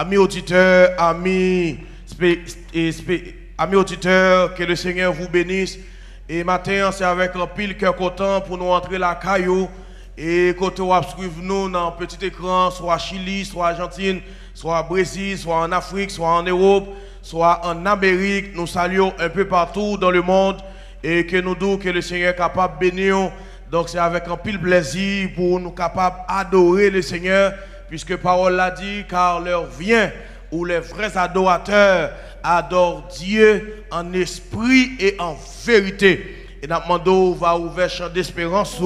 Amis auditeurs, amis, amis auditeurs, que le Seigneur vous bénisse. Et matin, c'est avec un pile cœur content pour nous entrer la caillou. Et vous suivre nous dans petit écran, soit Chili, soit Argentine, soit Brésil, soit en Afrique, soit en Europe, soit en Amérique, nous saluons un peu partout dans le monde et que nous disons que le Seigneur est capable de bénir. Donc c'est avec un pile plaisir pour nous capables d'adorer le Seigneur, puisque parole l'a dit, car l'heure vient où les vrais adorateurs adorent Dieu en esprit et en vérité. Et nous va ouvrir champ d'espérance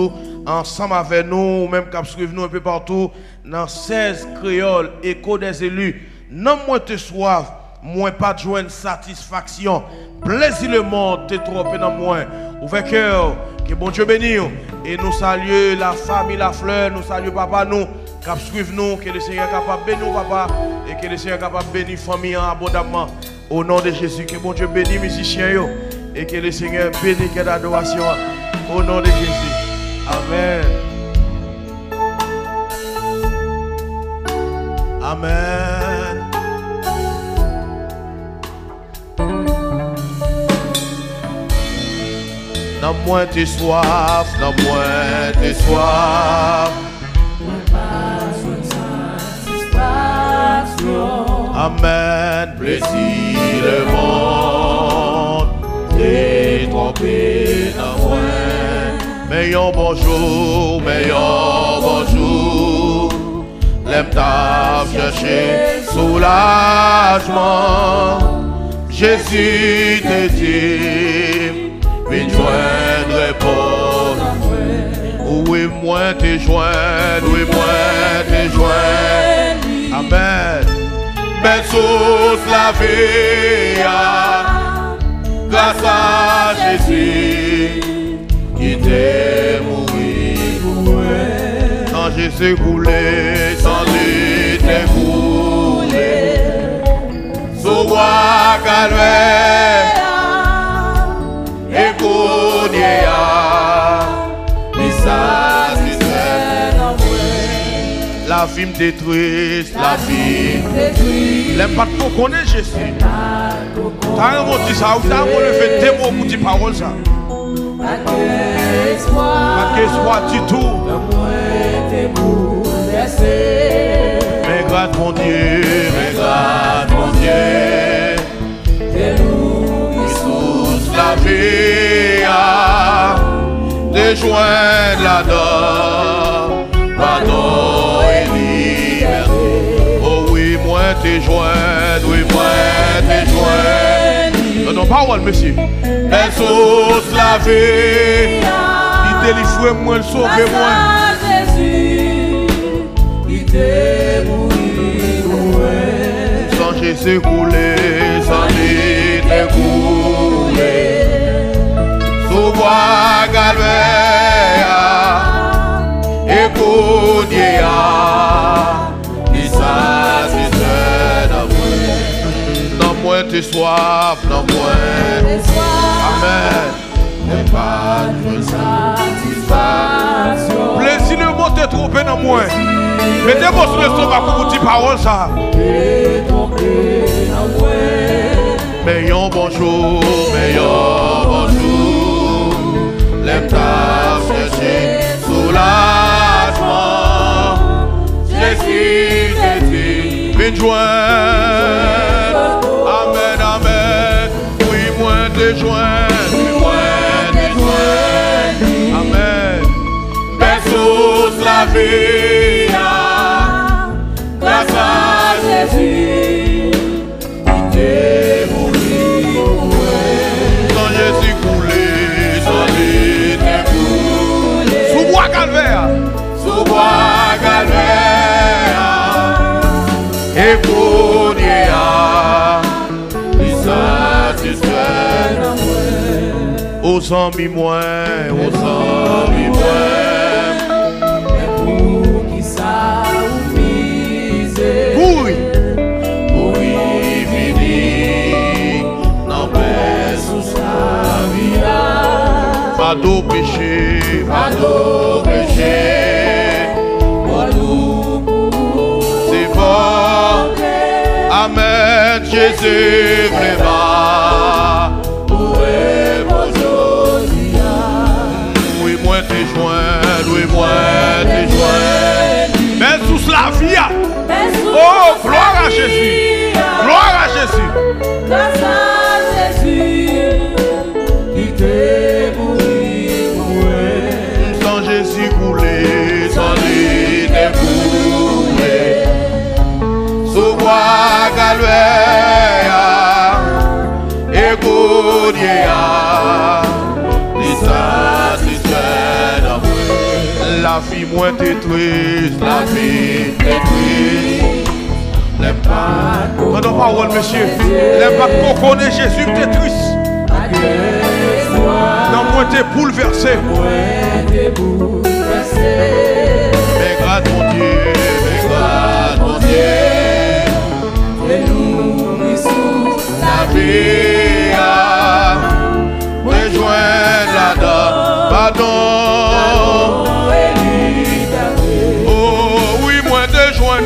ensemble avec nous, même cap nous un peu partout, dans 16 créoles, écho des élus. Non moins te soif, moins pas de joindre satisfaction. Plaisir le monde te trop dans moins. Ouvert cœur, que bon Dieu bénisse. Et nous saluons la famille, la fleur, nous saluons papa nous, cap suivre nous, que le Seigneur est capable de bénir papa, et que le Seigneur est capable de bénir famille abondamment. Au nom de Jésus, que bon Dieu bénisse musiciens et que le Seigneur bénisse l'adoration au nom de Jésus. Amen. Amen. Non moins tes soif, non moins tes soif. Amen. Plaisir le monde, t'es trompé dans moi. Meilleur bonjour, meilleur bonjour. L'aime t'a cherché soulagement. Jésus te dit, mais joindre répondre. Oui, moi te joindre, oui, moi te joindre. Amen. Source la vie, grâce à Jésus qui t'est mouru pour. Sans Jésus coulé, sans lui. Sous bois calvaire, et La vie me détruit, la vie me détruit. Trop connaître Jésus. T'as un mot dit ça, ou t'as un mot levé deux mots pour dire parole ça. Pas du tout. Mais grâce mon Dieu, mais grâce mon Dieu. Sous la vie, de joindre la donne, pardon et liberté. Oh oui, moi t'es joindre, oui, moi t'es joindre. Non, non, parole, monsieur. Mais sous la vie, il délivre moi, il sauve moi. Jésus. Sans Jésus coulé, sans t'es coulé. Sous bois galère, écoutez, il s'assiste dans moi. Dans moi t'es soif, dans moi. Amen. Mais pas de satisfaction. Plaisir le mot t'es trompé dans moi. Mettez-moi sur l'estomac pour vous dire parole ça. Meilleur bonjour, meilleur bonjour. L'aime t'a cherché soulagement. Amen, amen. Oui, moi te joindre, oui, moi te joindre. Amen. Berceau la vie, aux amis moins, aux amis moins. Pour qui ça ou misé, Oui, oui, fini, non mais sous sa vie, pas de péché, pas de péché, pour nous, c'est fort. pour joindre Jésus vraiment. Moi te joindre. Mais sous la vie, oh, gloire à Jésus. Gloire à Jésus. Grâce à Jésus, qui t'est moi. Sans Jésus coulé, sans lui découlé. Sous bois galère, La vie moins t'es triste, la vie t'es triste. L'impact, Quand on parole, monsieur, l'impact qu'on connaît Jésus, t'es triste. Non, moi t'es bouleversé. Mais grâce mon Dieu, mais grâce mon Dieu, la vie a rejoint là-dedans. Pardon.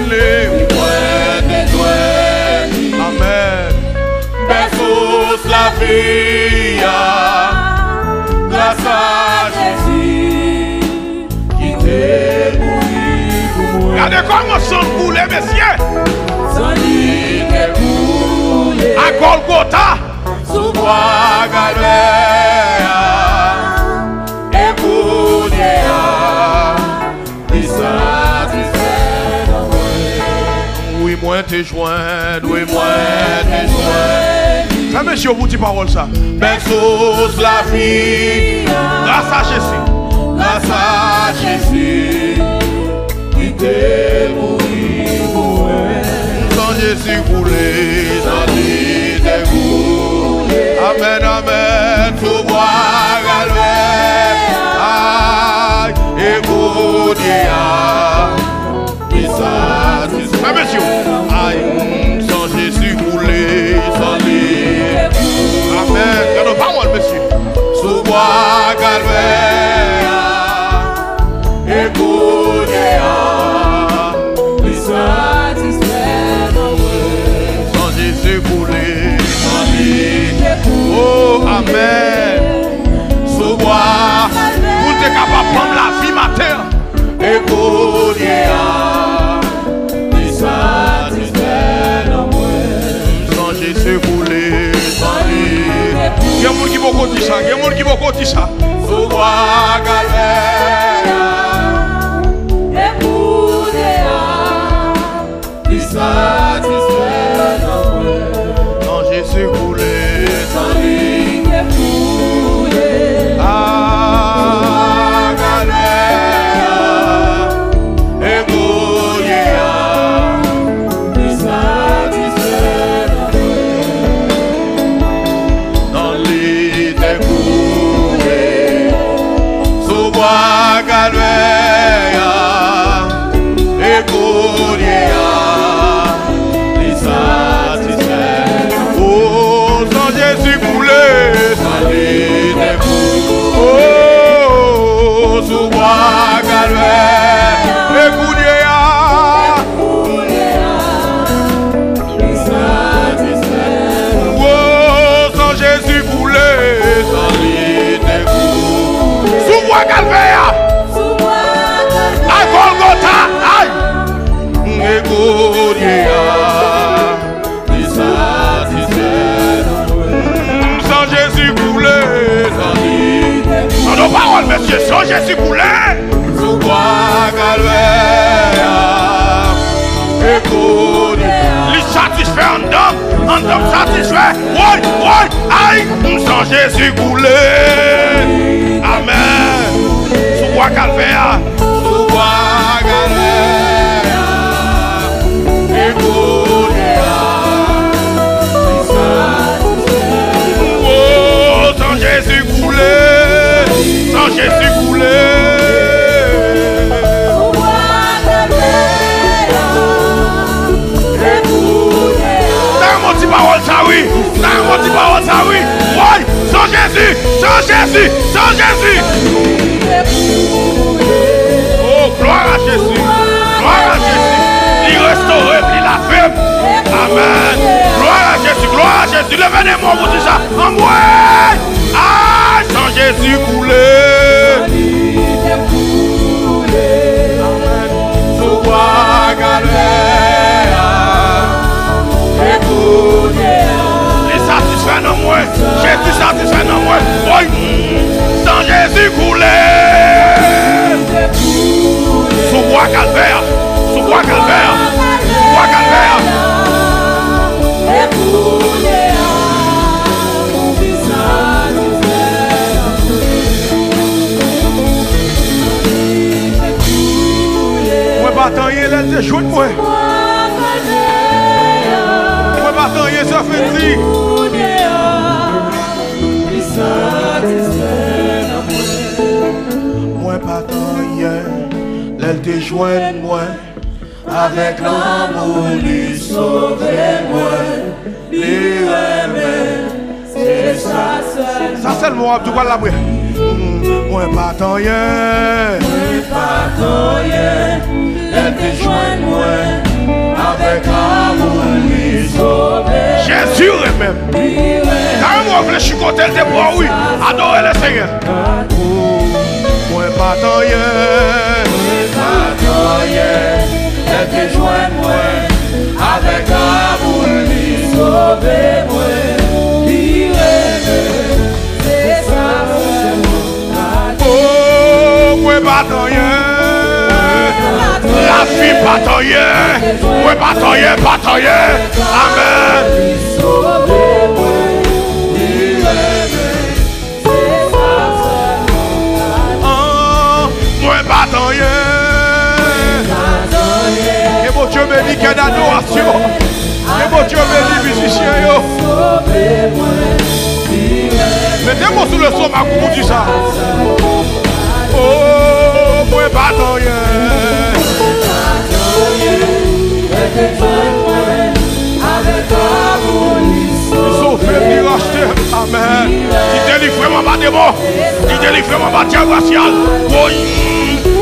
Mwenè Mwenè dweni Amen. Besous la via Glas a Jésus Ki te moui pou mwen Gade koman son koule mesye Son li ke koule A Golgotha. Sou kwa gade te joindre, oui, moi te joindre. Ça, monsieur, vous dit parole ça. Berceau la vie, grâce à Jésus. Grâce à Jésus, qui t'est mouru pour moi. Sans Jésus coulé, sans lui découlé. Amen, amen, tout bois galère. Aïe, écoute, il satisfait. Ah, monsieur, aïe, sans Jésus couler, sans Amen. Gardons parole, monsieur. Sous bois, calvaire. koti sa, gen moun ki bo koti sa? Sou waga lè aïe, sans Jésus coulé. Amen. Sous bois calvaire, sous bois calvaire, écoute, Oh, Jésus coulé, sans Jésus coulé. Dans parole, ça oui bon Dieu, ça oui. Oui, sans Jésus, sans Jésus, sans Jésus. Oh, gloire à Jésus, gloire à Jésus. Il restaure, il la ferme. Amen. Gloire à Jésus, gloire à Jésus. Levez les mots pour dire ça. En moi. Ah, sans Jésus coulé. Amen. Sous galère. Écoutez satisfaits non moi. Jésus satisfait non moi. Oui. Sans Jésus coulé. Sous bois calvaire. Sous bois calvaire. Sous bois calvaire. Moi. Moi pas tant elle te joint moi. Avec l'amour, lui sauver moi. Lui aimer, c'est ça seul. Ça c'est le mot, tu vois la bruit. Moi pas tant rien. Elle te joint moi. Avec l'amour, lui sauver. Jésus même. Quand moi je suis content de bois, oui. Adorer le Seigneur. patoye Mwen patoye Lèvè jwen mwen Avèk la boul li sobe mwen Li reme Se sa mwen Oh mwen patoye La fi patoye Mwen patoye patoye Amen Li sobe Que mon Dieu bénit ait d'adoration. Que mon Dieu bénit musicien. Mettez-moi sous le son ma pour dire ça. Oh, moi. Sauver, ni racheter. Amen. Qui délivre de mots. Qui délivre bas de racial.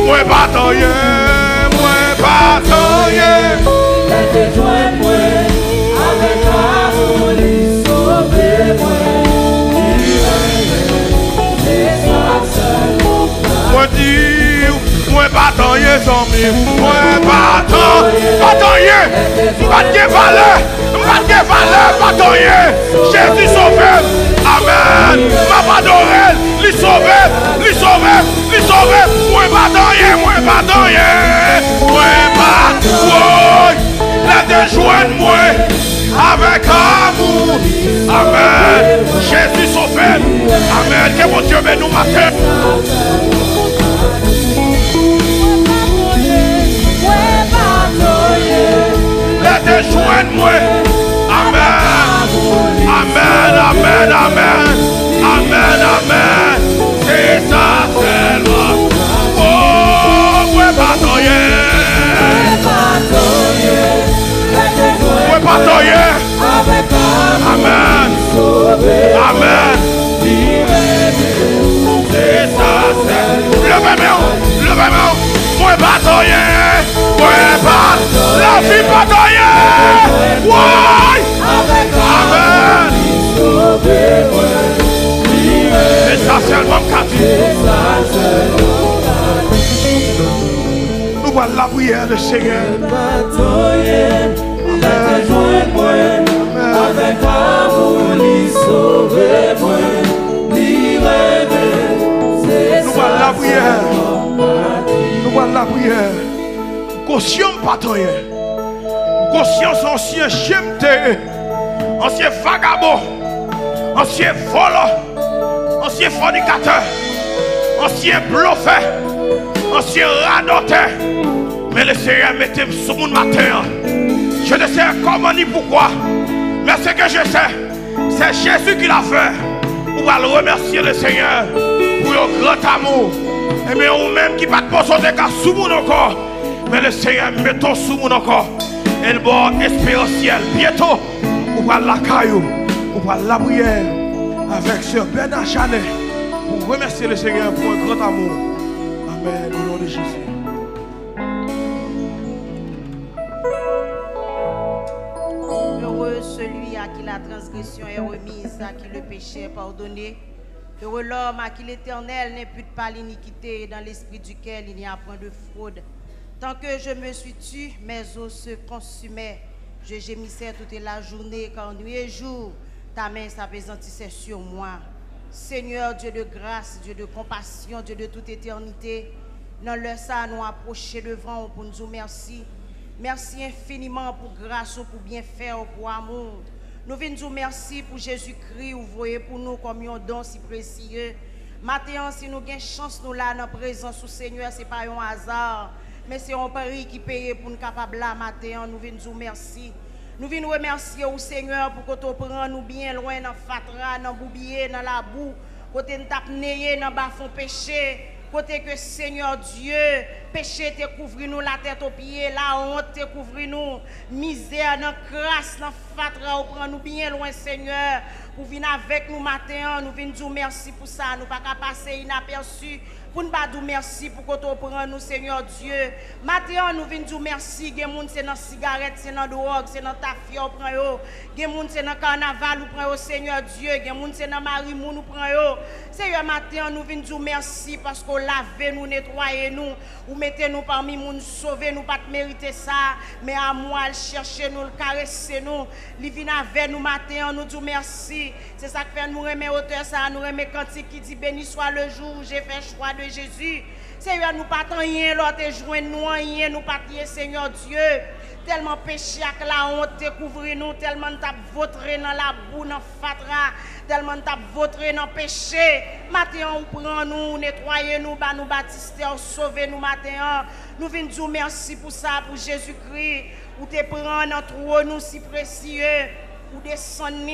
Mwen patoye, mwen patoye. El te jwen mwen Awe kaso li sobe mwen. Li mwen Li sak sel Mwen di Mwen patoye zanmi Mwen patoye. Patoye Patke vale Patke vale patoye. Jezi sobe Amen. Mwen padorel pas tant rien, moi pas tant rien. Moi pas, oui. Laisse joindre moi avec amour. Amen. Jésus sauvé. Amen. Que mon Dieu bénisse nous matin. Laisse joindre moi. Amen. Amen, amen, amen. Amen, amen. C'est ça. Oh, pas tant rien. Moi pas tant rien. Amen. Amen. C'est ça, c'est. Levez-moi, levez-moi. Tant rien. Moi pas. La vie. Ouais. Amen. Nous voilà la prière de Seigneur. Nous voilà la prière. Nous voilà la prière. Tant rien. Conscience ancien chemte, ancien vagabond, ancien volant, ancien fornicateur, ancien bluffeur, ancien radoteur. Mais le Seigneur mettez sur mon matin. Je ne sais comment ni pourquoi. Mais ce que je sais, c'est Jésus qui l'a fait. On va le remercier le Seigneur pour le grand amour. Et mais ou même qui pas de poisson de cas sous mon encore. Mais le Seigneur mettons sous mon encore. Et le bon espérance Bientôt, on va la caillou. On va la prière avec ce Bernard Chanet. Pour remercier le Seigneur pour un grand amour. Amen. Au nom de Jésus. Reçois celui à qui la transgression est remise, à qui le péché est pardonné. Heureux l'homme à qui l'éternel n'impute pas l'iniquité dans l'esprit duquel il n'y a point de fraude. Tant que je me suis tu, mes os se consumaient. Je gémissais toute la journée, car nuit et jour, ta main s'apaisantissait sur moi. Seigneur, Dieu de grâce, Dieu de compassion, Dieu de toute éternité, dans le ça nous approcher devant pour nous dire merci. Infiniment pour grâce, pour bien faire, pour amour. Nous venons dire merci pour Jésus-Christ, vous voyez pour nous comme un don si précieux. Maintenant, si nous avons chance, nous là, dans présence du Seigneur, ce n'est pas un hasard, mais c'est un pari qui paye pour nous capables là, nous venons dire merci. Nous venons remercier au Seigneur pour que tu prennes nous bien loin dans fatra, dans boubier, dans la boue, côté nous tape dans bas péché, côté que Seigneur Dieu, péché te couvre nous la tête aux pieds, la honte te couvre nous, misère, dans crasse, dans fatra, prend nous bien loin Seigneur, pour venir avec nous matin, nous venons dire merci pour ça, nous pas qu'à passer inaperçu, pour nous dire merci pour que tu prennes nous Seigneur Dieu. Matin, nous venons dire merci, des gens c'est dans la cigarette, c'est dans la drogue, c'est dans ta fille, prend yo. Des gens c'est dans le carnaval, Seigneur Dieu, des gens c'est dans Marie, nous prenons yo. Seigneur, matin, nous venons dire merci parce que lavez nous, nettoyez nous, ou mettez nous parmi nous, sauver nous, pas mériter ça, mais à moi, chercher nous, le caresser nous, vient avec nous matin, nous disons merci. C'est ça que fait nous remettre auteur ça, nous remettre cantique qui dit béni soit le jour où j'ai fait choix de Jésus. Seigneur, nous pas rien l'autre joindre nous rien, nous pas Seigneur Dieu. Tellement péché avec la honte te couvre nous, tellement t'as votré dans la boue, dans fatra, tellement t'as votré dans péché. Matin, on prend nous, nettoyer nous, bah nous baptiser, sauver nous matin. Nous venons dire merci pour ça, pour Jésus-Christ, ou te prendre entre nous si précieux, ou descendre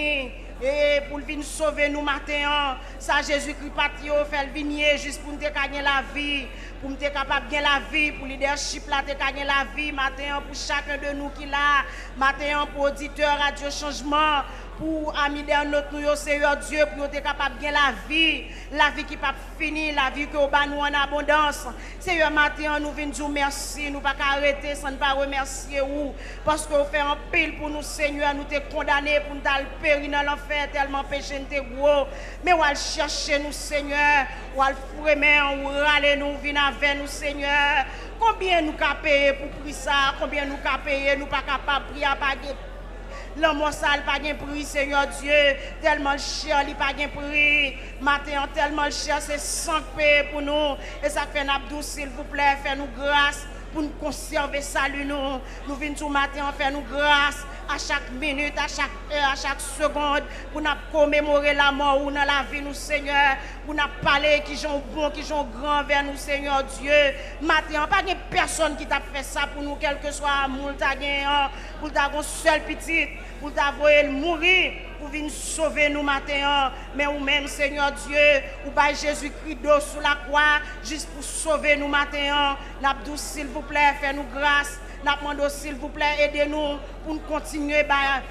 et pour venir sauver nous matin, ça Jésus-Christ patio fait le vigner juste pour nous gagner la vie, pour nous capable de gagner la vie, pour leadership là te gagner la vie. Matin pour chacun de nous qui là, matin pour auditeur radio changement, pour amis notre nous Seigneur Dieu pour être capable de gagner la vie, la vie qui pas finir, la vie que nous en abondance. Seigneur matin nous venons dire merci, nous pas arrêter sans ne pas remercier vous parce que vous faites un pile pour nous Seigneur, nous te condamné pour nous périr dans l'enfer tellement péché nous gros. Mais on va chercher nous Seigneur, va fremer, on va râler nous, venir avec nous Seigneur. Combien nous avons payé pour prier ça? Combien nous avons payé? Nous pas capables de prier à L'homme sale pas de prix, Seigneur Dieu. Tellement cher, il pas de prix. Matin, tellement cher, c'est 100 paix pour nous. Et ça fait Abdou, s'il vous plaît, fais-nous grâce pour nous conserver salut nous. Nous venons tout matin faire nous grâce à chaque minute, à chaque heure, à chaque seconde pour nous commémorer la mort ou dans la vie nous Seigneur, pour nous parler qui sont bons, qui sont grands vers nous Seigneur Dieu. Matin, pas de personne qui t'a fait ça pour nous, quel que soit moule t'a pour t'avoir seul petit, pour t'avoir mourir pour venir sauver nous matin. Mais ou même, Seigneur Dieu, ou pas Jésus-Christ sous la croix, juste pour sauver nous matin. N'abdou, s'il vous plaît, fais-nous grâce. N'abdou, s'il vous plaît, aidez-nous pour nous continuer. Bah,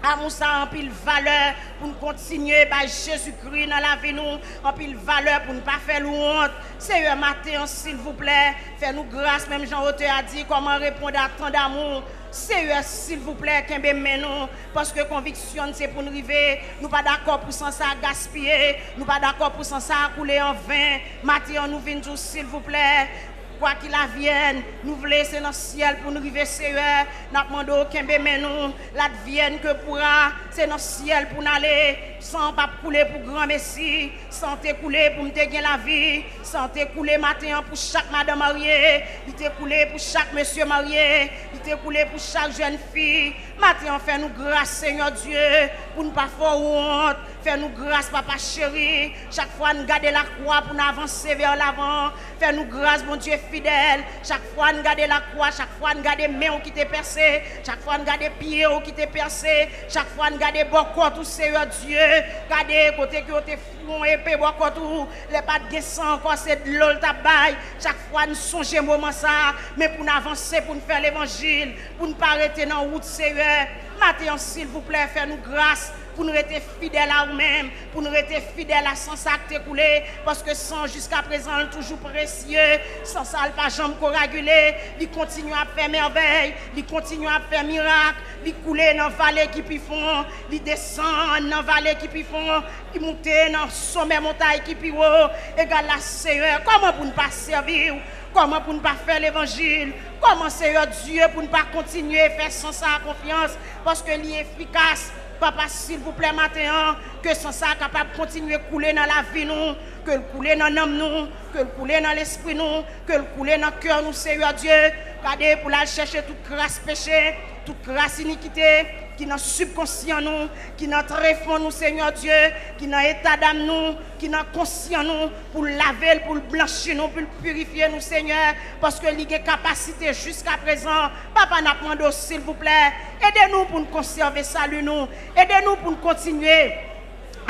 Amour ça en pile valeur pour nous continuer par Jésus-Christ dans la vie nous, en pile valeur pour ne pas faire honte. Seigneur matin, s'il vous plaît, fais-nous grâce, même Jean Hauteur a dit comment répondre à tant d'amour. Seigneur, s'il vous plaît, qu'un nous, parce que conviction, c'est pour nous arriver. Nous pas d'accord pour sans ça gaspiller, nous pas d'accord pour sans ça couler en vain. Matin, nous venons s'il vous plaît, quoi qu'il advienne, nous voulons c'est dans le ciel pour nous arriver Seigneur. Nous demandons aucun bébé nous, l'advienne que pourra, c'est dans le ciel pour nous aller, sans pas couler pour grand Messie, sans t'écouler pour me la vie, sans t'écouler matin pour chaque madame mariée, il t'écouler pour chaque monsieur marié, il t'écouler pour chaque jeune fille. Matin, fais-nous grâce, Seigneur Dieu, pour ne pas faire honte. Fais-nous grâce, papa chéri. Chaque fois, nous garder la croix pour nous avancer vers l'avant. Fais-nous grâce, mon Dieu fidèle. Chaque fois, nous garder la croix. Chaque fois, nous garder mains qui t'est percé. Chaque fois, nous garder pieds qui t'est percé. Chaque fois, nous garder beaucoup, tout Seigneur Dieu. Gade kote ki yo te fron epè wakotou, le pat gesan kon se dlol tabay, chak fwa nou sonje mouman sa, men pou nou avanse, pou nou fè l'Evangil, pou nou parete nan wout seye, maten yon sil pouple, fè nou grase, pour nous rester fidèles à nous-mêmes, pour nous rester fidèles à sans ça qui coulé, parce que sans jusqu'à présent, toujours précieux, sans ça, il pas jamais il continue à faire merveille, il continue à faire miracle, il coule dans la vallée qui puis font, il descend dans la vallée qui puis font, il monte dans le sommet montagne qui haut, égal la Seigneur, comment pour ne pas servir? Comment pour ne pas faire l'évangile? Comment Seigneur Dieu pour ne pas continuer à faire sans ça confiance? Parce que est efficace. Papa, s'il vous plaît, maintenant, que sans ça capable de continuer à couler dans la vie, que le couler dans l'âme, que le couler dans l'esprit, nous, que le couler dans le cœur, nous, Seigneur Dieu. Pour la chercher toute grâce péché, toute grâce iniquité, qui dans subconscient nous, qui dans très fond nous, Seigneur Dieu, qui dans état d'âme nous, qui dans conscient nous, pour laver, pour blanchir nous, pour purifier nous, Seigneur, parce que l'il a capacité jusqu'à présent. Papa n'a demandé, s'il vous plaît, aidez-nous pour nous conserver salut nous, aidez-nous pour nous continuer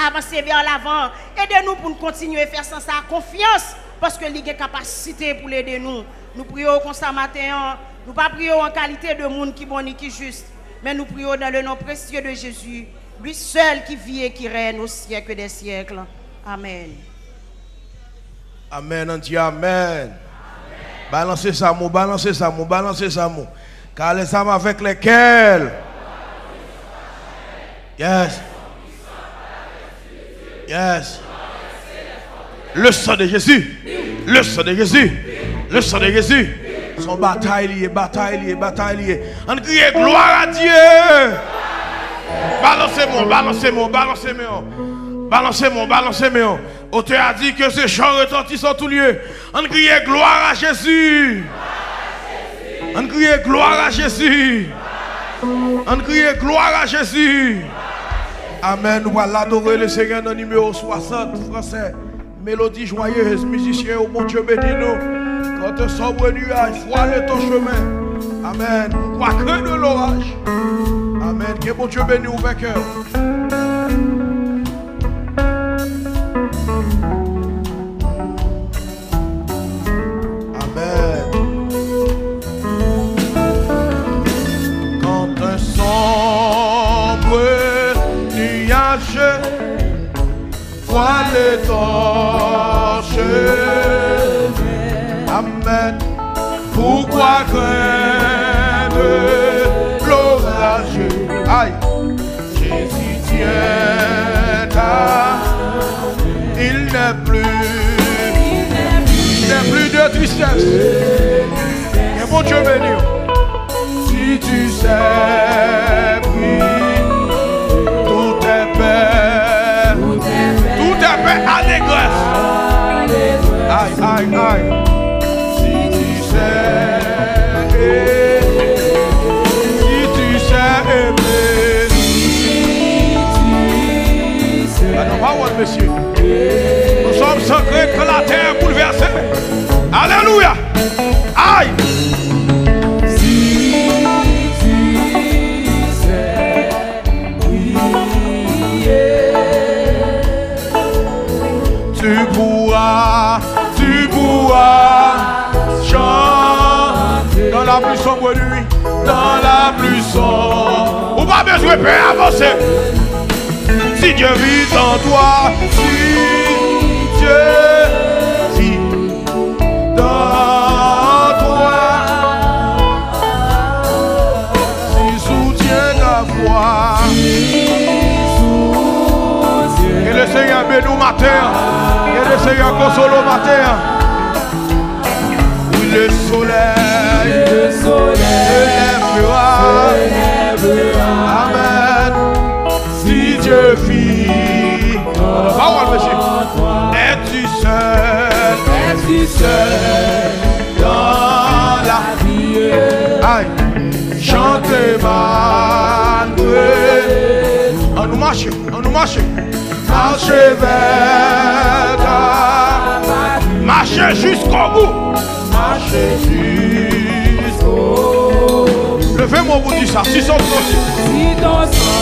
à avancer vers l'avant, aidez-nous pour nous continuer à faire sans ça confiance, parce que l'il a capacité pour l'aider nous. Nous prions comme ça matin, nous pas prions en qualité de monde qui bon et qui juste. Mais nous prions dans le nom précieux de Jésus, lui seul qui vit et qui règne au siècle des siècles. Amen. Amen, on dit Amen. Balancez ça, mot, balancez ça, mot, balancez ça, mot. Car les âmes avec lesquelles. Yes. Yes. Le sang de Jésus. Le sang de Jésus. Le sang de Jésus. Son bataille liée, bataille liée, bataille liée. On crie gloire à Dieu. Balancez-moi, balancez-moi, balancez-moi. Balancez-moi, balancez-moi. Auteur a dit que ce chant retentissent en tout lieu. On crie gloire à Jésus. On crie gloire à Jésus. On crie gloire à Jésus. Amen. Nous allons adorer le Seigneur dans le numéro 60 français. Mélodie joyeuse, musicien, au bon Dieu bénis nous. Quand un sombre nuage voile ton chemin. Amen. Quoi que de l'orage. Amen. Que bon Dieu bénisse au vainqueur. Amen. Quand un sombre nuage voile ton. Amen. Pourquoi craindre? L'orage? Aïe. Jésus tient. Il n'est plus. Il n'est plus de tristesse. Que mon Dieu béni. Si tu sais, Aïe, aïe. Si tu sais, si tu sais aimer. Ah non, parole, monsieur? Nous sommes crainte que la terre bouleversée. Alléluia. Aïe. De faire avancer. Si Dieu vit en toi, si Dieu vit dans toi, s'il soutient ta foi, que le Seigneur au matin, que le Seigneur console au matin. Oui, le soleil se lèvera. Amen. Dieu vit, parole, monsieur. Es-tu seul, es-tu seul dans la vie? Aïe, chantez malgré. On nous marche, on nous marche. Marchez vers ta, marchez jusqu'au bout. Marchez jusqu'au bout. Levez-moi vous dire ça, si son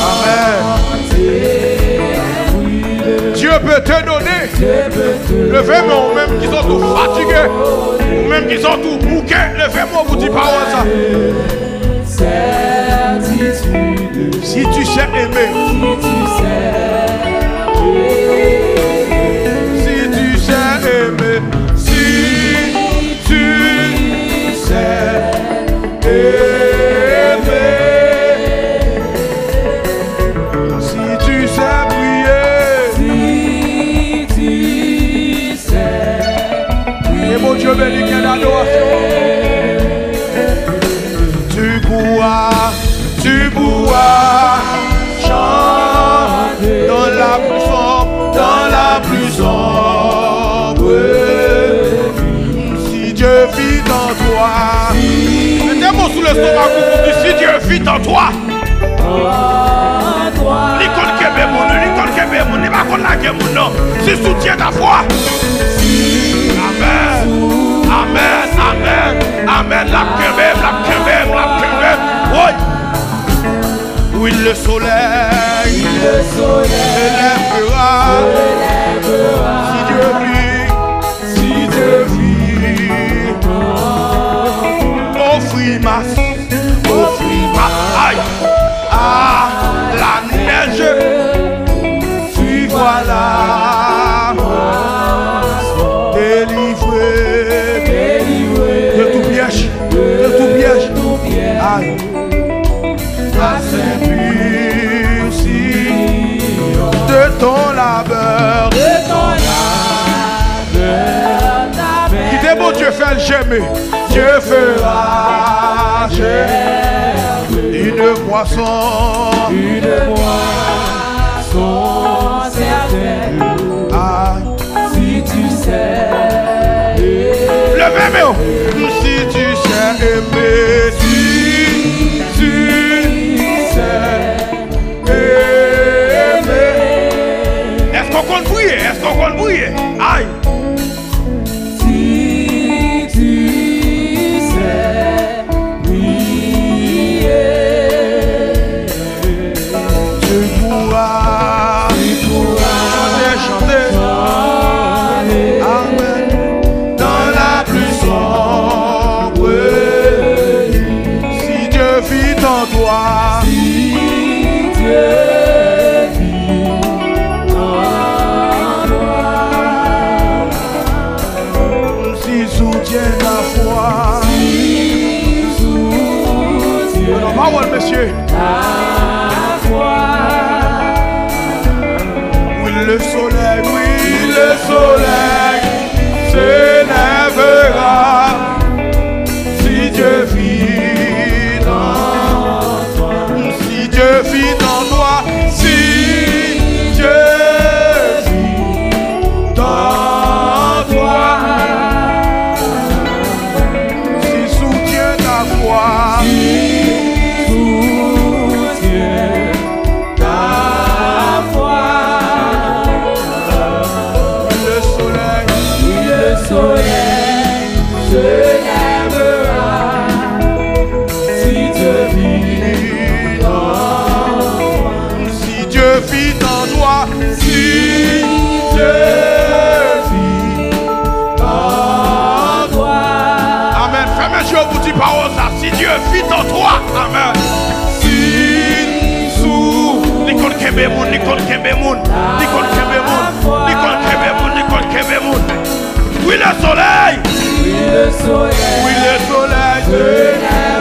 Amen. Dieu peut te donner. Levez-moi, ou même qui sont tout fatigués, ou même qui sont tout bouqués. Levez-moi, vous dites parole ça. Si tu sais aimer, si Dieu béni, quelle adoration. Tu pourras, tu pourras chanter dans la plus sombre, dans la plus sombre. Si Dieu vit en toi, mettez mot sous le stomac si Dieu vit en toi. L'école qui est mon l'école qui est mon, n'est pas qu'on la guerre mon nom. Ta foi. Amen. Amen. Amen. La kebem, la kebem, la kebem. Oui. Oui, le soleil? Se lèvera. Si Dieu vit, si Dieu vit. Offrir ma, t'est beau, Dieu le fera germer une moisson. Aïe. Levez mes hauts. Si tu sais aimer, si tu sais aimer. Est-ce qu'on compte briller? Est-ce qu'on compte briller? Aïe. Parole, monsieur. Oui, le soleil, oui, le soleil kebe moun, ni kon kebe moun, ni kon kebe moun, ni kon kebe moun, ni kon kebe moun. Oui le soleil, oui le soleil, oui le soleil,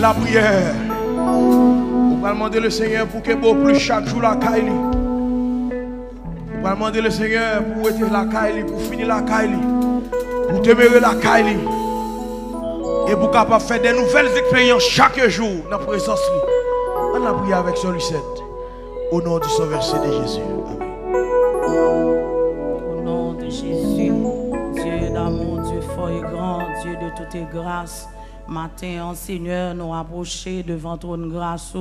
la prière. On va demander le Seigneur pour que beau plus chaque jour la caille. On va demander le Seigneur pour être la caille, pour finir la caille, pour demeurer la caille. Et pour capable faire des nouvelles expériences chaque jour dans la présence. On a prié avec son Lucette. Au nom du Saint-Versé de Jésus. Amen. Au nom de Jésus, Dieu d'amour, Dieu fort et grand, Dieu de toutes les grâces, matin, Seigneur, nous approcher devant ton grâce.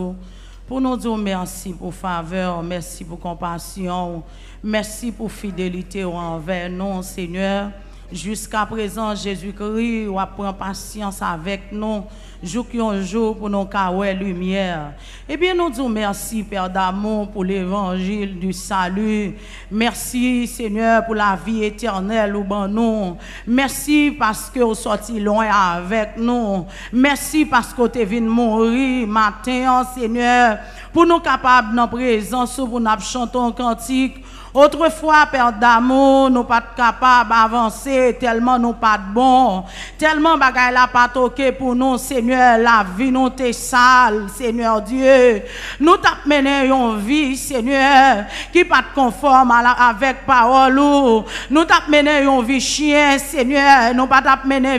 Pour nous dire merci pour faveur, merci pour compassion, merci pour fidélité envers nous, Seigneur. Jusqu'à présent, Jésus-Christ, ou prend patience avec nous, jour qui un jour pour nos caouets lumière. Eh bien, nous disons merci, Père d'amour, pour l'évangile du salut. Merci, Seigneur, pour la vie éternelle ou ben nous. Merci parce que vous sorti loin avec nous. Merci parce que es venu mourir matin, Seigneur, pour nous capables dans présence, pour nous chanter un cantique. Autrefois, Père d'amour, nous pas capables d'avancer, tellement nous pas de bon, tellement bagay la pas toqué pour nous, Seigneur, la vie nous t'est sale, Seigneur Dieu. Nous t'a mené une vie, Seigneur, qui pas conforme à la- avec parole ou. Nous t'a une vie chien, Seigneur, nous pas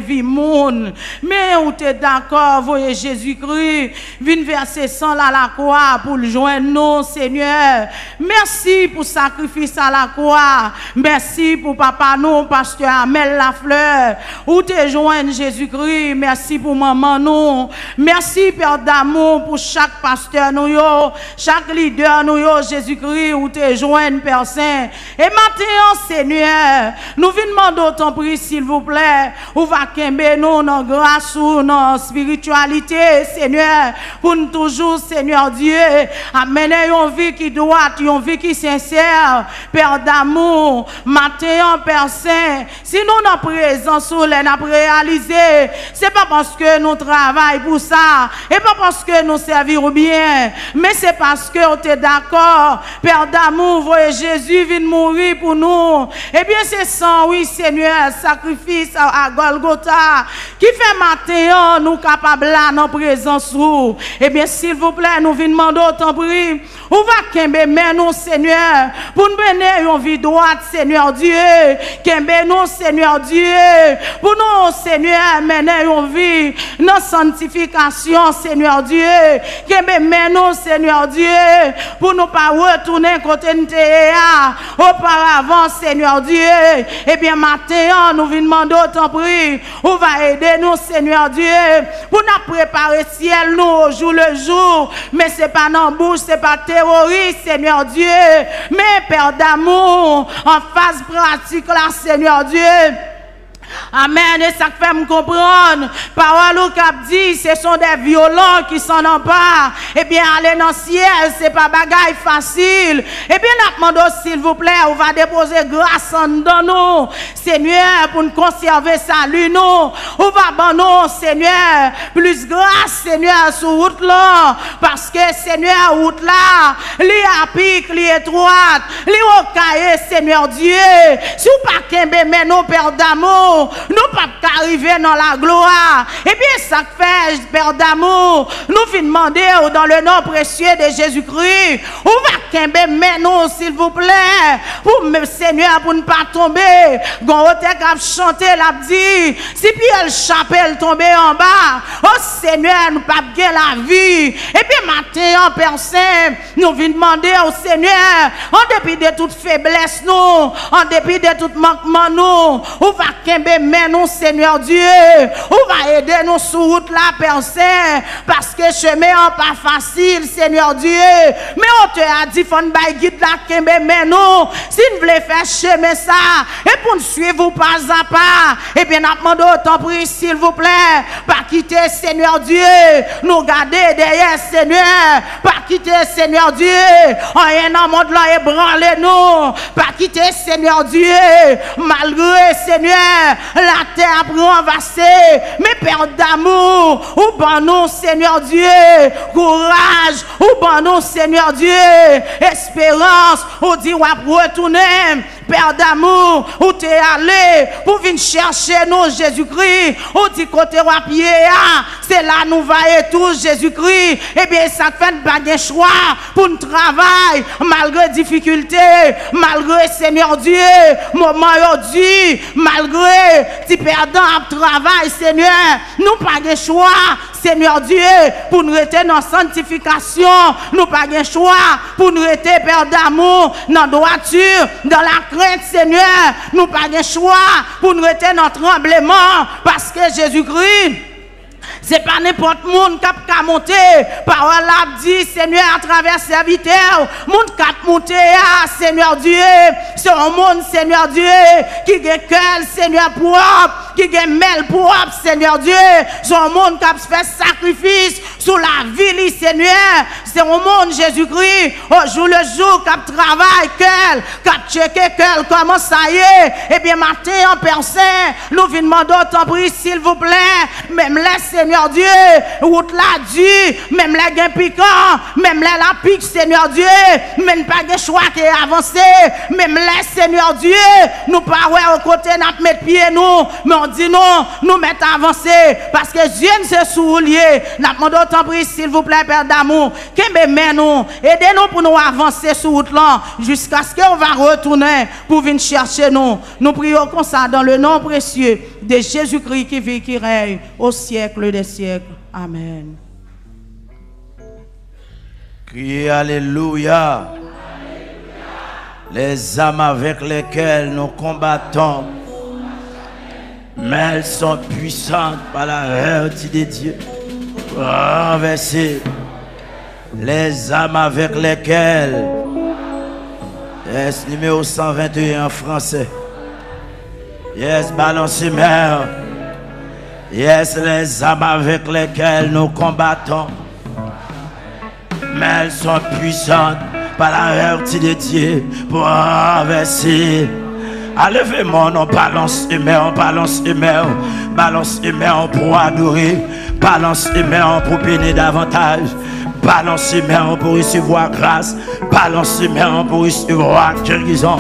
vie moun. Mais où t'es d'accord, voyez Jésus-Christ, vient verser sang à la croix pour le joindre nous, Seigneur. Merci pour à la croix. Merci pour papa nous, pasteur Amel Lafleur. Où te joindre Jésus-Christ? Merci pour maman nous. Merci Père d'amour pour chaque pasteur nous chaque leader nous Jésus-Christ, où te joindre Père Saint? Et maintenant, Seigneur, nous venons demander ton prix, s'il vous plaît, où va kembe nous dans grâce ou dans spiritualité, Seigneur, pour nous toujours, Seigneur Dieu, amener une vie qui droite, une vie qui sincère, Père d'amour, matin, Père Saint, si nous dans présence ou les n'a réalisé, c'est pas parce que nous travaillons pour ça, et pas parce que nous servirons bien, mais c'est parce que on est d'accord, Père d'amour, voyez Jésus vient mourir pour nous. Eh bien, c'est sang, oui, Seigneur, sacrifice à Golgotha, qui fait matin, nous capables là, dans présence. Eh bien, s'il vous plaît, nous venons demander autant prix. Où va mais nous, Seigneur, pour nous mener une vie droite, Seigneur Dieu. Kembe, nous, Seigneur Dieu, pour nous, Seigneur, mener une vie dans sanctification, Seigneur Dieu. Mais nous, Seigneur Dieu, pour nous pas retourner côté de auparavant, Seigneur Dieu. Eh bien, matin, nous venons demander autant prix. Où va aider nous, Seigneur Dieu, pour nous préparer ciel, nous, au jour le jour. Mais c'est pas dans bouche, c'est pas terroriste, Seigneur Dieu. Mais Père d'amour, en phase pratique, là, Seigneur Dieu. Amen. Et ça fait me comprendre. Parole ou cap dit, ce sont des violents qui s'en emparent. Eh bien, aller dans le ciel, c'est pas bagaille facile. Eh bien, demandons, s'il vous plaît, on va déposer grâce en dans nous. Seigneur, pour nous conserver salut, nous. On va ban nous, Seigneur, plus grâce, Seigneur, sur route. Parce que, Seigneur, route là, li à pic, li étroite, li au cahier, Seigneur Dieu. Si vous pas mais nous, Père d'amour, nous pas arriver dans la gloire. Et bien, ça fait, Père d'amour, nous venons demander dans le nom précieux de Jésus-Christ, où va Kembe, mais nous, s'il vous plaît, pour me Seigneur, pour ne pas tomber? Gonrote a chanté, l'a dit, si puis elle chapelle tomber en bas, oh Seigneur, nous pas bien la vie. Et puis matin, en personne, nous venons demander au Seigneur, en dépit de toute faiblesse, nous, en dépit de tout manquement, nous, où va Kembe, mais nous, Seigneur Dieu, où va aider nous sur route la personne, parce que chemin n'est pas facile, Seigneur Dieu. Mais on te a dit, faut nous guide la Kembe, mais si nous voulons faire chemin ça, et pour nous suivre pas à pas, et bien, nous autant s'il vous plaît, pas quitter, Seigneur Dieu, nous garder derrière, Seigneur, pas quitter, Seigneur Dieu, en un monde là, ébranler nous, pas quitter, Seigneur Dieu, malgré, Seigneur, la terre a renversé. Mes pères d'amour, ou bon nom, Seigneur Dieu, courage, ou bon nom, Seigneur Dieu, espérance, ou dit, ou retourner. Père d'amour, où tu es allé pour venir chercher nous, Jésus-Christ, où tu côté pied, c'est là nous vaillons tous, Jésus-Christ. Eh bien, ça fait pas de choix pour nous travailler, malgré difficultés, malgré Seigneur Dieu, moment dit, malgré tu perdant à travail, Seigneur, nous pas de choix, Seigneur Dieu, pour nous rester dans sanctification, nous pas de choix pour nous rester, Père d'amour, dans droiture, dans la Seigneur, nous pas de choix pour nous rester dans tremblement parce que Jésus-Christ c'est pas n'importe monde qui a monté. Parole a dit, Seigneur, à travers serviteur, monde qui a monté, ah, Seigneur Dieu. C'est un monde, Seigneur Dieu, qui a Seigneur, propre, qui a mêle propre, Seigneur Dieu. Un monde qui a fait sacrifice sur la vie, Seigneur. C'est un monde, Jésus-Christ, au jour le jour, qui a travaillé, cœur, qui a checké comment ça y est. Eh bien, matin, en personne, nous venons demander, s'il vous plaît, même là, Seigneur, Dieu, route la Dieu, même les gains piquants, même les la pique, Seigneur Dieu, même pas de choix qui est avancé, même les Seigneur Dieu, nous pas au côté, nous mettre pied nous, mais on dit non, nous mettons avancer, parce que Dieu ne se soulier, nous demandons autant pris, s'il vous plaît, Père d'amour, que nous, aidez-nous pour nous avancer sur route là, jusqu'à ce qu'on va retourner pour venir chercher nous. Nous prions comme ça dans le nom précieux de Jésus-Christ qui vit, qui règne au siècle des siècles. Amen. Criez Alléluia. Les âmes avec lesquelles nous combattons, mais elles sont puissantes par la vertu de Dieu pour renverser les âmes avec lesquelles, yes, numéro 121 en français, yes, balance. Yes, les âmes avec lesquelles nous combattons, mais elles sont puissantes par la vertu de Dieu pour renverser. Allez moi on balance humain, on balance humain, balance humain pour adorer, balance humain pour bénir davantage. Balance humain pour recevoir grâce, balance humain pour recevoir guérison,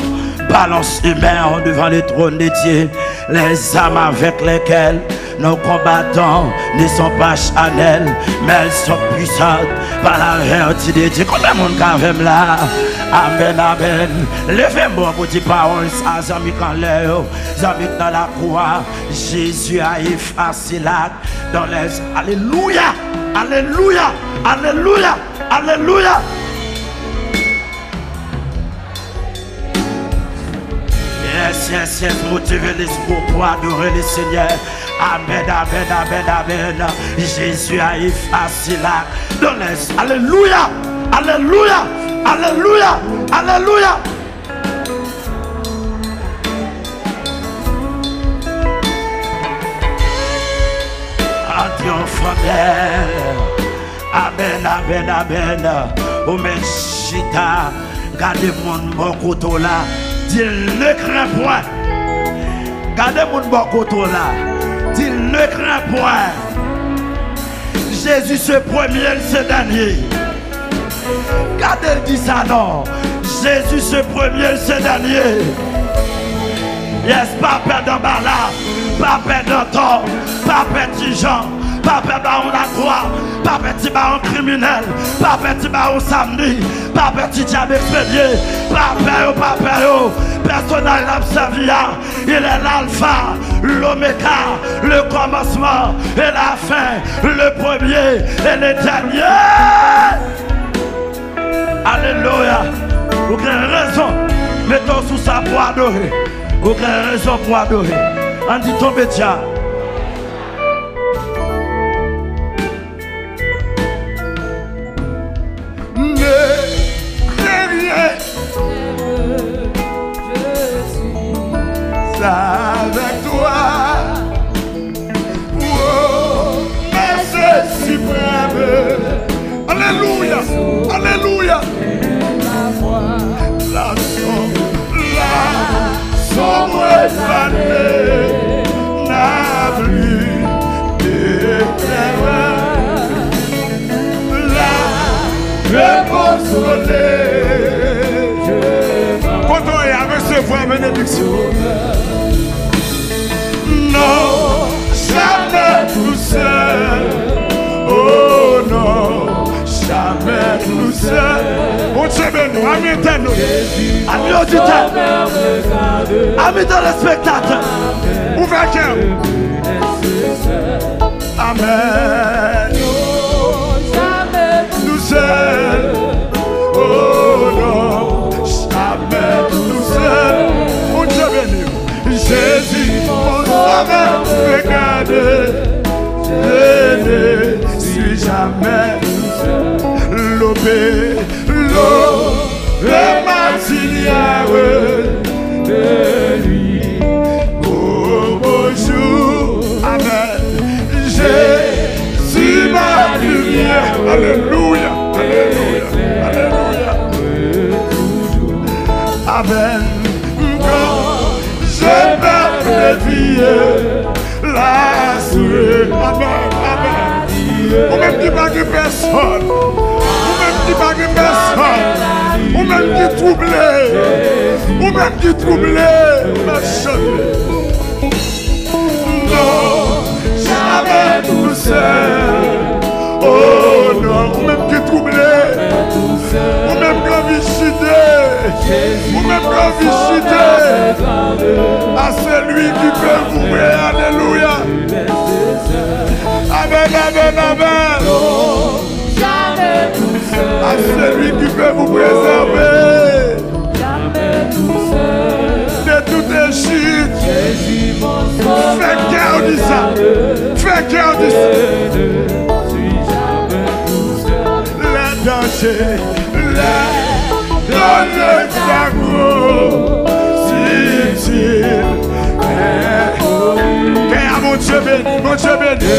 balance humain devant le trône de Dieu, les âmes avec lesquelles nos combattants ne sont pas charnels, mais elles sont puissantes par la vertu de Dieu. Combien de monde quand là? Amen, amen. Levez-moi pour dire parole, ça, zami quand l'air, dans la croix. Jésus a effacé là dans les. Alléluia, Alléluia, Alléluia, Alléluia. Yes, yes, yes, motivez l'esprit pour adorer le Seigneur. Amen, amen, amen, amen. Jésus a effacé la donnes. Alléluia, Alléluia, Alléluia, Alléluia. Adieu, frère. Amen, amen, amen. O men chita, gardez mon bon couteau là. Dis ne crains point. Gardez mon bon couteau là. Il ne craint point. Jésus ce premier, ce dernier. Quand elle dit ça, non. Jésus ce premier, ce dernier. Yes, pas perdre là. pas perdre temps, pas petit gens, pas perdre baron la croix, pas petit baron criminel, pas petit baron samedi, pas petit diable expédié, pas peur, pas peur, personnage l'abservia, il est l'alpha, l'oméga, le commencement et la fin, le premier et le dernier. Alléluia. Aucune raison. Mettons sous sa pour adorer. Aucune raison pour adorer. On dit ton métier. Avec toi. Oh, merci suprême. Alléluia. Alléluia. La sombre, la sombre année n'a plus. La consoler. Quand on est à recevoir bénédiction. non, jamais tout seul. Oh non, jamais tout seul. Mon Dieu béni, amis nous amis auditeurs, amis téléspectateurs, ouvrez cœur. Amen. Jamais lobé. Le martinière de lui. Oh, bonjour, Amen. Jésus, ma lumière. Alléluia, Alléluia, Alléluia. Amen. Quand je vais dévier la souris. Amen, Amen. Ou qui pas de personne. Ou qui pas de personne. Ou même qui troublé. Ou même qui troublé. Ma chérie. Non, jamais tout seul. Oh non, ou même qui troublé. Ou même quand visité. Ou même quand visité. À celui qui peut vous prier. Alléluia. Amen, amen, amen. À celui qui peut vous préserver. Fais cœur de ça. Fais ça. Les dangers. Les dangers Dieu béni, mon Dieu béni.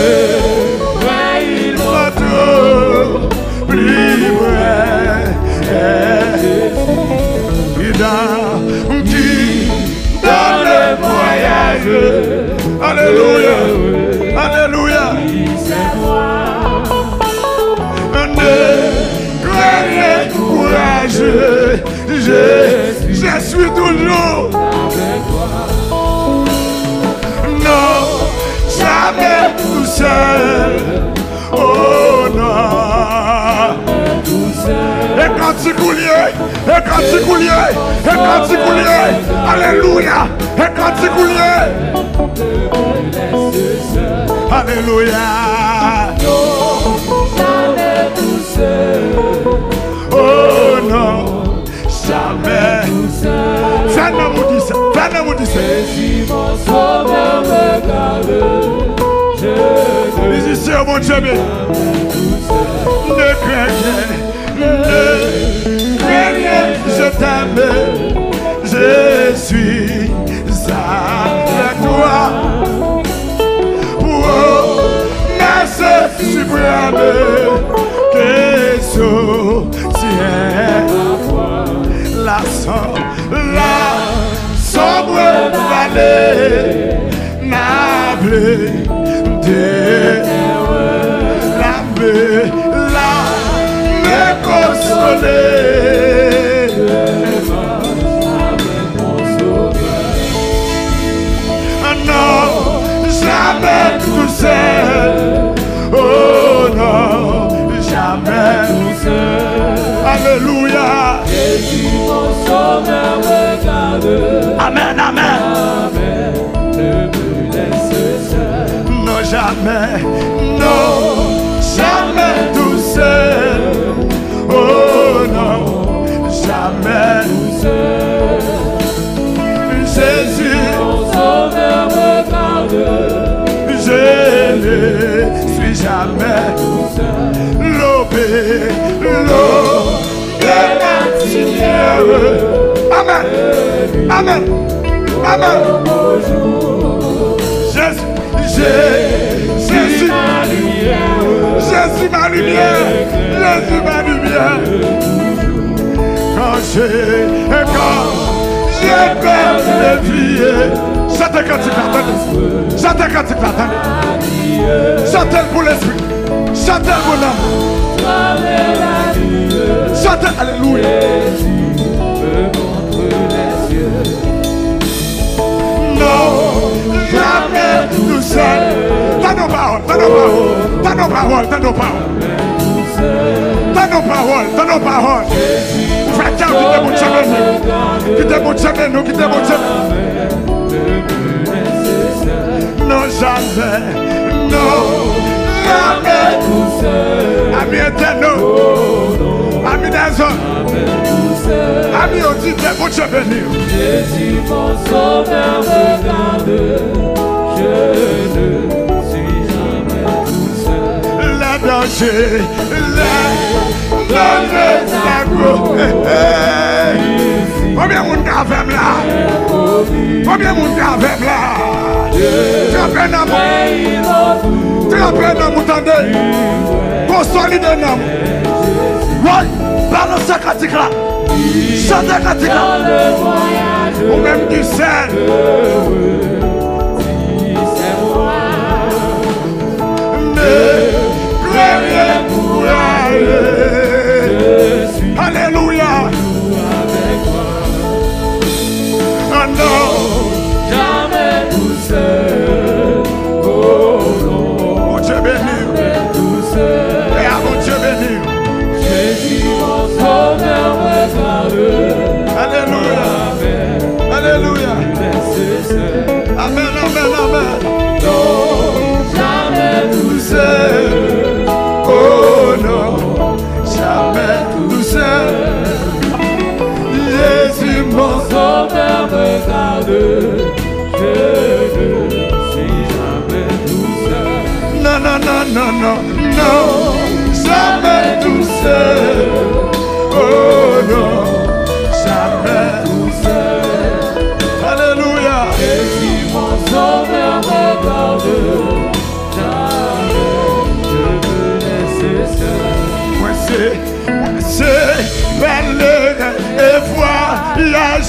Votre plus vrai. Et dans qui dans le voyage. Alléluia. Alléluia. Courageux. Je, je suis toujours. marqué tout seul. Oh non, tout seul. Et quand tu coulier, et quand tu coulier, et quand tu coulier, Alléluia, et quand tu coulier. Alléluia. Non, jamais tout seul. Oh non, jamais tout seul. Fais-nous dire ça, fais-nous dire ça. Si mon sauveur me garde. Musicien, mon Dieu, mais ne craignez, ne craignez, je t'aime, je suis avec toi. Oh, merci suprême, que soutient la sombre, la sombre vallée, n'a là me consoler. Non, jamais tout seul. Oh non, jamais tout seul. Alléluia. Jésus, mon sauveur, regarde. Amen, amen. Ne me laisse seul. Non, jamais. Non. Je ne suis jamais lobé, l'eau de. Amen, amen, amen. Jésus, Jésus, Jésus, Ma lumière. Jésus ma lumière, Jésus ma lumière. Quand j'ai, quand j'ai peur de prier, chantez quand tu l'attends, chantez quand tu chantez pour l'esprit, chantez pour l'âme, chantez, alléluia. Non, jamais tout seul. T'as nos paroles, t'as nos paroles, t'as nos paroles, t'as nos paroles. T'as nos paroles, t'as nos paroles. Frère, qui t'es mon chemin, qui t'es mon chemin, qui t'es mon chemin. Ami yo di ble bon che veni Jésus mon sauveur me garde Je ne suis jamais tout seul La danger, la danger, la gros Combien moun ka fem la? Combien moun ka fem la? Trape nan moun. Trape nan moun tande. Konsolide nan moun. Woy, balanse katik la. Chantez voyage, Ou même du sel. Ne pleurez pour aller. Alléluia. Amen, amen, amen. Jamais tout seul. Oh non, jamais tout seul. Jésus mon sauveur me garde. Je ne suis jamais tout seul. Non, non, non, non, non, non, jamais tout seul.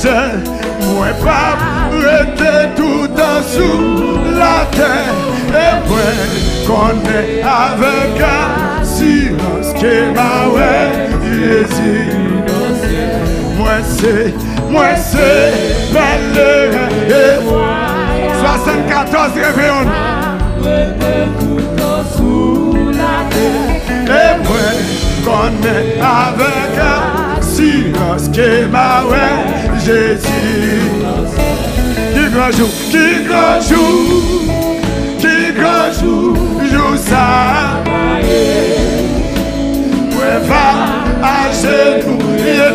Voyager. Moi pas rester tout en sous la terre. Et moi qu'on est avec assurance que ma ouais Jésus. Moi c'est, moi c'est et voyager. 74 réveillons. Rete. Et moi, qu'on est avec assurance que ma ouais, Jésus. Qui grand jour, qui grand jour, qui grand jour, jour ça. Ouais, va à genoux, et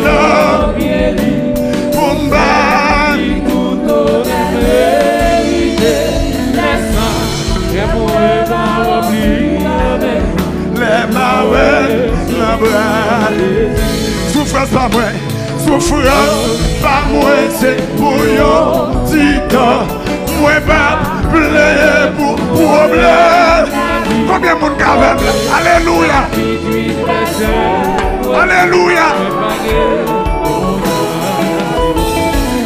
pour les mains, bras. Souffrance pas moi, souffrance pas moi, c'est pour yon petit temps. Moi pas plaier pour problème. Combien de monde qui a fait ça? Alléluia, Puis présent, Alléluia.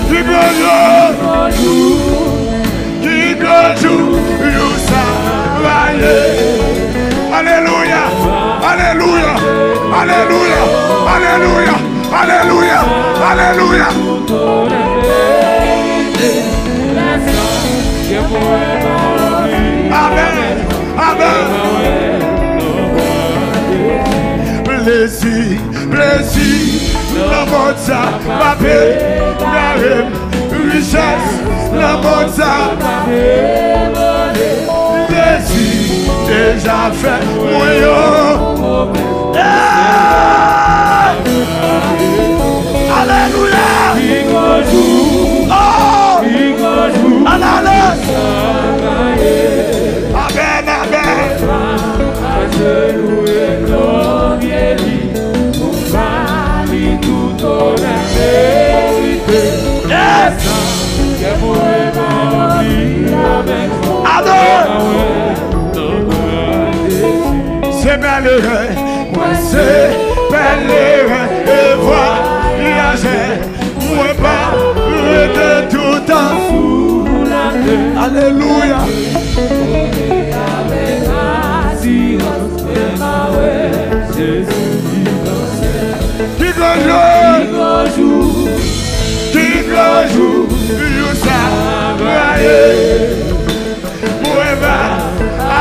Qui grand jour, qui grand jour, you travailler. Alléluia, Alléluia. Amen, Amen. plaisir, plaisir, la ma paix, carême, richesse, la déjà fait, moyen. Yeah! Alléluia! Oh! Ananas! Amen, amen. Adore! Malheureux, moi c'est malheureux, et voyager, moi pas de tout temps. Alléluia. Qui grand jour, qui grand jour, moi va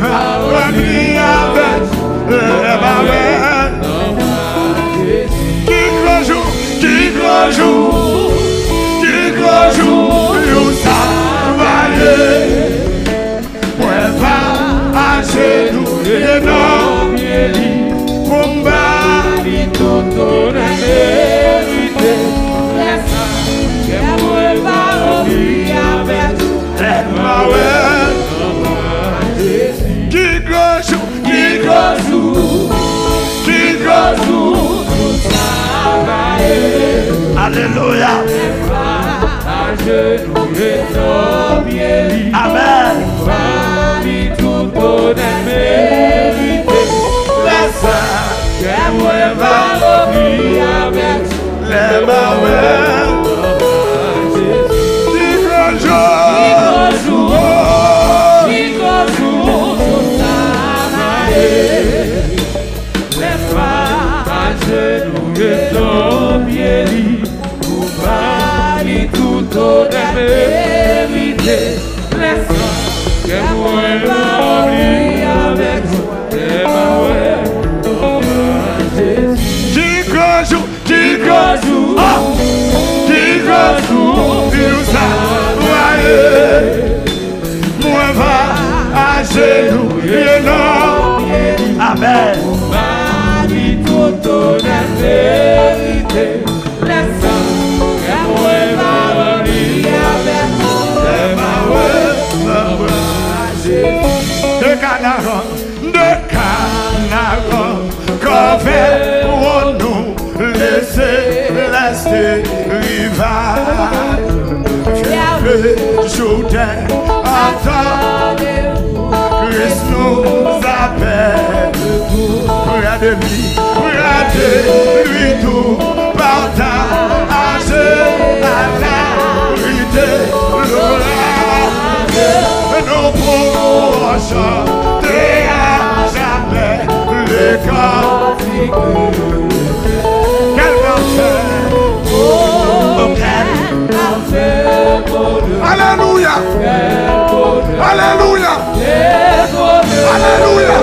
que moi va revenir avec le barret. Qui grand jour, qui grand jour, qui grand jour, you ça va aller. Moi va à Jezou, ki Jezou, tout sa vae. Aleluya. E pa a jenou e tobye li. Amen. Pa li tout bonen merite. Le sa ke mwen valopi avek. Le mwen valopi. so that every day bless us. Attend, Christ nous appelle. Près de lui, de tout partage la vérité, l'orage. Nous pourrons chanter à jamais le corps. Alléluia. Alléluia. Alléluia.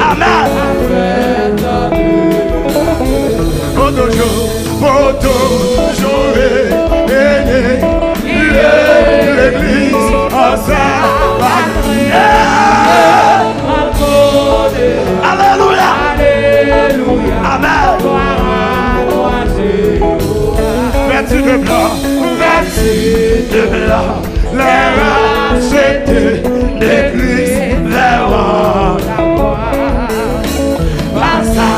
Amen! Alléluia! Amen! Vêtu de blanc, les rachetés de Christ verront par sa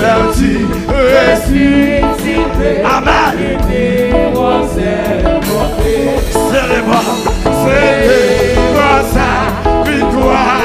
vertu ressuscité. Amen. Célébrons, célébrons sa victoire.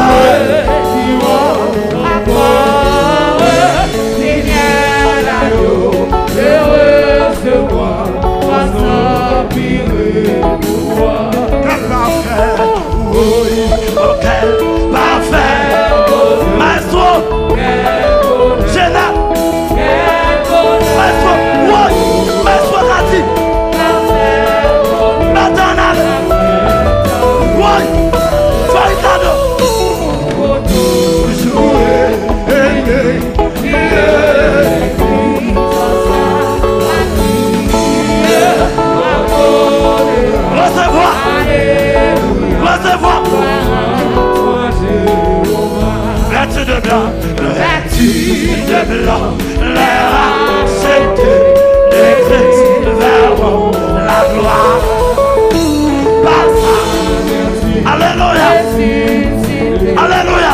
Oui. Oh, blanc, vêtu de blanc, les rachetés des Christ verront la gloire. Par sa- Alléluia. Alléluia.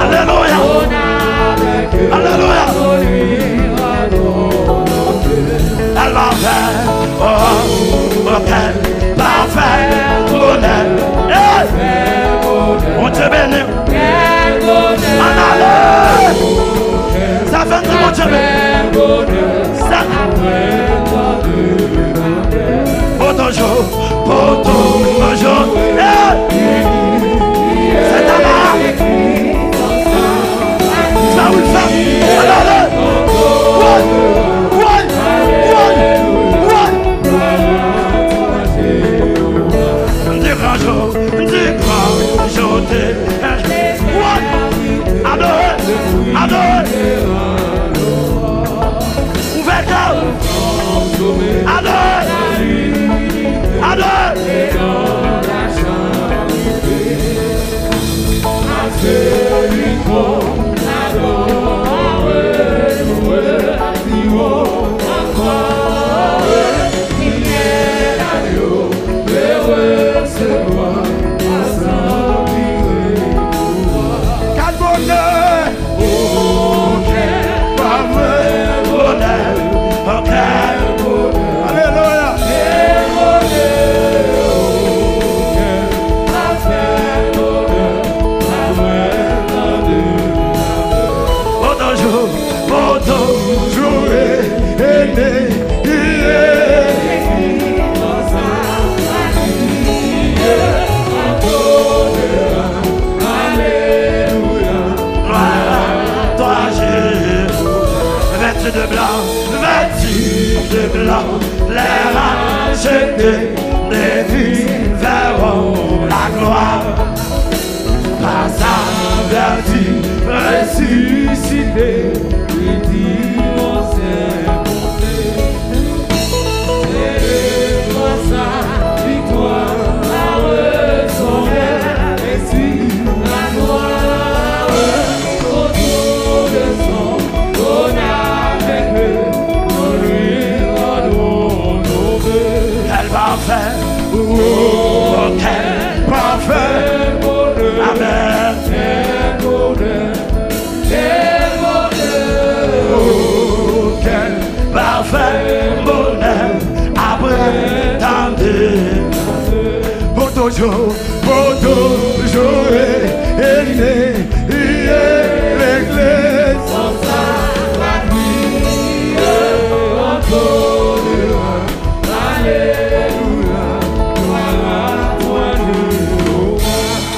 Alléluia. Alléluia. Elle va faire, oh, parfait. Eh, On te bénit. En. Ça fait mon Dieu béni. Ça. Pour toujours, pour toujours. blanc, les mains jetées. Pour toujours et né, l'église.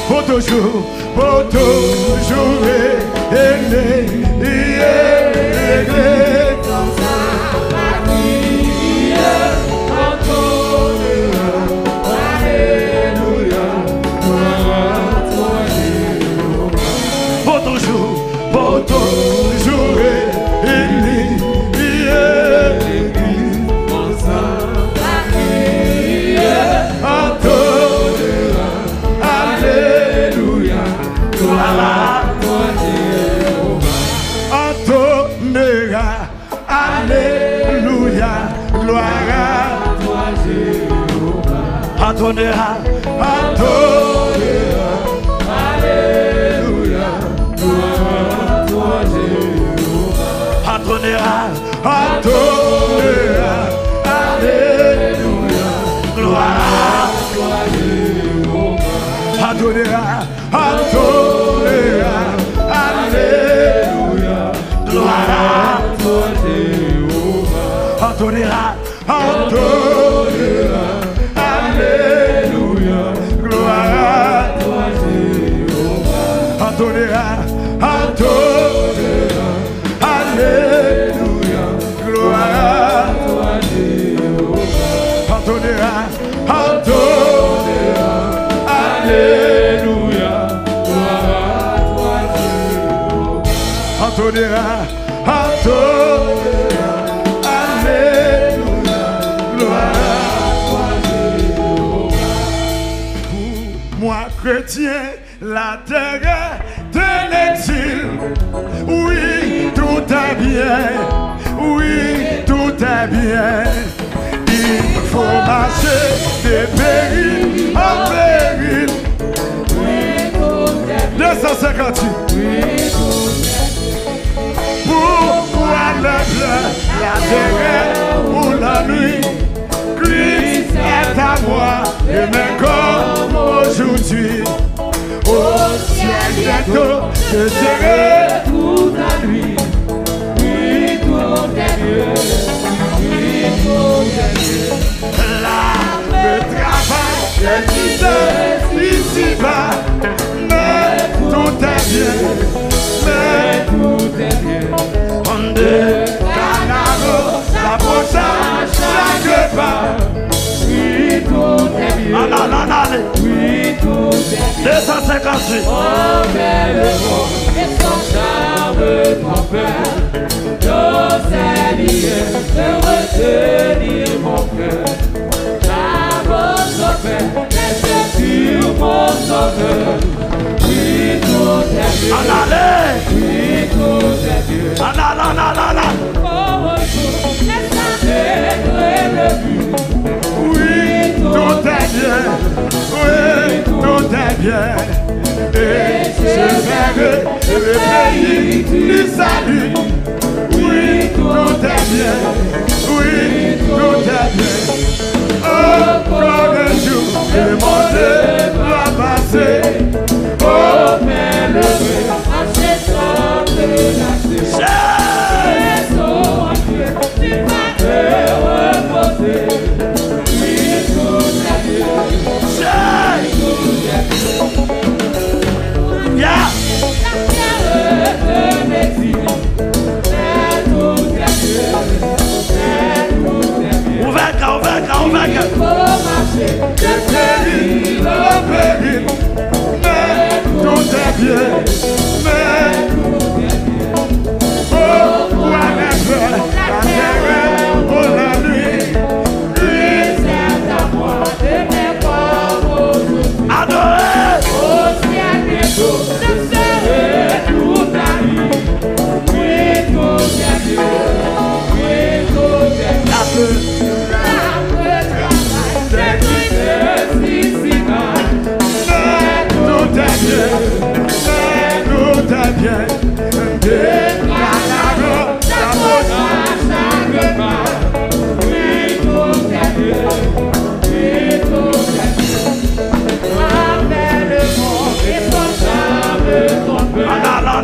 Pour toujours, pour toujours et né, l'église. Toujours, pour toujours À moi chrétien, la terre de l'exil, oui, tout est bien, oui, tout est bien. Il faut marcher des périls en péril. 258. Pourquoi la terre ou la nuit Christ est à moi, demain comme aujourd'hui. Au ciel bientôt, je serai toute la nuit. Oui, tout est Dieu. Oui, tout est Dieu. Là, le travail, le ici-bas. Mais tout est bien. Mais tout est bien. De canaro, la chaque pas. Oui, tout est bien. Ah, non, non, non, allez. Oui, tout est bien. 258. Oh, mais le monde et son charme trompeur. J'ose lier de retenir mon cœur. Sauveur. Oui, tout est Ah, passer. Oh, mais le À péril, le péril. Mais tout est bien. Yeah.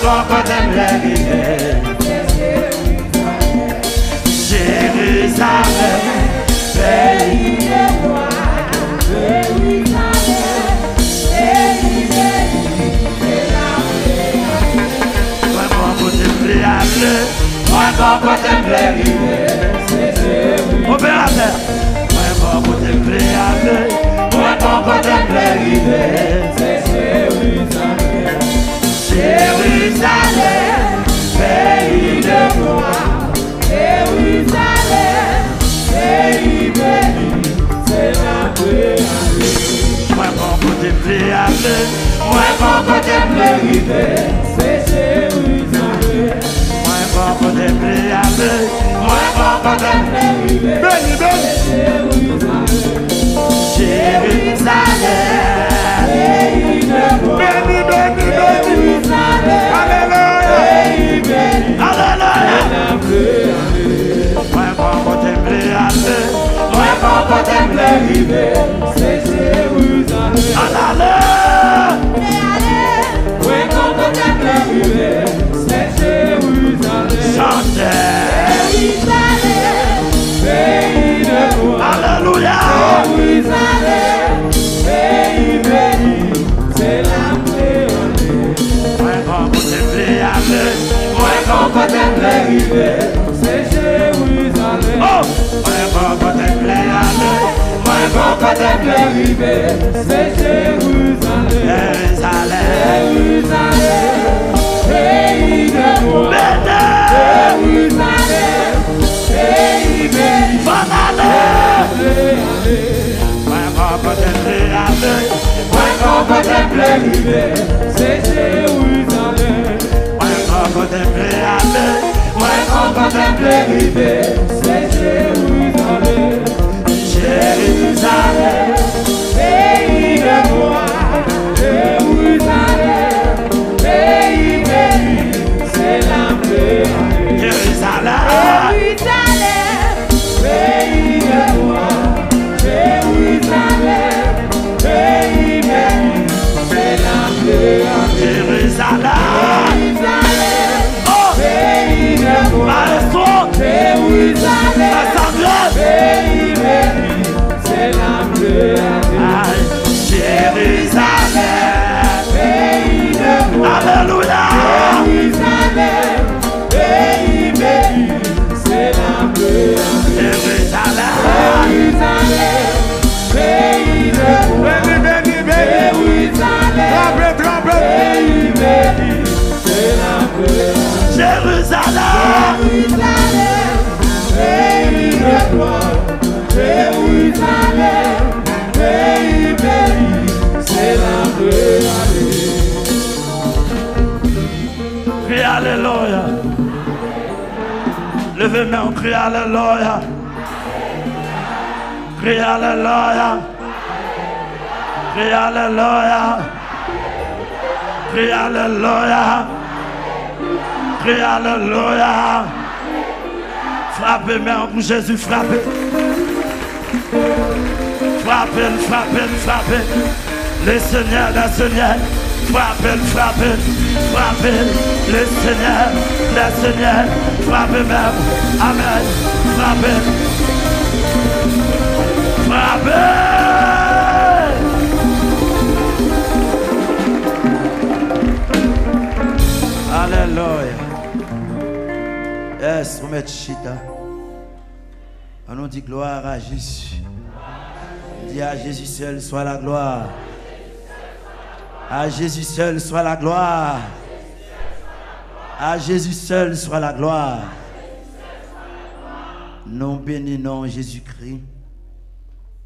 Akon kotem le vive Jeruzalem Peyi de lwa Peyi de lwa Peyi de lwa Mwen kon kotem le able Mwen kon kotem le vive Operater Mwen kon kotem le able Mwen kon kotem le vive Jeruzalem Jérusalem, pays de moi, Jérusalem, pays béni, c'est la prière. Moi, bon côté préalé, moi, bon côté mérité, c'est Jérusalem. Moi, bon côté préalé, moi, bon côté mérité, béni, béni, c'est Jérusalem. Jérusalem, pays de moi. Mwen kon pote mble ate. Mwen kon pote mble rive. Se se ou zane An ale. Mwen kon pote mble rive. Se se ou zane Chante. Erizane Peyi de pou Aleluya Erizane Peyi veni Se la mble ane Mwen kon pote mble ate. An kote mle rive, se Jeruzale oh! Mwen kon kote mle ale, mwen kon kote mle rive. Se Jeruzale, Jeruzale, Jeruzale Peyi de mou, Jeruzale Peyi de mou, Mwen kon kote mle ale, mwen kon kote mle rive. Se Jeruzale kontemple ame, mwen kon kontemple rive, se Jeruzalem, Jeruzalem, peyi de kwa, Jeruzalem, peyi de li, se lam de ame, Jeruzalem, Jeruzalem, peyi de kwa, Jeruzalem, peyi de li, se lam de ame, Jeruzalem, Jeruzalem, Jerusalem, la sanglante, pays béni, c'est l'âme de la main, crie Alléluia. Crie Alléluia. Crie Alléluia. Crie Alléluia. Crie Alléluia. Frappez main pour Jésus, frappez. Frappez, frappez, frappez. Le Seigneur, le Seigneur. Frappez, frappez, frappez. Le Seigneur, le Seigneur. Frappez même. Amen. Frappez. Frappez. Alléluia. Yes, vous mettez chita. On nous dit gloire à Jésus. Dis à Jésus seul soit la gloire. À Jésus seul soit la gloire. À Jésus seul soit la gloire. Nous bénissons Jésus-Christ.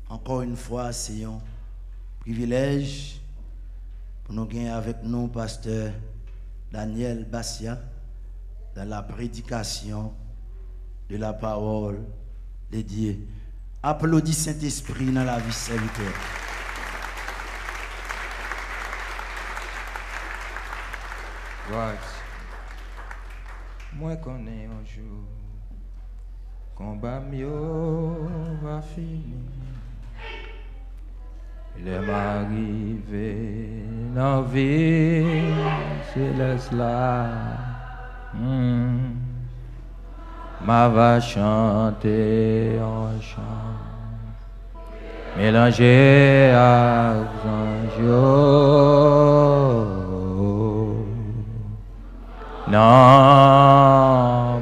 Encore une fois, c'est un privilège pour nous gagner avec nous, pasteur Daniel Bassia, dans la prédication de la parole de Dieu. Applaudis Saint-Esprit dans la vie serviteur. Moi connais un jour, combat mieux va finir. Il est m'arrivé dans la vie, c'est. Hmm. Ma va chanter en chant, mélangé à anges.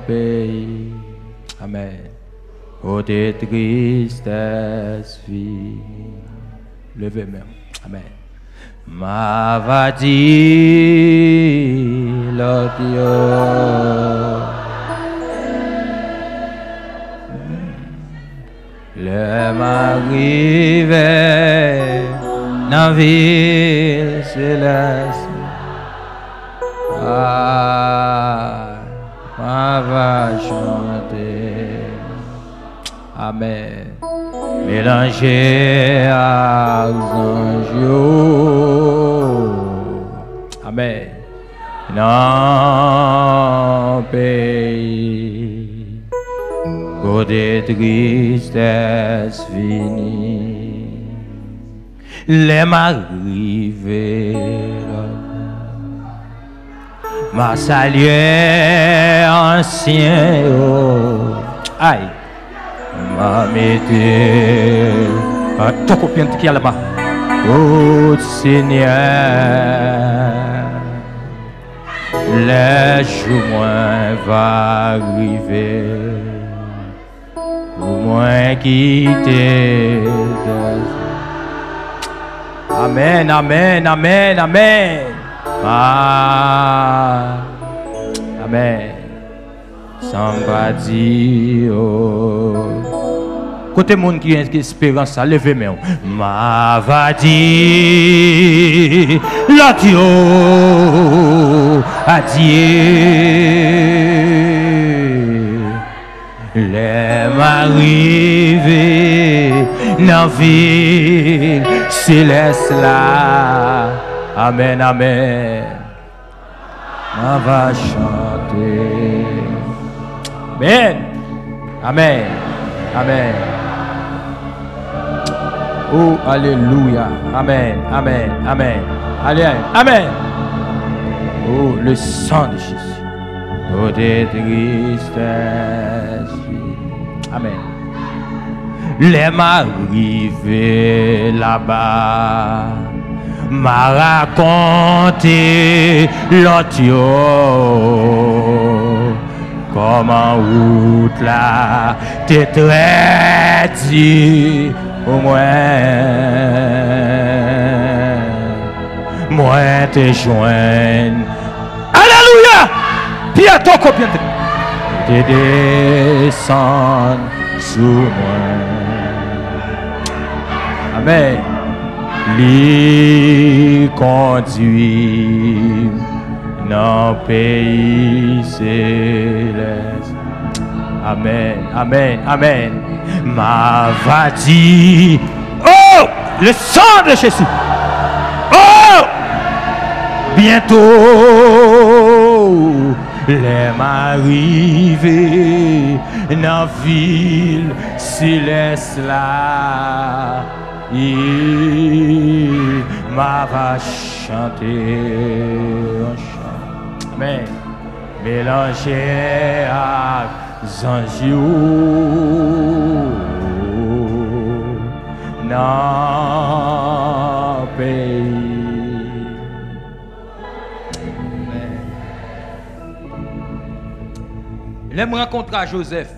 Pays. Amen. Oh, tes tristesses, vie. Levez même. Amen. Ma va. Le m'arriver dans ville céleste. Ah, ma va chanter. Amen. Mélangé à anges. Amen. Non, pays. Côté tristesse finie. Les m'arriver ma salué ancien oh. aïe ma à ton copain qui est là-bas oh Seigneur le jour moins va arriver au moins quitter Amen, Amen, Amen, Amen. Ah, amen. Somebody, oh. Côté monde qui a espérance, à lever main. Mavadi, l'adieu, adieu. Les m'arrivés, dans ville céleste là. Amen, amen. On va chanter. Amen. Amen. Amen. Oh, Alléluia. Amen. Amen. Amen. Allez, Amen. Oh, le sang de Jésus. Oh, des tristesses. Amen. Les m'arriver là-bas m'a raconté l'autre comment route là t'es très dit au moins. Moi te joindre Alléluia! Pierre ton combien te descendre sous moi. Amen les conduit dans le pays céleste. Amen, Amen, Amen. Ma va dire, oh, le sang de Jésus. Oh, bientôt, les m'arriver dans la ville céleste là. Il m'a va chanter un chant. Amen. Mélanger à Zanjou dans pays. Me à Joseph.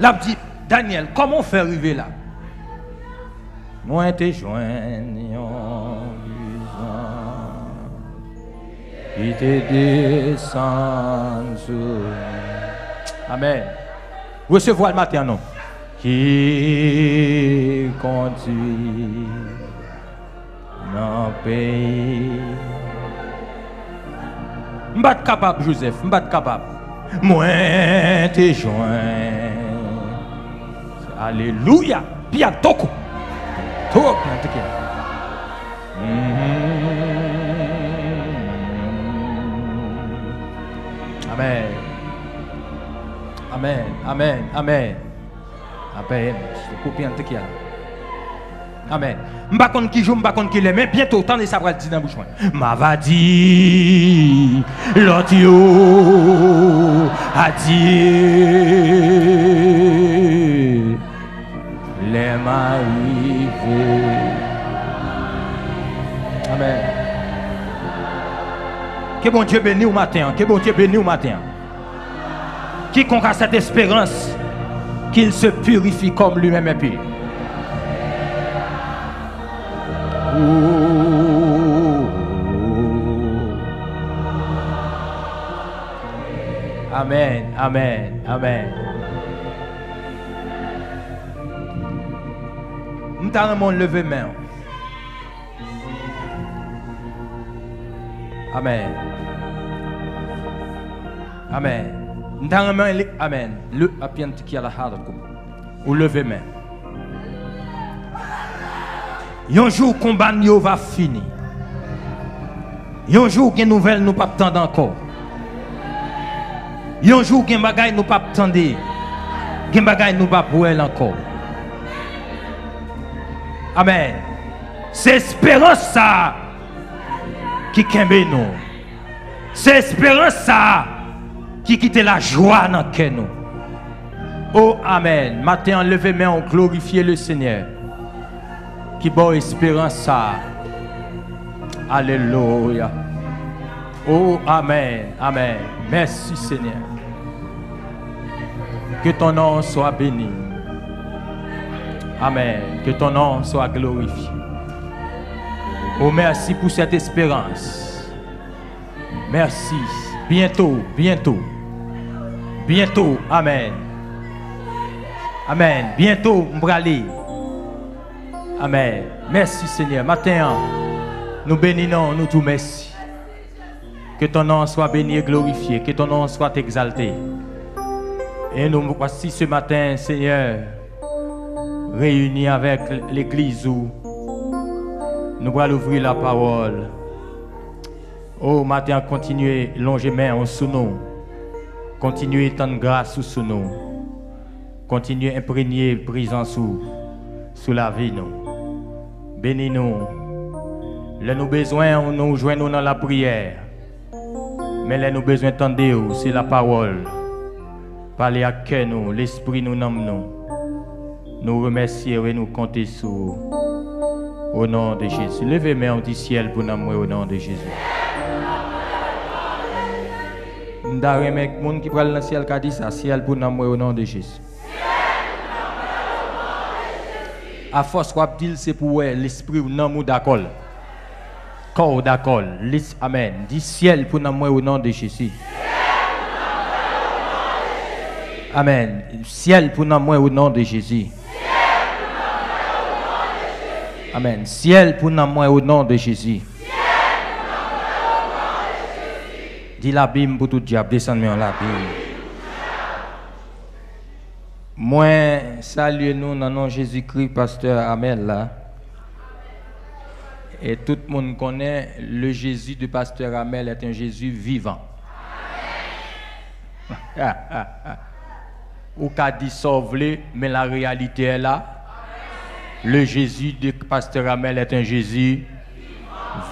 L'a dit, Daniel, comment faire arriver là? Moi, te joignons Il te descend Amen. Recevoir le matin, non Qui conduit dans pays. M'bat capable, Joseph, m'bat capable. Moi, te joint. Alléluia. Pia toko. Toko, toko. Amen. Amen. Amen. Amen. Amen. Je coupe un truc Amen. M'pa contre qui joue, contre qui mais bientôt, tant de ça dire dans bouche. M'a va dit, l'autre a dit, les m'arriver. Amen. Que bon Dieu bénisse au matin, que bon Dieu bénisse au matin. Quiconque a cette espérance, qu'il se purifie comme lui-même est pur. Amen, amen, amen. Nous t'avons levé main. Amen. Amen. Nous t'avons Amen. Le apien qui a la harde. Ou lever main. Un jour, combat nous va finir. Un jour, une nouvelle nous pas attendre encore. Un jour, une bagaille nous pas attendre. Une bagaille nous pas pour elle encore. Amen. C'est espérance qui kembe nous. C'est espérance qui quitte la joie dans nous. Oh Amen. Matin, levez main, on glorifie le Seigneur qui bonne espérance. Alléluia. Oh, Amen, Amen. Merci Seigneur. Que ton nom soit béni. Amen. Que ton nom soit glorifié. Oh, merci pour cette espérance. Merci. Bientôt, bientôt. Bientôt, Amen. Amen. Bientôt, m'brali. Amen. Merci Seigneur. Matin, nous bénissons, nous tout merci. Que ton nom soit béni et glorifié. Que ton nom soit exalté. Et nous voici ce matin, Seigneur, réunis avec l'église où nous allons ouvrir la parole. Oh, matin, continuez, longer main sous nous. Continuez tendre grâce sous nous. Continuez imprégner présence sous, sous la vie nous. Bénis-nous. Les nous besoin, nous joignons dans la prière. Mais les nous besoin tendez c'est la parole. Parlez à nous, l'esprit nous nomme nous. Nous remercions et nous comptons sur au nom de Jésus. Levez moi du ciel pour nous au nom de Jésus. Ndare mek moun qui pral dans ciel ka dit ça, ciel pour nous au nom de Jésus. à force qu'on dit c'est pour l'esprit ou non d'accord. Corps d'accord. Amen. Dis ciel pour nous au nom de Jésus. Amen. Ciel pour nous au nom de Jésus. Amen. Ciel pour nous au nom de Jésus. Dis la bim pour tout diable, descends-moi la bim. Moi, salut nous dans le nom de Jésus-Christ, pasteur Amel. Et tout le monde connaît le Jésus de pasteur Amel est un Jésus vivant. Ou qu'a dit sauver, mais la réalité est là. Le Jésus de pasteur Amel est un Jésus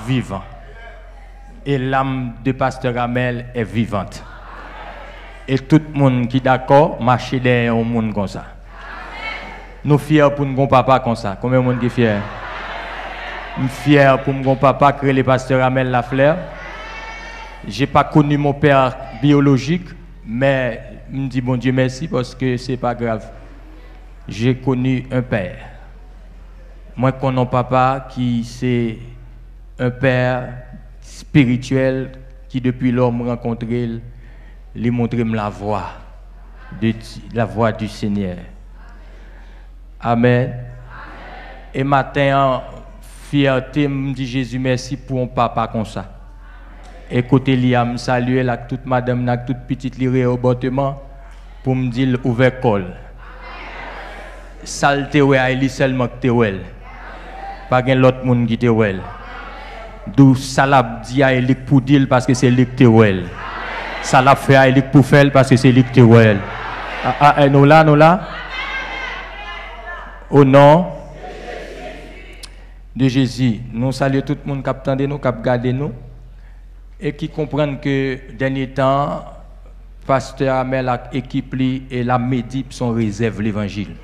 vivant. Et l'âme de pasteur Amel est vivante. Et tout le monde qui est d'accord, marcher derrière un monde comme ça. Nous fiers pour nous papa comme ça. Combien de monde qui est fier? Je suis fier pour mon papa créer le pasteur Amel Lafleur. Je n'ai pas connu mon père biologique, mais je me dis bon Dieu merci parce que ce n'est pas grave. J'ai connu un père. Moi, je connais papa qui c'est un père spirituel qui depuis l'homme rencontré, lui montré la voie, la voie du Seigneur. Amen. Et matin, fierté, me dit Jésus merci pour un papa comme ça. Lui, me saluer là toute madame, là toute petite lire au pour me dire ouvert col. Elle seulement que Pas gen l'autre monde qui t'es D'où ça l'a dit à Elik pour dire parce que c'est qui t'es Ça l'a fait à Elik pour faire parce que c'est lui qui t'es Ah, ah, nous là, nous là. Au nom de Jésus. Nous saluons tout le monde qui a nous, qui a gardé nous, et qui comprennent que, dernier temps, Pasteur Amel a équipé et la Médip sont réserve l'évangile.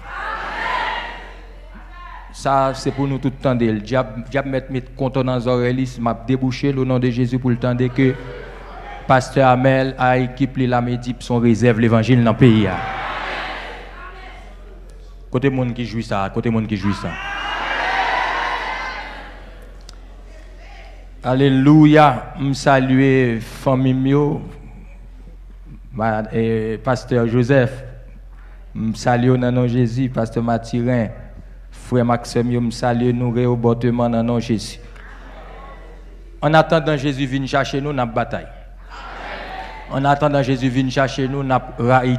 Ça, c'est pour nous tout le temps. Le diable, mettre mes comptes dans les oreilles, m'a débouché le nom de Jésus pour le temps que Pasteur Amel a équipé la Médip son réserve l'évangile dans le pays. Côté monde qui jouit ça, côté monde qui jouit ça. Alléluia. Je salue famille et pasteur Joseph. Je salue au nom de Jésus, pasteur Mathurin. Frère Maxime, je salue nous réobotement dans nom Jésus. En attendant Jésus vienne chercher nous, nous bataille. En attendant Jésus vienne chercher nous, nous avons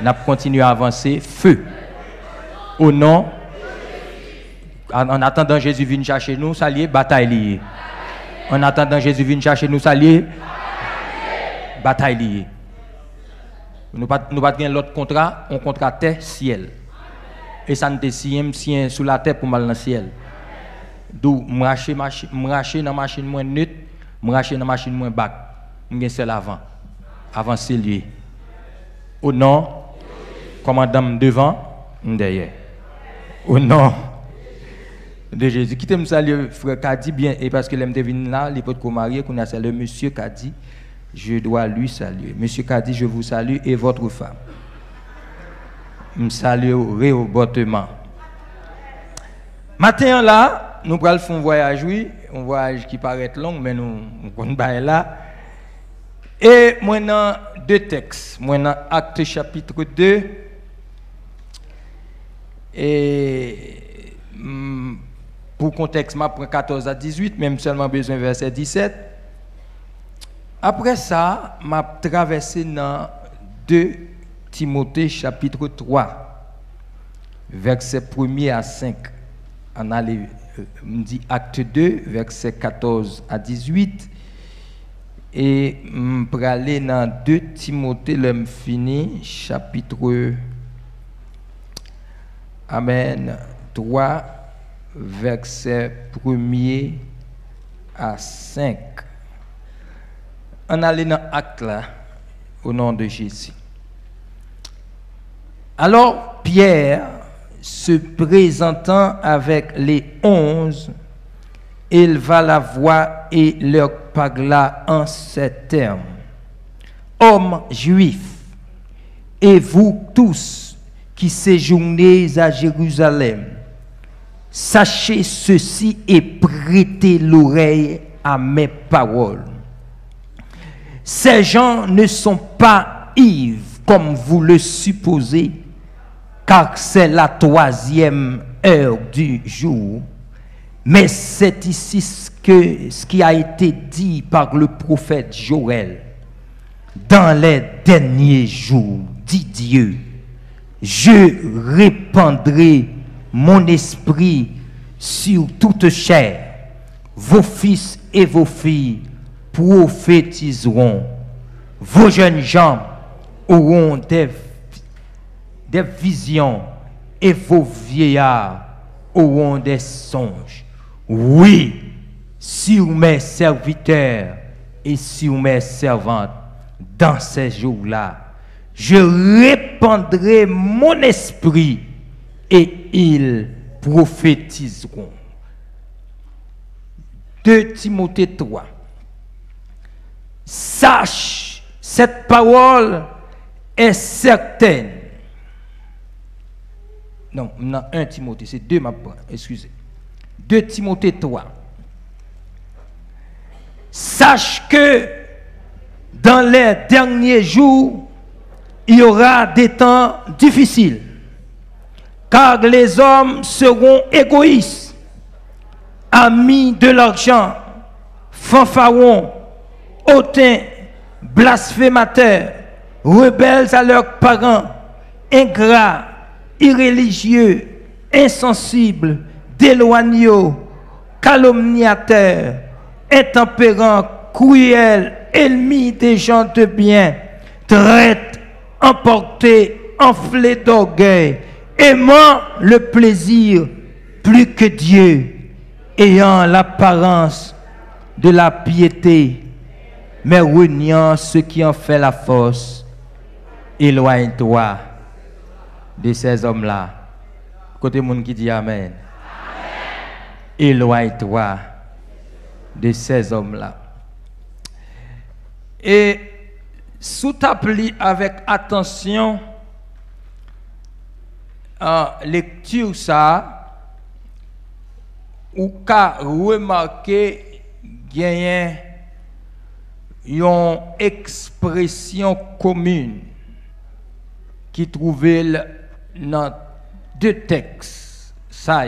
Nous continuons à avancer. Feu. Au nom en attendant Jésus vienne chercher nous, ça bataille liée. En attendant Jésus vienne chercher nous, ça bataille liée. Nous pas nous pas l'autre contrat, on contrat ciel. Et ça ne te sien sous la terre pour mal dans le ciel. D'où m'racher m'racher dans machine moins net, m'racher dans machine moins bac. M'gen seul avant. Avant c'est lié. Au nom commandant devant, derrière. Au nom de Jésus. Qui me saluer, frère Kadi, bien, et parce que l'aime devine là, les potes mariés, qu'on a salué monsieur Kadi, je dois lui saluer. Monsieur Kadi, je vous salue et votre femme. Je salue réobotement. Matin là, nous allons faire un voyage, oui, un voyage qui paraît long, mais nous, nous là. Et maintenant, deux textes. Maintenant, Acte chapitre 2. Et hmm, pour contexte, je 14 à 18, même seulement besoin verset 17. Après ça, je traversé dans 2 Timothée chapitre 3, verset 1 à 5. On a euh, dit acte 2, verset 14 à 18. Et je aller dans 2 Timothée, le fini, chapitre Amen, 3, verset 1 à 5. On allait dans l'acte là, au nom de Jésus. Alors Pierre, se présentant avec les onze, éleva la voix et leur parla en ces termes. Hommes juifs, et vous tous qui séjournez à Jérusalem, Sachez ceci et prêtez l'oreille à mes paroles. Ces gens ne sont pas ivres comme vous le supposez, car c'est la troisième heure du jour. Mais c'est ici ce, qui a été dit par le prophète Joël. Dans les derniers jours, dit Dieu, je répandrai mon esprit sur toute chair. Vos fils et vos filles prophétiseront. Vos jeunes gens auront des, des visions et vos vieillards auront des songes. Oui, sur mes serviteurs et sur mes servantes, dans ces jours-là, je répandrai mon esprit et ils prophétiseront. 2 Timothée 3. Sache, cette parole est certaine. Non, non 1 Timothée, c'est 2 ma excusez. 2 Timothée 3. Sache que dans les derniers jours, il y aura des temps difficiles, car les hommes seront égoïstes, amis de l'argent, fanfarons, hautains, blasphémateurs, rebelles à leurs parents, ingrats, irréligieux, insensibles, déloignés, calomniateurs, intempérants, cruels, ennemis des gens de bien, traitent, emportés, enflés d'orgueil, aimant le plaisir plus que Dieu, ayant l'apparence de la piété, mais reniant ce qui en fait la force. Éloigne-toi de ces hommes-là. Côté monde qui dit Amen. Éloigne-toi de ces hommes-là. Et sous ta avec attention en lecture ça, ou qu'à remarquer gagnent une expression commune qui trouvait dans deux textes ça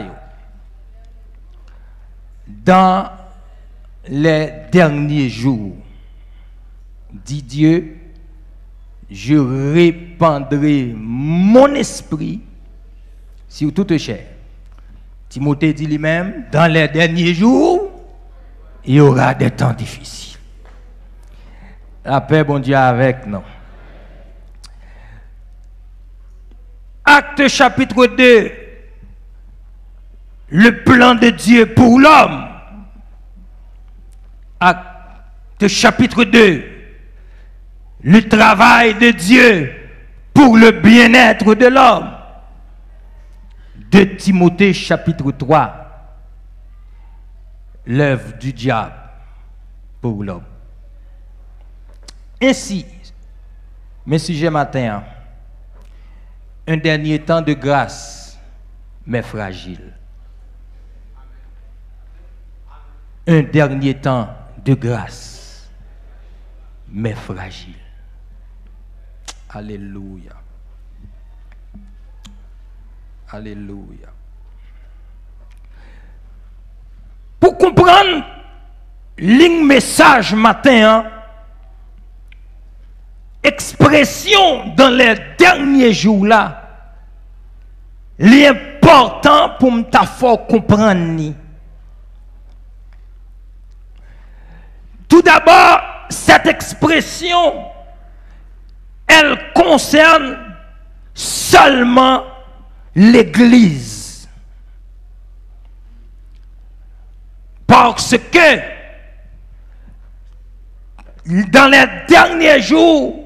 dans les derniers jours dit Dieu je répandrai mon esprit sur toute chair. Timothée dit lui-même dans les derniers jours il y aura des temps difficiles. La paix bon Dieu avec nous Acte chapitre 2, le plan de Dieu pour l'homme. Acte chapitre 2, le travail de Dieu pour le bien-être de l'homme. De Timothée chapitre 3, l'œuvre du diable pour l'homme. Ainsi, mes sujets matin, un dernier temps de grâce, mais fragile. Un dernier temps de grâce, mais fragile. Alléluia. Alléluia. Pour comprendre le message matin, hein, expression dans les derniers jours là, l'important pour me fort comprendre. Tout d'abord, cette expression, elle concerne seulement l'Église. Parce que dans les derniers jours,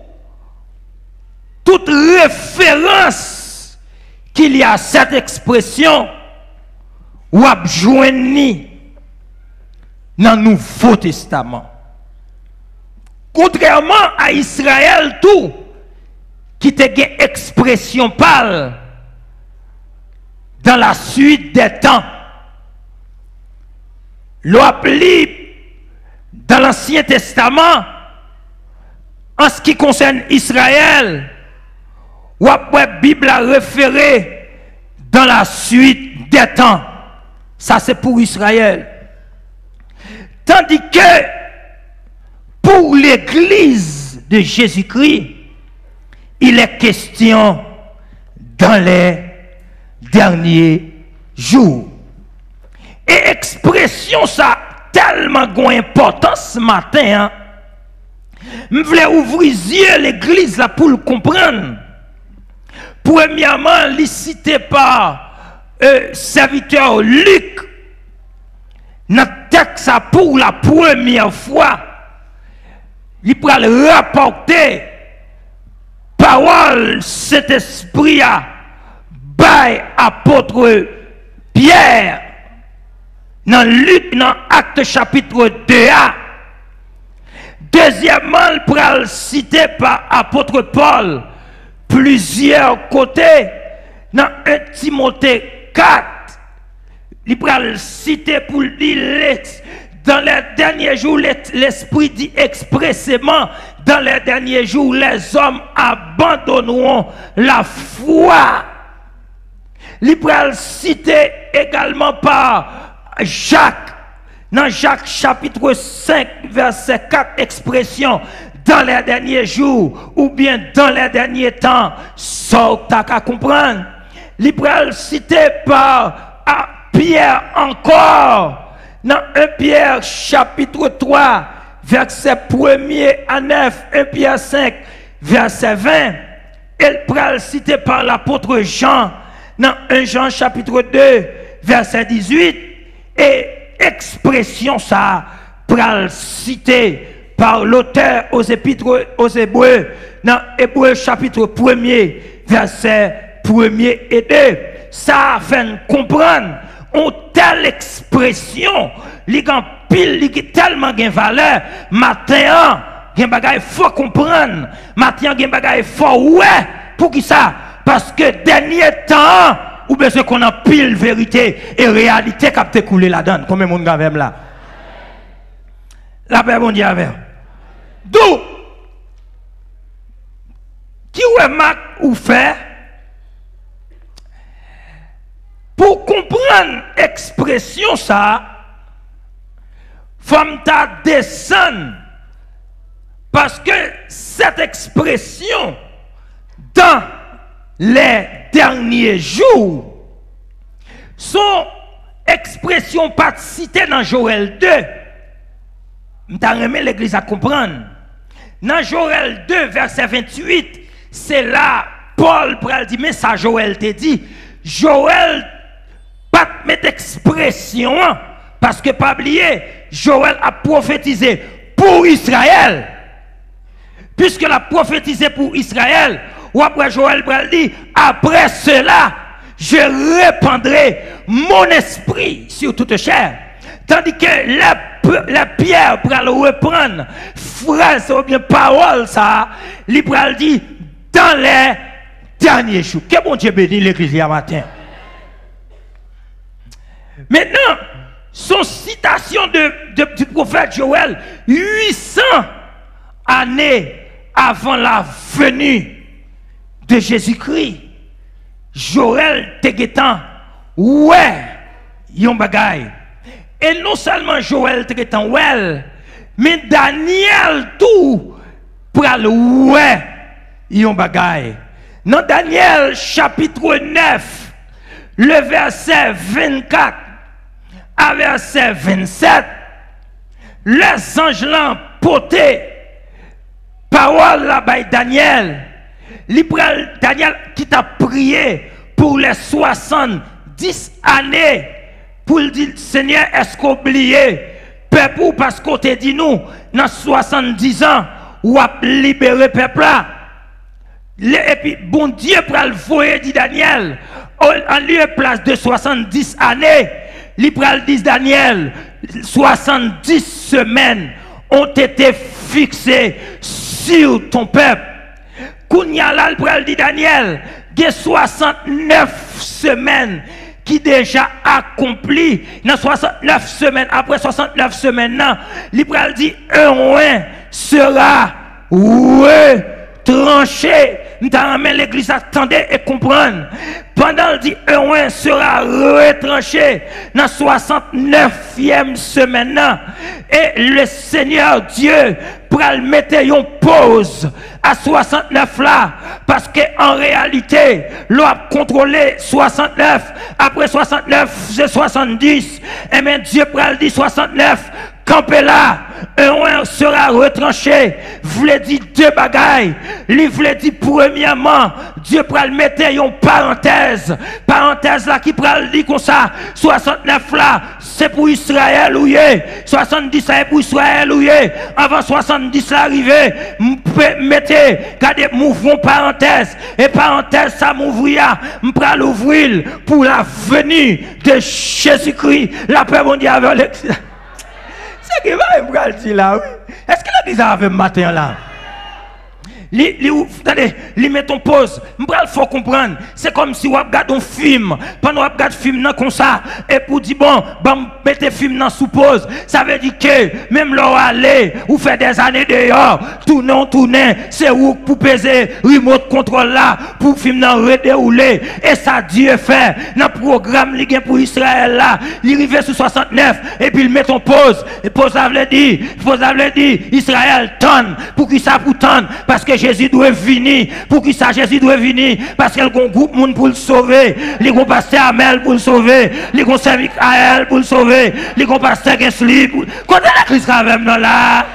toute référence qu'il y a à cette expression ou à dans le Nouveau Testament. Contrairement à Israël tout, qui te une expression pâle dans la suite des temps. L'appli dans l'Ancien Testament, en ce qui concerne Israël, ou après Bible a référé dans la suite des temps. Ça c'est pour Israël. Tandis que pour l'église de Jésus-Christ, il est question dans les derniers jours. Et expression ça tellement d'importance ce matin. Hein? Je voulais ouvrir les yeux l'église pour le comprendre. Premièrement, licité par euh, serviteur Luc, notre texte pour la première fois, il peut rapporter. Parole cet esprit à by apôtre Pierre. Dans Luc dans acte chapitre 2a deuxièmement il peut citer par apôtre Paul plusieurs côtés dans 1 Timothée 4 il peut citer pour dire dans les derniers jours, l'Esprit dit expressément, dans les derniers jours, les hommes abandonneront la foi. Libral cité également par Jacques, dans Jacques chapitre 5, verset 4, expression, dans les derniers jours, ou bien dans les derniers temps, ça à comprendre. Libral cité par Pierre encore, dans 1 Pierre chapitre 3, verset 1er à 9, 1 Pierre 5, verset 20, elle pral cité par l'apôtre Jean. Dans 1 Jean chapitre 2, verset 18, et expression ça pral cité par l'auteur aux épîtres aux Hébreux dans Hébreux chapitre 1er, verset 1er et 2. Ça fait comprendre on telle expression, li pile, tellement gen valeur, matin, gen bagay faut comprendre, matin gen bagay faut ouais, pour qui ça? Parce que dernier temps, ou besoin qu'on a pile vérité et réalité qui a coulé là-dedans. Combien de monde là? La paix, mon Dieu, avec. D'où? Qui ou ou fait? Pour comprendre l'expression ça, faut ta descendre. Parce que cette expression, dans les derniers jours, son expression pas citée dans Joël 2. M'ta remis l'église à comprendre. Dans Joël 2, verset 28, c'est là Paul pour dire, mais ça Joël te dit, Joël pas mettre expression, hein. parce que pas oublier, Joël a prophétisé pour Israël. Puisque a prophétisé pour Israël, ou après Joël dit, après cela, je répandrai mon esprit sur toute chair. Tandis que la, la pierre pour le reprendre, phrase ou bien parole, ça, il dit, dans les derniers jours. Que bon Dieu bénisse l'église matin. Maintenant, son citation de, du prophète Joël, 800 années avant la venue de Jésus-Christ, Joël Tegetan, ouais, yon bagay. Et non seulement Joël Tegetan, ouais, mais Daniel tout, pral ouais, yon bagay. Dans Daniel chapitre 9, le verset 24, à verset 27, les anges l'ont porté parole là Daniel. Daniel qui t'a prié pour les 70 années pour dire Seigneur, est-ce qu'on oublié? Peuple parce qu'on t'a dit nous dans 70 ans ou a libéré peuple là? Et puis, bon Dieu, pour le voyer, dit Daniel, en lieu et place de 70 années, L'Ibral dit Daniel, 70 semaines ont été fixées sur ton peuple. Kounya là, dit Daniel, il y a 69 semaines qui déjà accompli dans 69 semaines après 69 semaines l'Ibral dit un oin sera tranché. Nous l'église attendez et comprendre pendant le dit sera retranché dans 69e semaine et le Seigneur Dieu le mettre en pause à 69 là. Parce que en réalité l'on a contrôlé 69 après 69 c'est 70 et bien Dieu le dire 69 campé là, un sera retranché. Voulait dire deux bagailles. Il voulait dire premièrement, Dieu le mettre une parenthèse. Parenthèse là qui le dire comme ça. 69 là, c'est pour Israël ou 70 c'est pour Israël ou Avant 70 l'arrivée, mettez, regardez, mouvement parenthèse. Et parenthèse ça m'ouvrir, m'pral l'ouvrir pour la venue de Jésus-Christ. La paix mondiale avec Est-ce que l'église avait matin là? Attendez, li met ton pause. M'bral faut comprendre. C'est comme si on regarde un film. Pendant on regarde film nan comme ça et pour dire bon, bon mettez film dans sous pause. Ça veut dire que même là aller ou fait des années dehors, tourner tourner, c'est où pour peser remote control là pour film nan redérouler et ça Dieu fait dans programme li pour Israël là, il arrive sur 69 et puis il met en pause. Et pause ça veut dire, pause ça Israël tonne pour qui ça pour tonne? Parce que Jésus doit venir. Pour qui ça Jésus doit venir? Parce qu'il y a un groupe pour le sauver. Les gros pasteur Amel pour le sauver. Les gros service Ael pour le sauver. Les gros pasteur Gesli pour... Quand la crise avec nous là?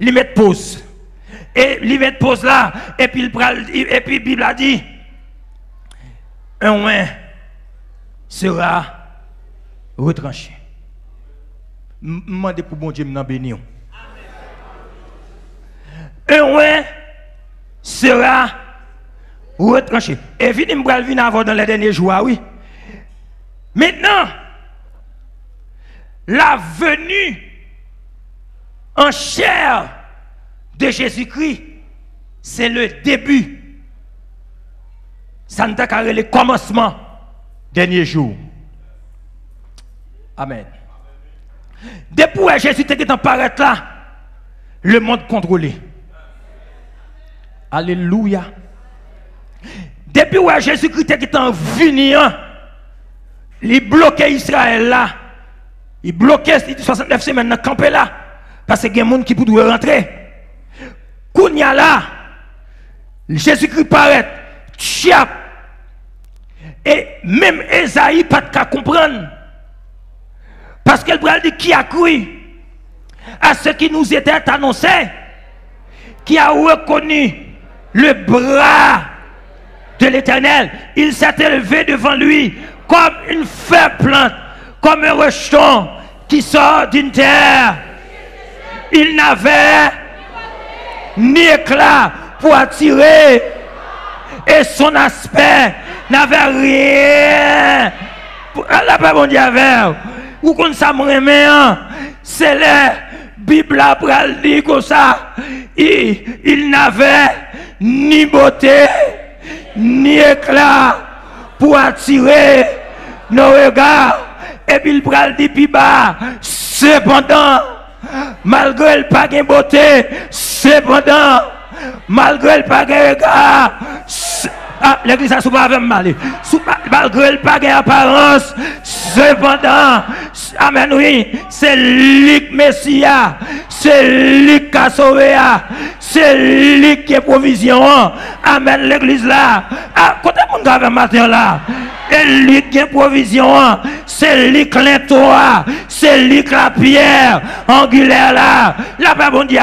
Il met pause. Et il met pause là. Et puis, et puis Bible a dit un oin sera retranché. Demandez pour bon Dieu m'en bénir oin sera retranché. Et vini m'bral venir avant dans les derniers jours, ah oui. Maintenant, la venue en chair de Jésus-Christ, c'est le début. Ça ne carré le commencement dernier jour. Amen. Depuis que Jésus était en paraître là, le monde contrôlé. Alléluia. Depuis où Jésus-Christ est en venu, hein, il bloquait Israël là. Il bloquait 69 semaines dans le camp là. Parce qu'il y a des gens qui peuvent rentrer. Kounya là, Jésus-Christ paraît, tchap. Et même Esaïe pas de comprendre. Parce qu'elle dit qui a cru à ce qui nous était annoncé, qui a reconnu? Le bras de l'Éternel. Il s'est élevé devant lui comme une faible plante, comme un rejeton qui sort d'une terre. Il n'avait ni éclat pour attirer et son aspect n'avait rien. La paix mon Dieu Ou qu'on ça hein? c'est la Bible a dit comme ça. il n'avait ni beauté, ni éclat pour attirer nos regards. Et puis il pral dit plus cependant, malgré le pas de beauté, cependant, malgré le pas de regard, ah, l'église a souvent avec mal. Malgré le pas d'apparence, cependant, Amen, oui, c'est lui Messia, c'est sauvé, c'est lui qui est provision. Amen, l'église là. Ah, côté mon gars matin là. Et lui qui est provision, c'est lui qui toi, c'est lui qui la pierre angulaire là. La paix bon Dieu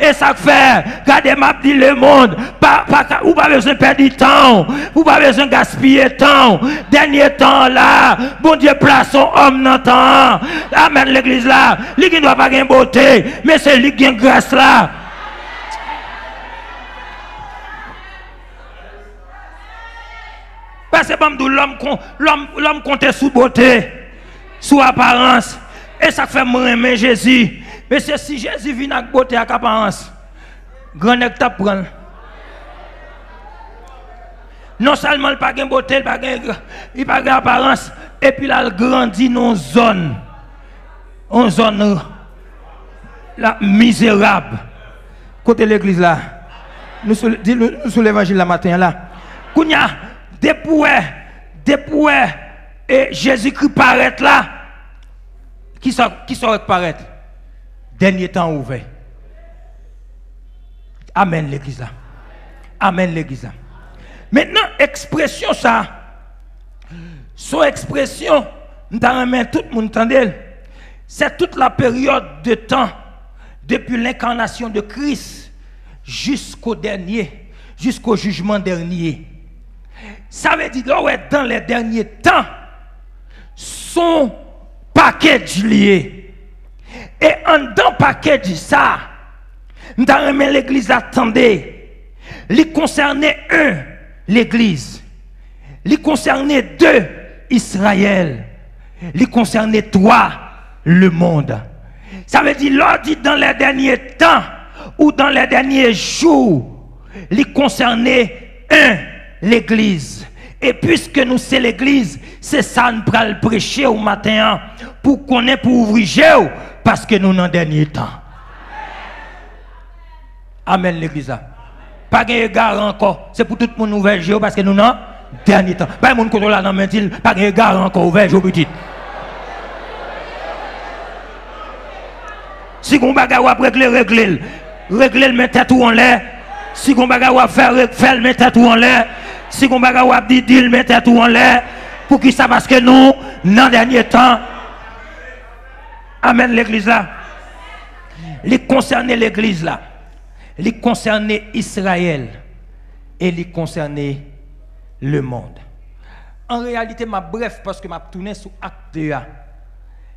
Et ça fait, regardez ma dit le monde, pas, pas, ou pas besoin de perdre du temps, ou pas besoin de gaspiller temps. Dernier temps là, bon Dieu place son homme dans temps. Amen, l'église là. Lui qui ne doit pas gagner beauté, mais c'est lui qui a grâce là. Parce que l'homme l'homme compte sous beauté, sous apparence. Et ça fait aimer Jésus. Mais c'est si Jésus vient avec beauté avec apparence, grand nectar prend. Non seulement il n'a pas de beauté, il n'a pas d'apparence, et puis il a grandi dans une zone, une zone la misérable. Côté l'église là, nous sommes l'évangile la matin là. Depuis, depuis, et Jésus-Christ paraît là, qui sort, qui paraître? Dernier temps ouvert. Amen l'église. Amen l'église là. Maintenant, expression ça, son expression, nous avons tout le monde c'est toute la période de temps depuis l'incarnation de Christ jusqu'au dernier, jusqu'au jugement dernier. Ça veut dire que dans les derniers temps, son package lié. Et en dans package ça, nous l'église attendez. Il concernait un, l'église. Il concernait deux, Israël. Il concernait trois, le monde. Ça veut dire, l'ordre dit dans les derniers temps ou dans les derniers jours, il concernait un, l'église. Et puisque nous c'est l'église, c'est ça nous le prêcher au matin pour qu'on ait pour ouvrir parce que nous le dernier temps. Amen l'église. Pas de égard encore. C'est pour tout le monde ouvert parce que nous le dernier temps. Pas de monde là dans le pas de égard encore ouvert petit. Si vous avez régler, régler. Régler, mettez tout en l'air. Si vous avez faire, faire, mettez tout en l'air. Si vous avez dit, dit, mettez tout en l'air. Pour qui ça? Parce que nous, dans le dernier temps, Amen l'église là. Les concerner l'église là. Les concerner Israël. Et les concerner le monde. En réalité, ma bref, parce que ma tourné sur acte 1.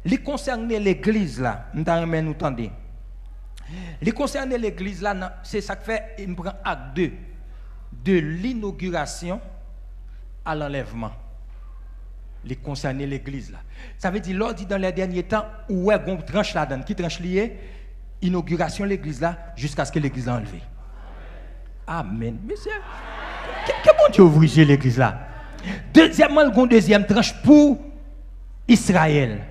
Les concerner l'église là, nous nous entendre. Les concerner l'église là, c'est ça que fait, il acte 2 de l'inauguration à l'enlèvement. Les concerner l'église là. Ça veut dire, l'ordre dans les derniers temps, où est qu'on tranche là-dedans, qui tranche lié, inauguration l'église là, jusqu'à ce que l'église enlevée. Amen. Monsieur, comment Dieu ouvre l'église là? Deuxièmement, le deuxième tranche pour Israël.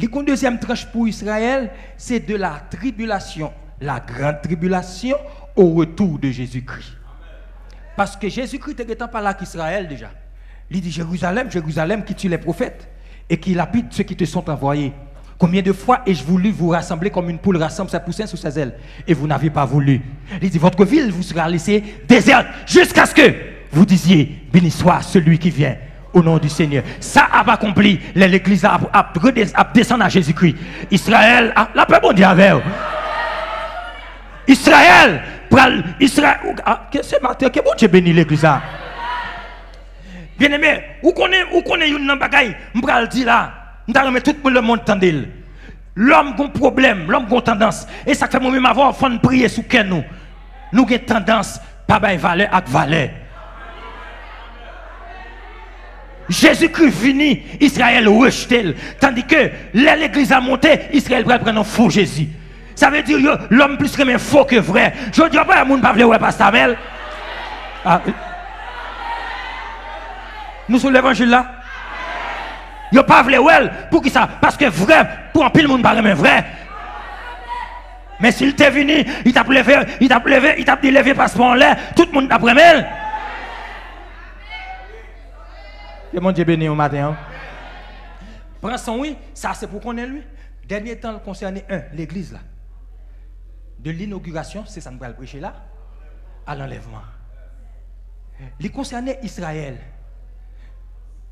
Le deuxième tranche pour Israël, c'est de la tribulation, la grande tribulation au retour de Jésus-Christ. Parce que Jésus-Christ n'était pas là qu'Israël déjà. Il dit Jérusalem, Jérusalem qui tue les prophètes et qui lapide ceux qui te sont envoyés. Combien de fois ai-je voulu vous rassembler comme une poule rassemble ses poussins sous ses ailes et vous n'avez pas voulu? Il dit votre ville vous sera laissée déserte jusqu'à ce que vous disiez béni soit celui qui vient au nom du Seigneur. Ça a accompli. L'église a, a, descendu à Jésus-Christ. Israël, a, la paix bon Dieu avec Israël, Israël, que ce matin, que bon Dieu bénit l'église Bien aimé, où connaît, où connaît une bagaille, m'bral dit là, m'ta tout le monde tendel. L'homme a un problème, l'homme a une tendance. Et ça fait moi-même avoir fond prier sous nous. Nous avons tendance, pas de valeur avec valeur. Jésus-Christ fini, Israël rejeté. Tandis que l'église a monté, Israël va prendre un faux Jésus. Ça veut dire l'homme plus que faux que vrai. Je dis pas, le monde pas ouais, Pasteur Mel. Ah. Nous sommes l'évangile là. Il pas vrai ouais, pour qui ça? Parce que vrai, pour un pile monde pas vrai. Mais s'il t'est venu, il t'a levé, il t'a levé, il t'a dit levé passeport en l'air, tout le monde t'a Que mon Dieu béni au matin. Hein. Prends son oui, ça c'est pour qu'on ait lui. Dernier temps concerné un, l'église là. De l'inauguration, c'est ça nous va le prêcher là, à l'enlèvement. Il concernait Israël.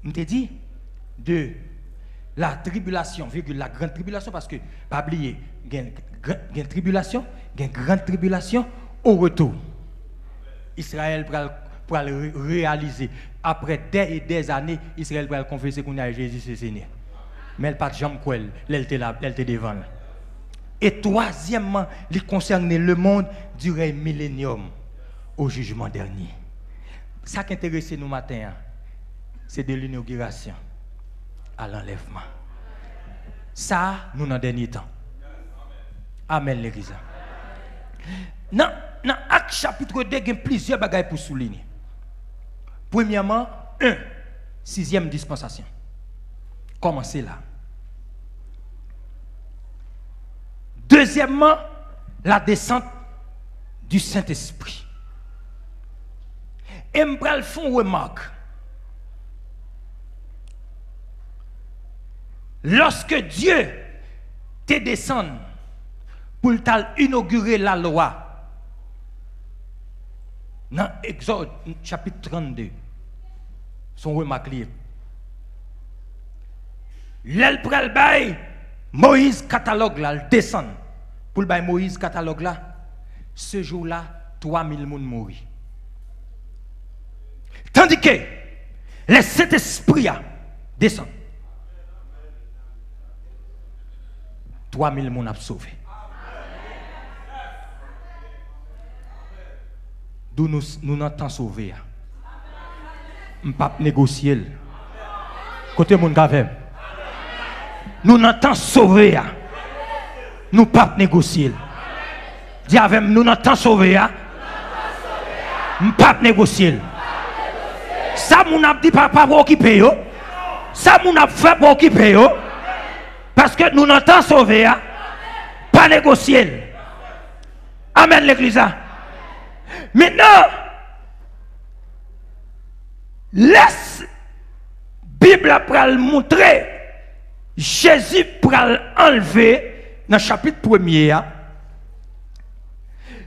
On te dit de la tribulation, virgule, la grande tribulation, parce que, pas oublier, il y a une tribulation, il y a une grande tribulation au retour. Israël pour le réaliser. Après des et des années, Israël va confesser qu'on a Jésus c'est Seigneur. Mais elle pas de jambe elle était devant. Et troisièmement, il concerne le monde durant millénium au jugement dernier. Ça qui intéresse nous matin, hein, c'est de l'inauguration à l'enlèvement. Ça, nous dans le dernier temps. Amen, l'église. Dans, dans Acte chapitre 2, il y a plusieurs bagages pour souligner. Premièrement, un, sixième dispensation. Commencez là. Deuxièmement, la descente du Saint-Esprit. Et une remarque. Lorsque Dieu te descend pour inaugurer la loi, dans Exode chapitre 32, son remarque liée. L'el pral bay Moïse catalogue là, il descend. Pour le bay Moïse catalogue là, ce jour-là, 3000 personnes mourent. Tandis que les sept esprits descendent. 3000 personnes ont sauvé. Nous nous n'entendons sauver. Ne pas négocier. Côté mon gavem. Nous n'entendons sauver. Nous pas négocier. Dis avec nous n'entendons sauver. Nous pas négocier. Ça mon a dit pas pas occuper yo. Ça mon a fait pour occuper. Parce que nous n'entendons sauver. Pas négocier. Amen l'église. Maintenant, laisse Bible après le montrer. Jésus pour enlever dans le chapitre 1er.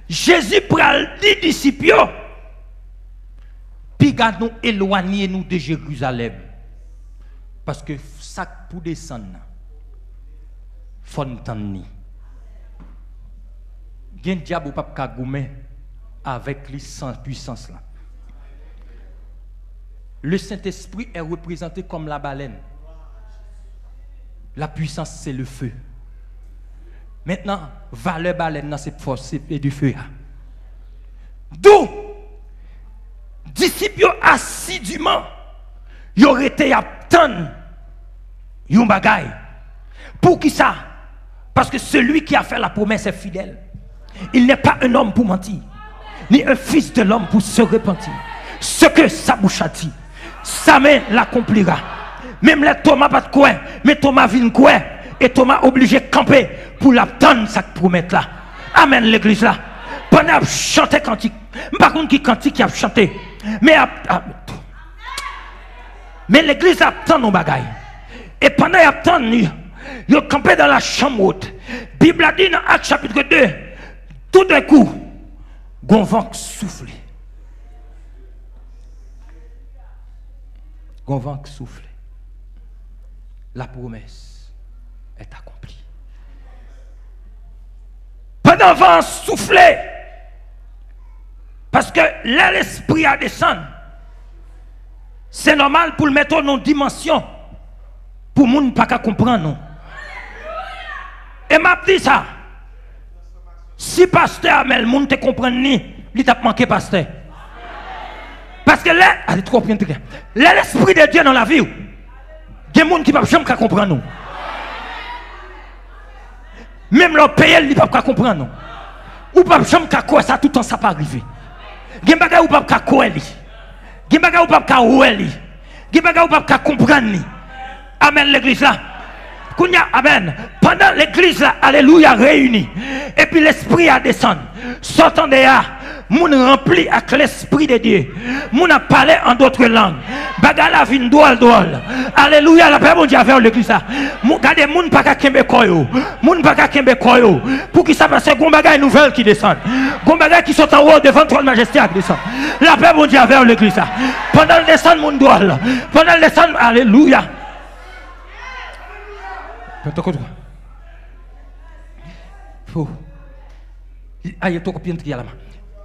Jésus pour dire disciples puis nous éloigner nous de Jérusalem. Parce que ça pour descendre, faut entendre. Il y a un diable pas avec les sans puissance là. Le Saint-Esprit est représenté comme la baleine. La puissance, c'est le feu. Maintenant, valeur baleine, c'est force et du feu. D'où, disciples assidûment, ils auraient été attendre. Pour qui ça? Parce que celui qui a fait la promesse est fidèle. Il n'est pas un homme pour mentir ni un fils de l'homme pour se repentir. Ce que sa bouche a dit, sa main l'accomplira. Même les Thomas pas de quoi, mais Thomas vient quoi, et Thomas obligé de camper pour l'attendre sa promesse là. Amen l'église là. Pendant chanter cantique, par contre qui cantique a chanté, mais mais l'église attend nos bagailles. Et pendant attend, il a campé dans la chambre haute. Bible a dit dans Acte chapitre 2, tout d'un coup, Gon vent souffle. Gon vent. La promesse est accomplie. Pendant vent souffler, parce que l'esprit a descendu, c'est normal pour le mettre en dimension, pour ne monde pas comprendre. Et m'a dit ça. Si pasteur Amel, monde te comprend ni, il t'a manqué pasteur. Parce que là, allez l'esprit de Dieu dans la vie, il y a des gens qui ne peuvent jamais comprendre nous. Même leur pays, ils ne peuvent comprendre nous. Ou pas jamais quoi ça tout le temps ça pas arriver. Il y peuvent pas Il y a des pas pas. Amen l'église là. Amen. Pendant l'église, alléluia, réunie. Et puis l'esprit a descendu. Sortant de là, moun rempli avec l'esprit de Dieu. Moun a parlé en d'autres langues. Bagala vin doual doual. Alléluia, la paix mon Dieu avec l'église. Regardez, moun pas qu'à kembe koyo. Moun pas qu'à kembe koyo. Pour qui ça passe, gon bagay nouvelle qui descend. Gon bagay qui sont en haut devant ton majesté qui descend. La paix mon Dieu avec l'église. Pendant le descend, moun doual. Pendant le descend, alléluia. Faut. Aïe, toi, combien de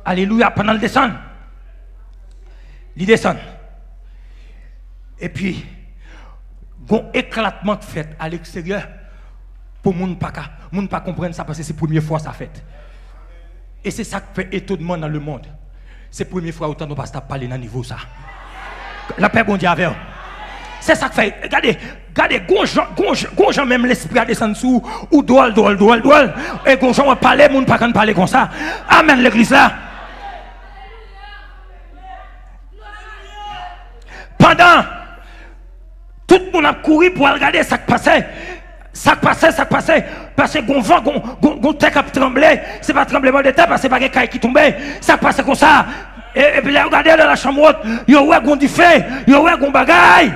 Alléluia, pendant le descend. Il descend. Et puis, un éclatement de fait à l'extérieur pour ne pas pas comprendre ça parce que c'est la première fois ça fait. Et c'est ça qui fait étonnement dans le monde. C'est la première fois autant nous pas parler dans niveau ça. La paix bon Dieu avec c'est ça que fait. Regardez, regardez, gonjan, même l'esprit a descendu sous, ou doit, doit, doit, doit. Et gonjan va parler, moun pas parler comme ça. Amen, l'église là. Pendant, tout le monde a couru pour regarder ce qui passait. Ça qui passait, ça qui passait. Parce que gon vent, gon, terre qui tremblait. C'est pas tremblement de terre parce que c'est pas quelqu'un qui tombait. Ça passait comme ça. Et, puis là, regardez dans la chambre haute, il y a du fait, il y a qu'on bagaille.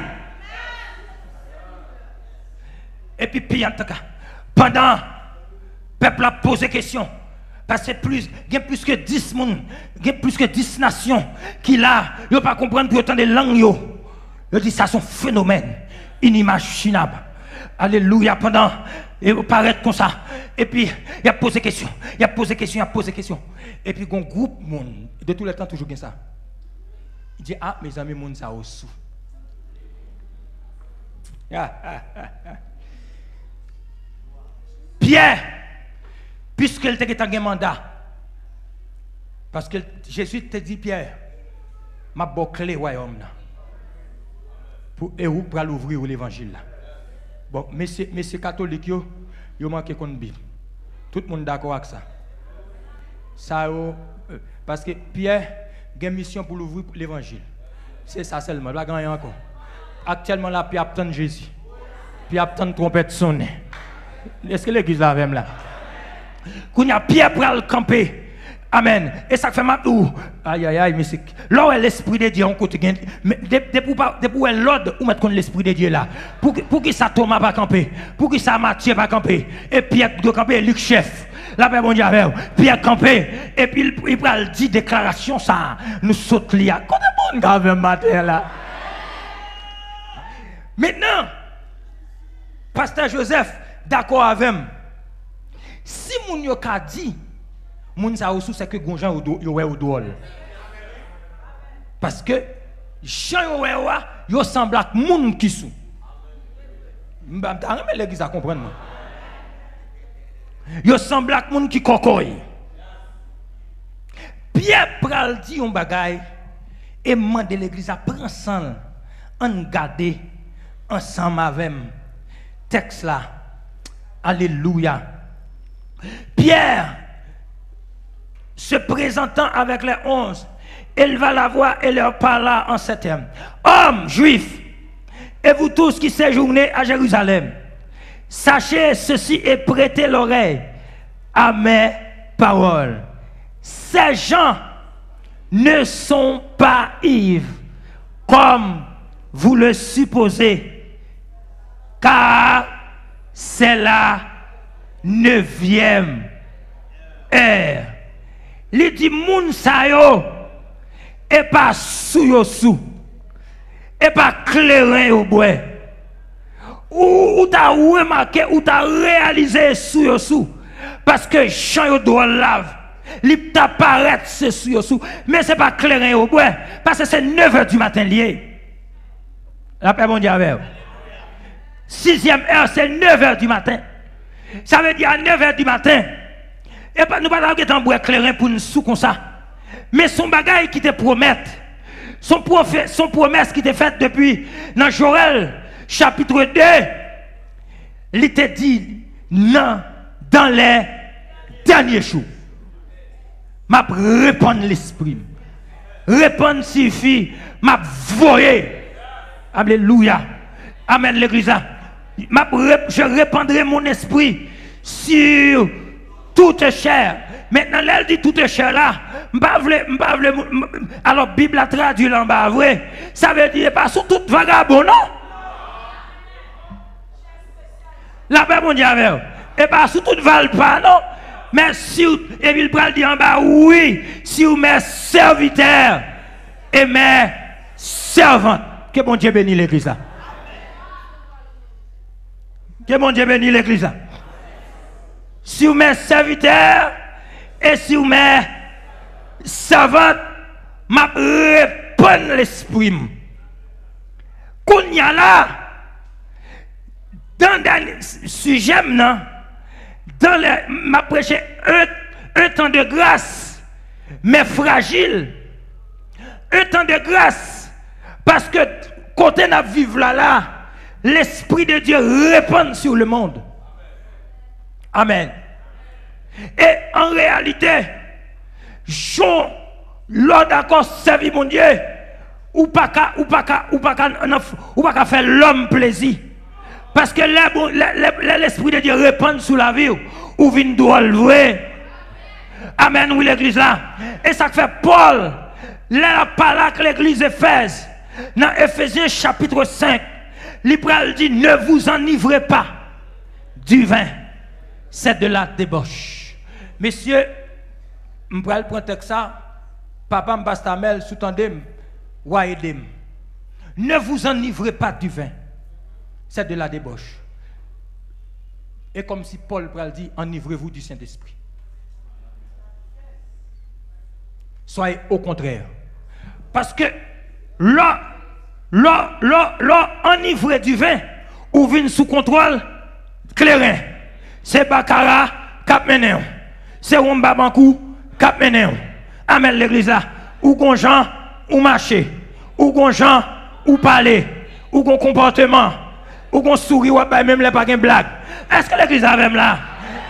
Et puis, puis en tout cas, pendant, le peuple a posé question. Parce que plus, il y a plus que 10 monde, il y a plus que 10 nations qui là, ils ne pas comprendre autant de langues. Ils disent ça c'est un phénomène inimaginable. Alléluia, pendant, et paraître comme ça. Et puis, il a posé question, il a posé question, il a posé question. Et puis, un groupe, monde, de tout le temps, toujours comme ça. Il dit, ah, mes amis, monde, ça aussi. Ah, ah, ah. Pierre, puisqu'il était un mandat, parce que Jésus te dit, Pierre, m'a bouclé le royaume. Pour, et où pour l'ouvrir l'évangile. Bon, mais c'est catholique, yo, yo manque qu'on Bible. Tout le monde d'accord avec ça. Ça, euh, parce que Pierre a une mission pour l'ouvrir l'évangile. C'est ça seulement, la gagne encore. Actuellement, là, Pierre attend Jésus. Pierre attend trompette sonner. Est-ce que l'église là même là? Quand y a Pierre pour le camper. Amen. Et ça fait mal tout. Aïe, aïe, aïe, mais. Là où l'Esprit de Dieu côté. Mais depuis où l'ordre, où mettre l'Esprit de Dieu là? Pour, pour que ça Thomas pas camper? Pour que ça Matthieu pas camper? Et Pierre doit camper, Luc chef. La paix, bon Dieu, Pierre camper. Et puis il prend dit déclaration ça. Nous sautons là. Quand est bon, matin là? Maintenant, Pasteur Joseph, d'accord avec. Si mon yo ka dit, moun sa aussi c'est que gonjan yo wè ou dole. Parce que Jean yo wè wa, yo semble ak moun qui sou. M'ba mais l'église à comprendre moi. Yo semble ak moun qui kokoy. Pierre pral dit un bagay et mande l'église à prendre en garder ensemble avec texte là. Alléluia. Pierre, se présentant avec les onze, éleva la voix et leur parla en ces termes. Hommes juifs, et vous tous qui séjournez à Jérusalem, sachez ceci et prêtez l'oreille à mes paroles. Ces gens ne sont pas ivres comme vous le supposez, car c'est la neuvième heure. Il dit moun sa yo et pas sou yo sou et pas clairin au bois. Ou, ou t'as remarqué ou t'as réalisé sou yo sou parce que Jean yo doit lave. Il t'apparaît c'est sou yo sou mais c'est pas clairin au bois parce que c'est 9 h du matin lié. La paix bon Dieu avec Sixième heure, c'est 9 h du matin. Ça veut dire à 9 h du matin. Et pas nous pas en bois clairin pour nous sous comme ça. Mais son bagage qui te promet, son, promesse qui te faite depuis dans Joël chapitre 2, il te dit non dans les derniers jours. M'a répondre l'esprit. Répondre suffit, m'a voyé. Alléluia. Amen l'église je répandrai mon esprit sur toute chair. Maintenant, elle dit toute chair là, alors Bible a traduit en bas, vrai. Ça veut dire pas sur toute vagabond, non? La paix mondiale, et pas sur toute valpa, non? Mais si, et il dit en bas, oui, si vous mes serviteurs et mes servantes. Que bon Dieu bénisse l'église là. Que mon Dieu bénisse l'église. Vous mes serviteurs et vous mes servantes, m'a répondre l'esprit. Qu'on y a là, dans le sujet, dans prêché un, un temps de grâce, mais fragile. Un temps de grâce, parce que côté n'a vivre là, là, l'Esprit de Dieu répand sur le monde. Amen. Et en réalité, Jean, l'ordre d'accord servi mon Dieu, ou pas qu'à ou pas ou pas ou pas faire l'homme plaisir. Parce que l'Esprit de Dieu répand sur la vie, ou vient doit le Amen, oui, l'église là. Et ça fait Paul, là, pas là que l'église Éphèse, dans Ephésiens chapitre 5, l'Ibral dit Ne vous enivrez pas du vin, c'est de la débauche. Messieurs, je vais prendre ça, papa Mbastamel, sous-tendez, Waedem. Ne vous enivrez pas du vin, c'est de la débauche. Et comme si Paul Pral dit, enivrez-vous du Saint-Esprit. Soyez au contraire. Parce que là, là, là, là, enivré du vin, ou vin sous contrôle, clairin. C'est Bakara, cap mené. C'est Wamba Bankou, cap mené. Amen l'église là. Ou gonjan, ou marcher. Ou gonjan, ou parler. Ou gon comportement. Ou gon sourire, ou même les pas blague. Est-ce que l'église a même là?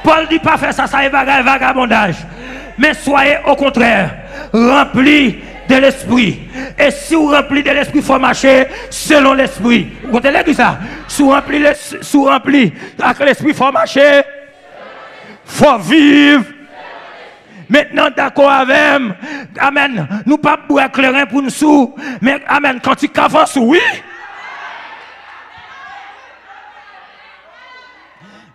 Paul dit pas faire ça, ça est vagabondage. Mais soyez au contraire remplis de l'esprit. Et si vous remplis de l'esprit, il faut marcher selon l'esprit. Vous comprenez ça? Si vous remplis, si avec l'esprit, il faut marcher. Faut vivre. Maintenant, d'accord avec Amen. Nous pas boire clairin pour nous sous. Mais Amen. Quand tu avances, oui.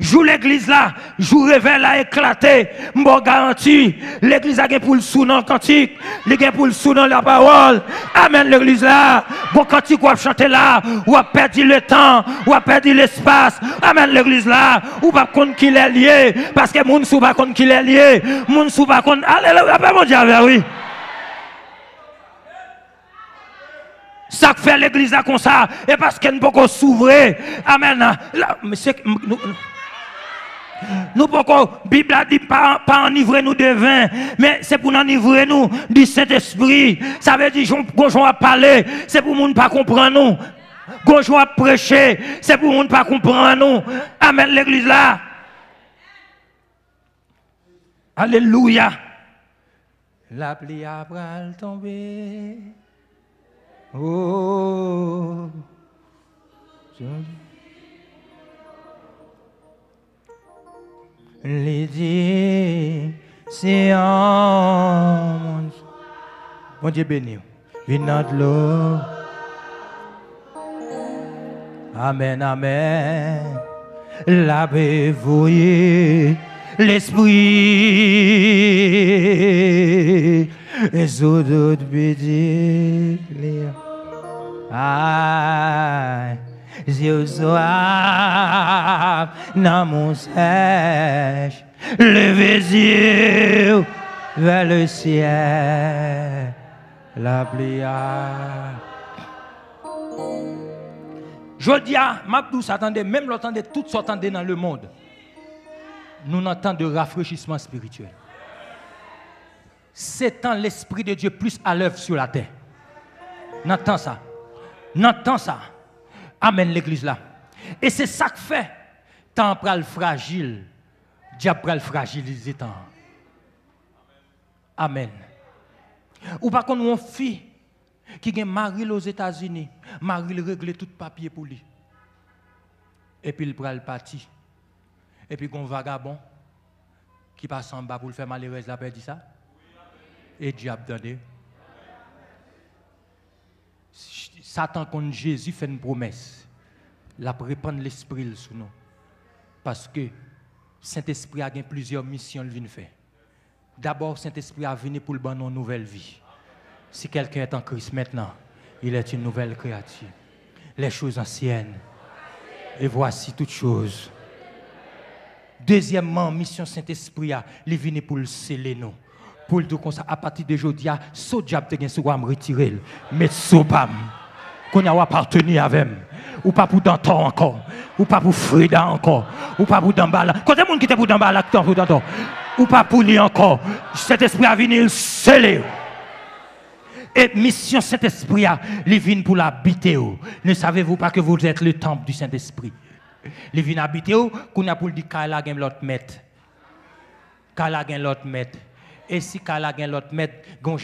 Joue l'église là, joue réveil là éclaté. M'bo garanti, l'église a pour le sou dans cantique, a pour le sou dans la parole. Amen l'église là. Bon cantique ou chanter là, ou a perdu le temps, ou a perdu l'espace. Amen l'église là, ou pas contre qui est lié parce que moun sou pas contre qui est lié. Moun sou pas contre Alléluia, mon Dieu oui. Ça fait l'église là comme ça et parce qu'elle ne peut pas s'ouvrir. Amen. Là, mais nous pouvons, Bible a dit pas, enivrer nous de vin, mais c'est pour enivrer nous du Saint-Esprit. Ça veut dire, qu'on à parler, c'est pour nous pas comprendre nous. Gonjon à prêcher, c'est pour nous pas comprendre nous. Amen l'église là. Alléluia. La pluie a tombé. Oh. Les c'est un Bon Dieu béni. Venant de l'eau. Amen, amen. La voyez l'esprit. Et autres bédis. Aïe yeux soif dans mon sèche, levez yeux vers le ciel, la pluie. Je dis à Mabdou, attendez, même l'entendez, tout s'entendait dans le monde. Nous n'entendons de rafraîchissement spirituel. C'est en l'Esprit de Dieu plus à l'œuvre sur la terre. N'entends ça. N'entends ça. Amen l'église là. Et c'est ça que fait. Tant pral fragile, diable pral fragiliser tant. Amen. Ou pas qu'on une fille qui a mari aux États-Unis, mari règle tout papier pour lui. Et puis il pral parti. Et puis un vagabond qui passe en bas pour le faire malheureuse la dit ça? Et diable donné. Satan contre Jésus fait une promesse. La répandre l'esprit sur nous. Parce que Saint-Esprit a plusieurs missions qu'il faire. D'abord, Saint-Esprit a venu pour le donner une nouvelle vie. Si quelqu'un est en Christ maintenant, il est une nouvelle créature. Les choses anciennes. Et voici toutes choses. Deuxièmement, mission Saint-Esprit, il est venu pour le sceller nous. Pour le dire comme ça, à partir de aujourd'hui, ce diable te me retirer. Mais ce qu'on a appartenu avec ou pas pour Danton encore, ou pas pour Frida encore, ou pas pour Dambala. Quand il y a qui était pour Dambala, pour Danton, ou pas pour lui encore. Cet esprit a venu sceller. Et mission Saint-Esprit, il vient pour l'habiter. Ne savez-vous pas que vous êtes le temple du Saint-Esprit? Il vient habiter, qu'on a pour dire qu'il a l'autre maître. Qu'il a l'autre maître. Et si qu'il a l'autre maître,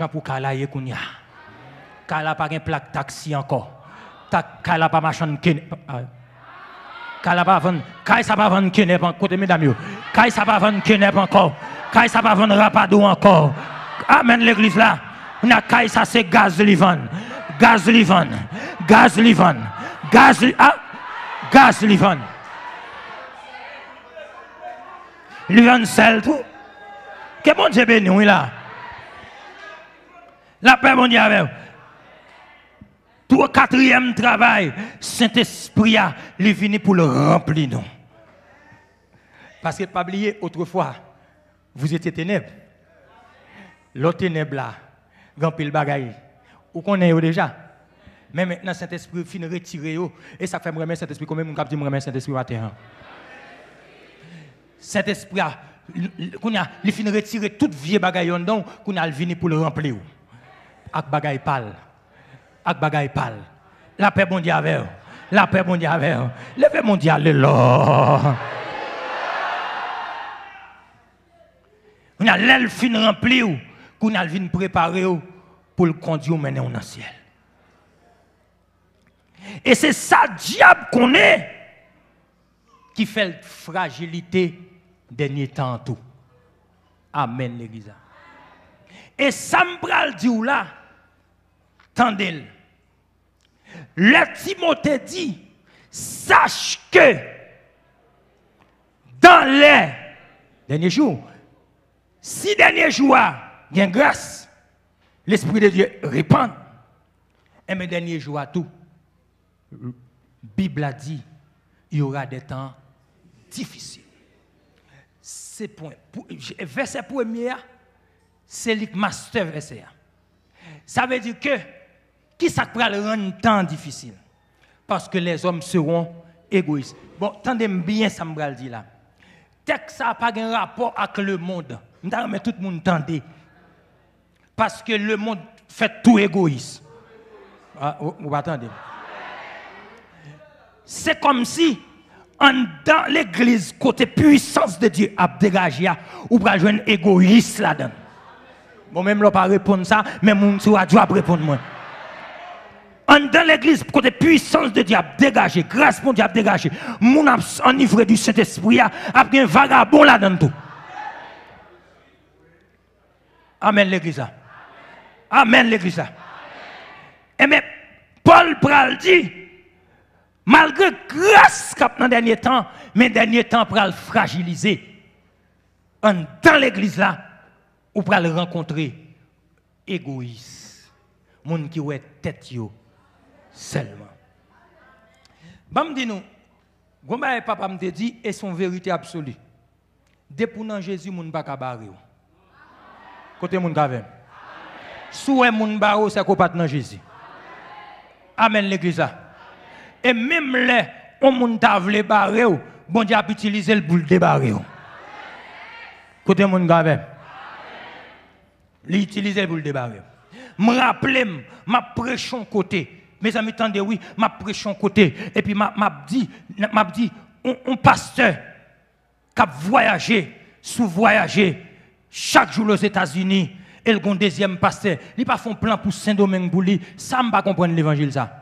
a pour qu'il a Qu'il n'a pas de plaque taxi encore ta kala pa machan kene kala pa van kai sa pa van kene pan côté mesdames yo kai sa pa van kene encore kai sa pa van rapado encore amen l'église là On a caille, ça c'est gaz livan. Gaz livan. Gaz livan. Gaz li- ah, gaz livan. Livan sel tout. Que bon Dieu béni, oui là. La paix, mon Dieu, avec quatrième travail, Saint-Esprit a, venu pour le remplir. Parce que, pas oublier, autrefois, vous étiez ténèbres. L'autre ténèbres là, grand pile bagaille. Vous connaissez déjà? Mais maintenant, Saint-Esprit finit retirer. Et ça fait me Saint-Esprit. Combien de monde dit Saint-Esprit matin? Saint-Esprit a, qu'on a, il finit retirer toute vieille bagaille a pour le remplir. Ak bagaille pâle. Ak bagaille pâle. La paix bon Dieu avec. La paix bon Dieu avec Dieu, alléluia. On a l'aile fin rempli qu'on a vinn préparer ou pour le conduire mener le ciel. Et c'est ça diable qu'on est qui fait la fragilité dernier temps tout. Amen l'église. Et ça me dit là, tendez Le Timothée dit, sache que dans les derniers jours, si derniers jours, il y a grâce, l'Esprit de Dieu répand. Et mes derniers jours, tout, la Bible a dit, il y aura des temps difficiles. C'est point. Verset premier, c'est le master verset. Ça veut dire que, qui ça peut rendre temps difficile? Parce que les hommes seront égoïstes. Bon, tendez bien ça me dit là. Texte ça n'a pas de rapport avec le monde. Mais tout le monde tendez. Parce que le monde fait tout égoïste. Ah, vous vous attendez. C'est comme si, dans l'église, côté puissance de Dieu, a dégagé, ou pas jouer égoïste là-dedans. Bon, même là, pas répondre ça, mais mon sur radio répondre moi. En dans l'église, côté puissance de Dieu a dégagé, grâce mon Dieu a dégagé, mon enivré du Saint-Esprit, a un vagabond là-dedans tout. Amen l'église. Amen l'église. Et mais Paul pral dit, malgré grâce qu'a dans dernier temps, mais dernier temps pral fragiliser. En dans l'église là, ou pral rencontrer égoïste, monde qui ouais tête yo seulement. Bam dit nous, Gomba et papa me dit et son vérité absolue. Dans Jésus moun pas barrer. Côté moun kavem. Souhait moun baro c'est qu'on dans Jésus. Amen l'église. Et même les on moun ta vle barrer, bon Dieu utilisé le pour le débarrer. Côté moun kavem. L'utiliser pour le débarrer. Me rappelle, m'a prêchon côté. Mes amis, attendez, oui, m'a prêchon côté. Et puis m'a m'a dit, on pasteur qui a voyagé, sous voyagé, chaque jour aux États-Unis, et le deuxième pasteur, il pas fait un plan pour Saint-Domingue pour lui, ça ne pas comprendre l'évangile ça.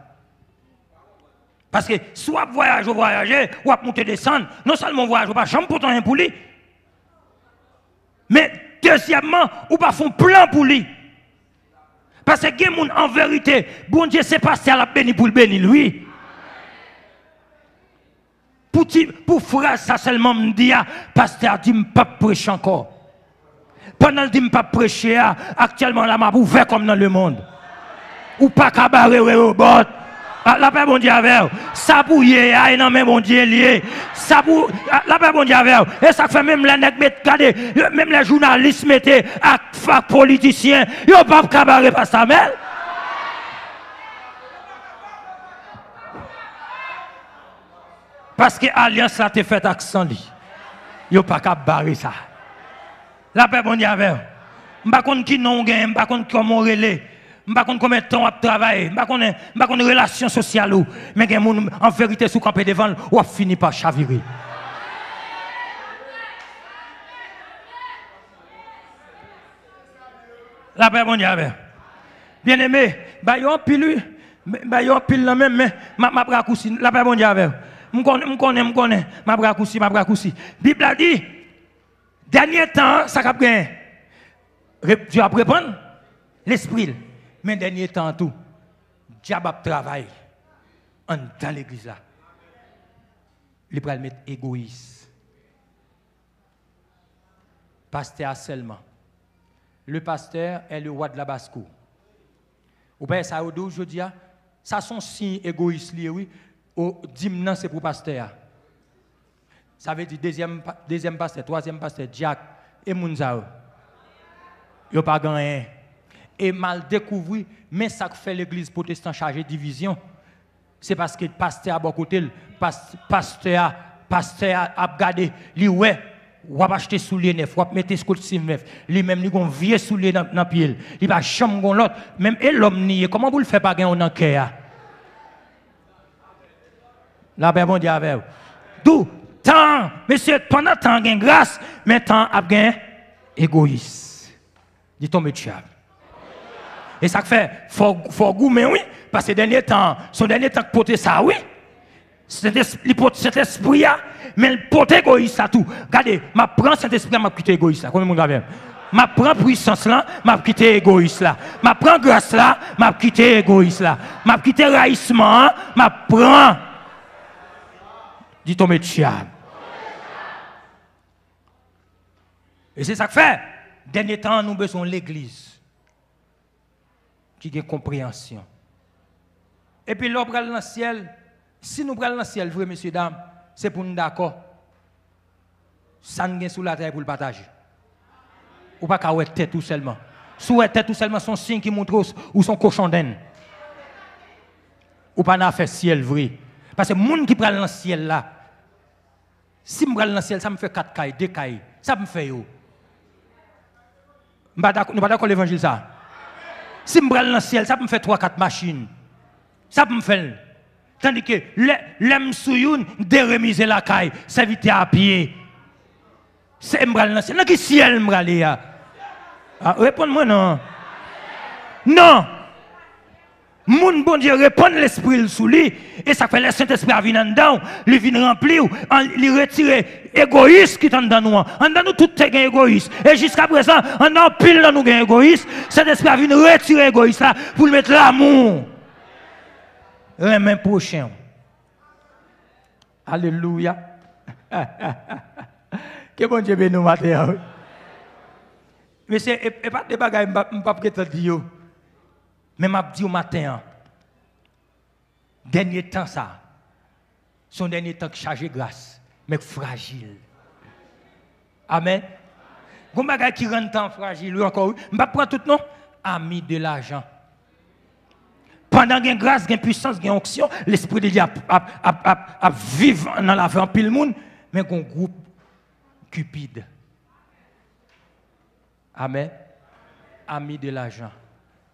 Parce que soit voyage ou voyager, ou monter descendre, non seulement voyage, ou pas pourtant rien pour lui. Mais deuxièmement, ou pas font plan pour lui. Parce que en vérité, bon Dieu, c'est pas à la béni pour le bénir lui. Pour, pour ça seulement me dit, ah, pasteur dit pas prêcher encore. Pendant le dit pas prêcher, ah, actuellement là m'a ouvert comme dans le monde. Ou pas cabaret ou. Ah, La paix bon Dieu. Ça pour y ah, non mais bon Dieu lié. Ça pour ah, la paix bon Dieu. Et ça fait même les nègres même les journalistes mettaient fac politiciens, yo pas cabaret pas ça mais Parce que l'alliance a été faite avec sang li. Yo pas qu'à barrer ça. La paix bon Dieu avec vous. M'pa qui non gain, m'pa konn comment relais. M'pa konn combien de temps on travailler, m'pa konn m'pa konn relation sociale ou mais en vérité sous camper devant ou a fini par chavirer. La paix avec. Bien aimé, bah yon pile bah yon pile là même mais m'a m'a raccourci la paix avec. M'connais m'connais m'connais m'a raccourci m'a raccourci. Bible a dit dernier temps ça cap gain Rép- Dieu a. L'esprit. Mais dernier temps tout, diable travail en dans l'église là. Il va mettre égoïste. Pasteur seulement. Le pasteur est le roi de la basse-cour. Ou bien ça aujourd'hui, ça sont signes égoïstes oui. Au c'est pour pasteur. Ça veut dire deuxième, deuxième pasteur, troisième pasteur, Jack et Mounzao. Ils pas gagné. Et mal découvert, mais ça fait l'église protestante chargée de division. C'est parce que le pasteur à bon côté, le pasteur, pasteur a regardé, lui ouais, ou va acheter souliers neuf, ou mettre costume neuf. Lui-même, il a un vieux soulier dans le pied. Il va chambre l'autre. Même et l'homme nié. Comment vous le faites pas gagner en cœur? La paix, bon Dieu avec vous. D'où, tant, monsieur, pendant tant gain grâce, mais tant a gain égoïste. Dit ton métier. Et ça fait, faut, faut goûter, oui, parce que dernier temps, son dernier temps que ça, oui. Cet esprit, mais le porte égoïste à tout. Regardez, ma prend cet esprit, m'a quitté égoïste là. Combien de monde Ma prend puissance là, m'a quitté égoïste là. Ma prend grâce là, m'a quitté égoïste là. M'a quitté raïssement, m'a prend. Dis ton métier. Et c'est ça que fait. Dernier temps, nous besoin l'église qui a compréhension. Et puis, l'homme dans le ciel, si nous prenons le ciel, vrai, messieurs, dames, c'est pour nous d'accord. Ça nous sous la terre pour le partager. Ou pas qu'à tête tout seulement. Sous tête tout seulement, son signe qui montre ou son cochon d'aine. Ou pas n'a fait ciel vrai. Parce que les gens qui prennent le ciel là, si je prends le ciel, ça me fait 4 cailles, 2 cailles. Ça me fait yo. Nous pas d'accord l'évangile ça. Si je prends dans le ciel, ça me fait 3-4 machines. Ça me fait. Tandis que l'homme souyoun de la caille, vite à pied. C'est m'bral dans ciel. Qui ciel m'bral ya? Ah, réponds-moi non? Non. Moun bon Dieu répond l'esprit sous lui et ça fait le Saint-Esprit à venir dedans, il vient remplir, il retire égoïste qui est dans nous. En dans nous tout est égoïste. Et jusqu'à présent, en dans pile dans nous égoïste, Saint-Esprit a venir retirer égoïste là pour mettre l'amour main prochain. Alléluia. que bon Dieu bénisse nous matin. Mais c'est pas des bagages, je ne pas dire. Mais je dis au matin, dernier temps ça, son dernier temps chargé grâce, mais fragile. Amen. Gon bagay qui rend temps fragile encore, je pas prendre tout non, ami de l'argent. Pendant qu'il y a grâce, qu'il y a puissance, qu'il y a onction, l'Esprit de Dieu a, vivre dans la vie en pile monde, mais qu'on groupe cupide. Amen. Ami de l'argent.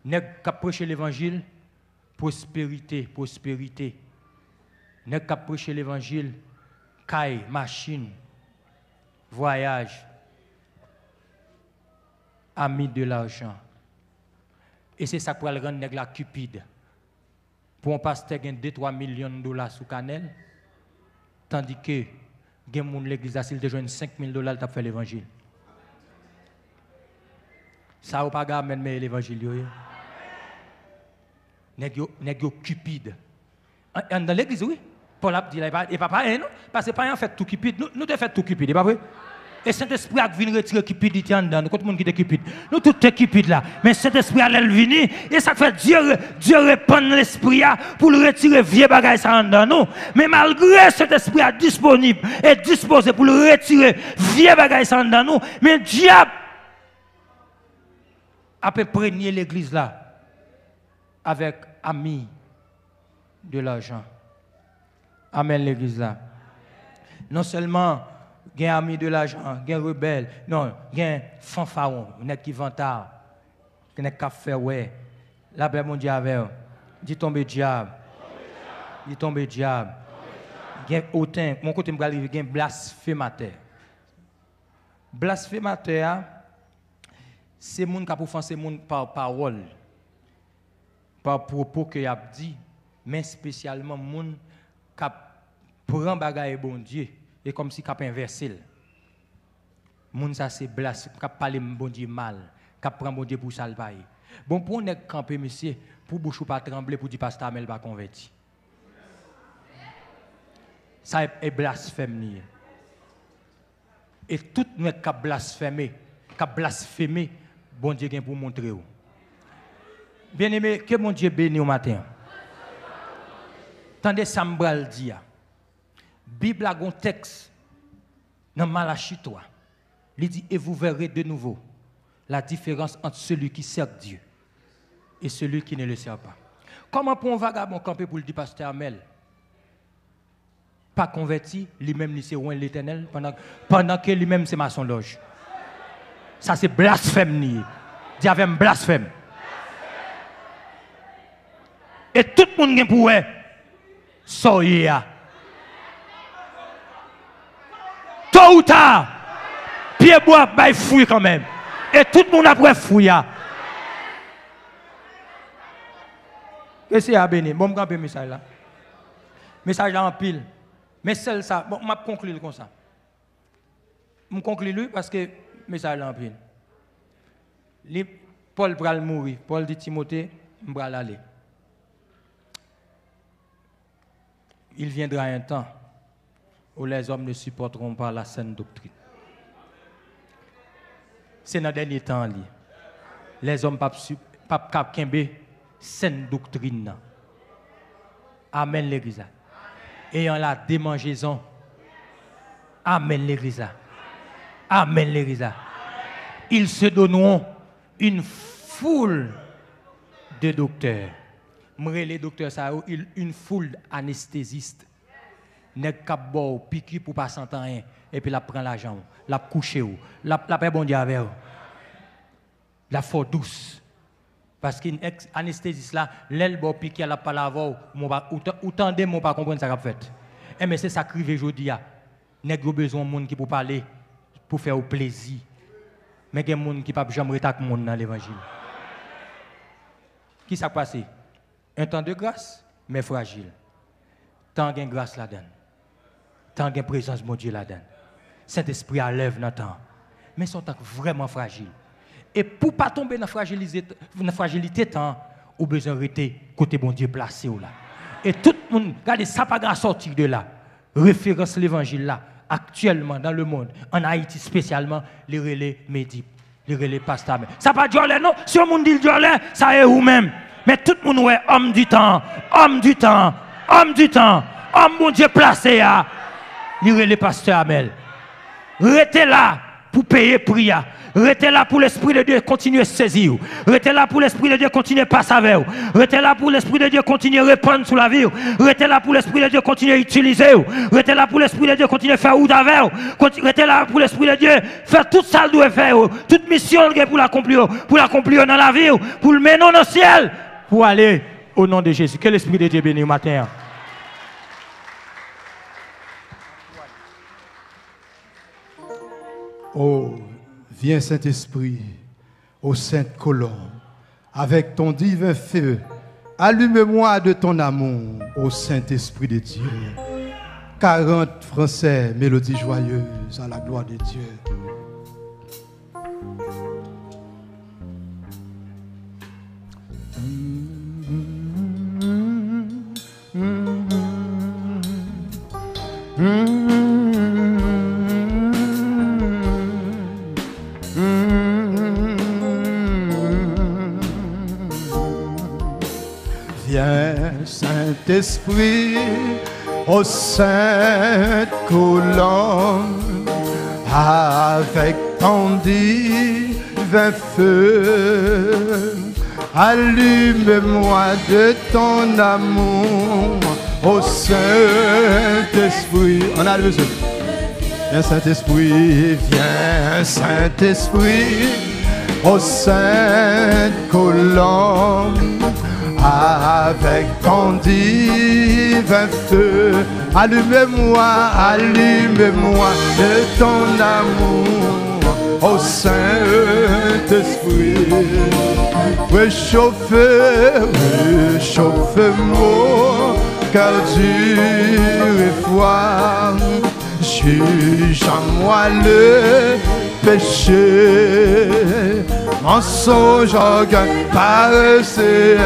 Qu'à prêcher l'évangile, prospérité, prospérité. Qu'à prêcher l'évangile, caille, machine, voyage. Ami de l'argent. Et c'est ça pour le rendre la cupide pour un pasteur qui a 2-3 millions de dollars sous canel, tandis que l'église a te 5 000 dollars, tu fait l'évangile. Ça, ou pas gagner mais l'évangile. Nèg cupide. Dans l'église, oui. Paul a dit, et papa, non? Parce que pas en fait tout cupide. Nous, nous fait tout cupide, pas? Et Saint-Esprit a venu retirer cupidité en dedans. Nous, tout le monde qui est cupide. Nous, tout est cupide là. Mais Saint-Esprit a venir. Et ça fait Dieu, Dieu répand l'Esprit pour le retirer vieux bagages ça en dedans. Nous. Mais malgré cet Esprit a disponible et disposé pour le retirer vieux bagages ça en dedans. Nous. Mais diable a peu prégner l'église là avec amis de l'argent. Amen l'église là. Non seulement gen ami de l'argent, gen rebelle, non, gen fanfaron, nek qui vantard, nek ka fait ouais. La paix mon Dieu avec Dit tomber diable. Dit tomber diable. Gen autant, mon côté m'gal arriver gen blasphémateur. Blasphémateur c'est moun qui offenser moun par parole. Par propos que y a dit, mais spécialement moun qui prend bagaille bon Dieu et comme si cap inversé. Moun ça c'est blas, cap parler bon Dieu mal, cap prend bon Dieu pour ça Bon, pour on est campé, monsieur, pour bouche ou pas trembler, pour dire pasteur Amel pas converti. Ça est- blasphème. Et tout nous est cap blasphémer, cap blasphémer, bon Dieu pour montrer. où. Bien aimé, que mon Dieu bénisse au matin. Tendez ça m'bral dit. ya. Bible a un texte dans Malachie 3. Il dit et vous verrez de nouveau la différence entre celui qui sert Dieu et celui qui ne le sert pas. Comment pour un vagabond camper pour le dire pasteur Amel? Pas converti, lui-même, il de l'éternel, pendant, pendant que lui-même, c'est maçon loge. Ça, c'est blasphème. avec moi, blasphème. Et tout le monde qui pour soyez là. Tôt ou tard, pied bois, bah, fouille quand même. Et tout le monde après fouille. là. Qu'est-ce qu'il y a béni? Bon, je vais message là. Message là en pile. Mais celle ça, bon, je vais conclure comme ça. Je conclure lui parce que message là en pile. Paul va mourir. Paul dit Timothée, je vais aller. Il viendra un temps où les hommes ne supporteront pas la saine doctrine. C'est dans le dernier temps. Les hommes ne peuvent pas saine doctrine. Amen l'église. Ayant la démangeaison. Amen l'église. Amen l'église. Ils se donneront une foule de docteurs. Mre les docteurs ça yo, il- une foule d'anesthésistes. Nèg k'ap bo piqûre pour pas sentir rien et puis la prend l'argent, la couche ou, la la paix bon Dieu avec. La fort douce. Parce qu'une anesthésiste là, l'aile bo piqué la pas la voix mon pas mon pas comprendre ça qu'a fait. Mais c'est ça crivé jodi a. Nèg yo besoin de monde qui pour parler pour faire au plaisir. Mais il y a des gens qui ne peuvent jamais monde dans l'évangile. Qui s'est passé? Un temps de grâce, mais fragile. Tant de grâce là-dedans. Tant de présence mon Dieu là-dedans. Saint-Esprit à l'œuvre dans temps. Mais son temps vraiment fragile. Et pour pas tomber dans la fragilité, dans la besoin de rester côté bon Dieu placé là. Et tout le monde, regardez, ça pas grand sortir de là. Référence l'évangile là, actuellement dans le monde, en Haïti spécialement, les relais médicaux, les relais pasteurs. Ça pas Jolin, non? Si on dit ça est vous-même. Mais tout le monde est homme du temps, homme du temps, homme du temps, homme bon Dieu placé à, les relais pasteurs Amel. Restez là pour payer prière. Restez là pour l'Esprit de Dieu continuer à saisir. Restez là pour l'Esprit de Dieu continuer à passer avec vous. Restez là pour l'Esprit de Dieu continuer à répandre sur la vie. Restez là pour l'Esprit de Dieu continuer à utiliser. Restez là pour l'Esprit de Dieu continuer à faire ou avec vous. Restez là pour l'Esprit de Dieu faire tout ça doit faire. Toute mission pour l'accomplir. Pour l'accomplir dans la vie. Pour le mener dans le ciel. Pour aller au nom de Jésus. Que l'Esprit de Dieu bénisse au matin. Oh, viens Saint-Esprit, ô sainte colombe, avec ton divin feu, allume-moi de ton amour, ô Saint-Esprit de Dieu. 40 Français, mélodie joyeuse à la gloire de Dieu. Viens, Saint-Esprit, ô sainte colombe, avec ton divin feu. Allume-moi de ton amour, ô Saint-Esprit. On a le besoin. Viens Saint-Esprit, viens Saint-Esprit, ô sainte colombe, avec ton divin feu, allume-moi, allume-moi de ton amour, ô Saint-Esprit. Réchauffe, réchauffe-moi, car dur et froid. Juge en moi le péché, mensonge, orgueil, paresse et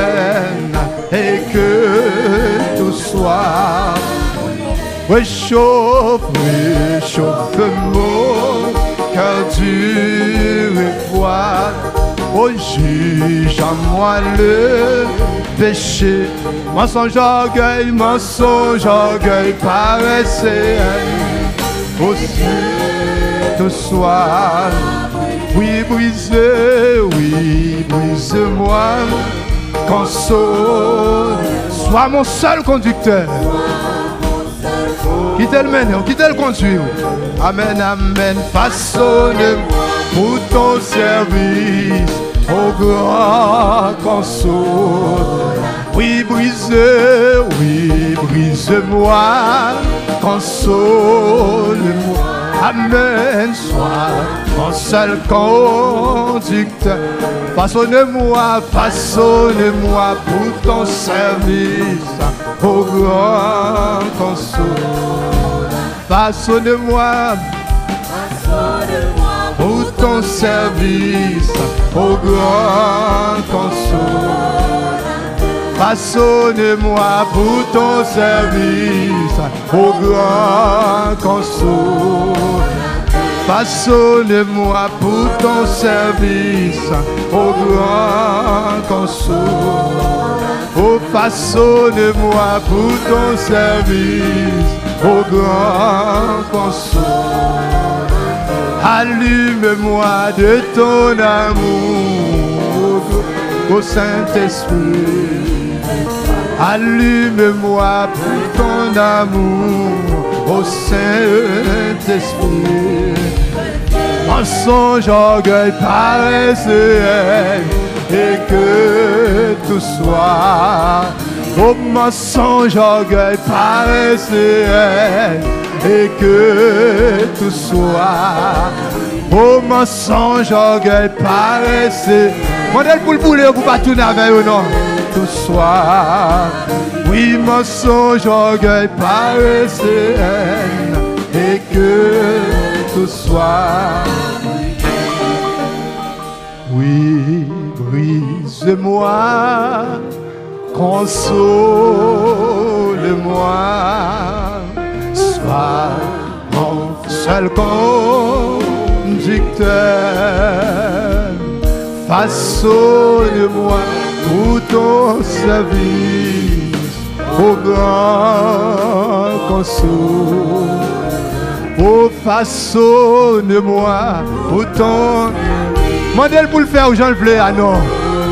et que tout soit réchauffe, réchauffe mon cœur dur et froid. Oh, juge à moi le péché, mensonge, orgueil, mensonge, orgueil, paresse haine, aussi te soir. Oui, brise, oui, brise-moi, console, sois mon seul conducteur. Qui te le mène, qui te le conduit? Amen, amen, façonne pour ton service, au grand console. Oui, brise, oui, brise-moi, console-moi. Amen, sois mon seul conducteur. Façonne-moi, façonne-moi pour ton service, au grand console. Façonne-moi ton service, au grand console. Façonne-moi pour ton service, au grand console. Façonne-moi pour ton service, au grand console. Oh, façonne-moi pour ton service, au grand console. Allume-moi de ton amour, au Saint-Esprit. Allume-moi pour ton amour, au Saint-Esprit. Mensonge, orgueil, paresse et et que tout soit. Au mensonge, orgueil, paresse et que tout soit. Au mensonge, orgueil, paresse. Modèle pour le bouler, vous pas tourner avec eux, non. Tout soit. Oui, mensonge, orgueil, paresse et que tout soit. Oui, brise-moi, console-moi, sois mon seul conducteur. Façonne-moi pour ton service, au grand console. Oh, façonne-moi pour ton Mandel pour le faire, j'en le ah non.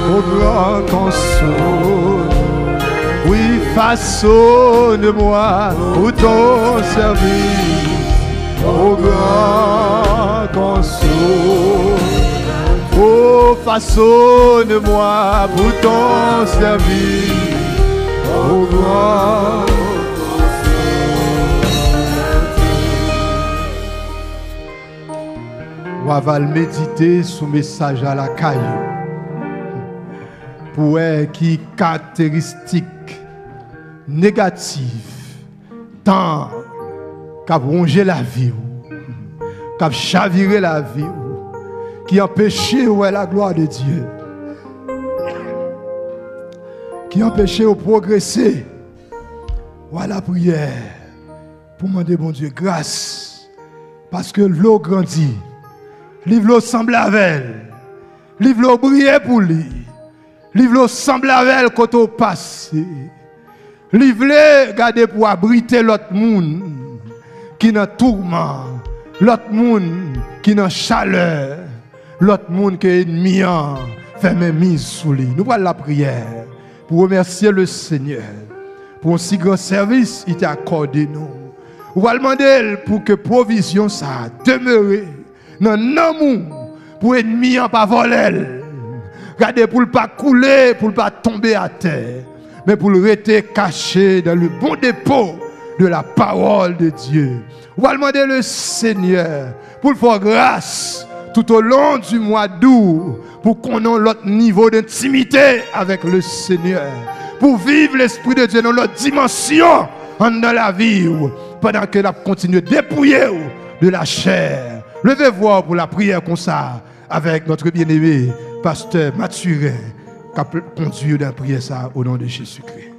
Au grand console. Oui, façonne-moi pour ton service. Au grand console. Oh, façonne-moi pour ton service. Au grand On va méditer sous message à la caille. Pour qui caractéristique négative tant qu'a rongé la vie, qu'a chaviré la vie, qui empêché la gloire de Dieu, qui empêché de progresser. Voilà la prière pour demander bon Dieu grâce parce que l'eau grandit. Livre semble avec elle. Livre briller pour lui. Livre semble avec elle quand on passe. Livre garder pour abriter l'autre monde qui n'a tourment. L'autre monde qui n'a chaleur. L'autre monde qui est ennemi fait mes mises sous lui. Nous voilà la prière pour remercier le Seigneur pour un si grand service il t'a accordé nous. On va demander pour que provision ça demeure dans l'amour pour ennemi en pas voler. Regardez pour ne pas couler, pour ne pas tomber à terre, mais pour le rester caché dans le bon dépôt de la parole de Dieu. On va demander le Seigneur pour le faire grâce tout au long du mois d'août pour qu'on ait l'autre niveau d'intimité avec le Seigneur. Pour vivre l'Esprit de Dieu dans l'autre dimension dans la vie pendant que la continue de dépouiller de la chair Levez-vous pour la prière comme ça avec notre bien-aimé pasteur Mathurin qui conduit dans la prière ça au nom de Jésus-Christ.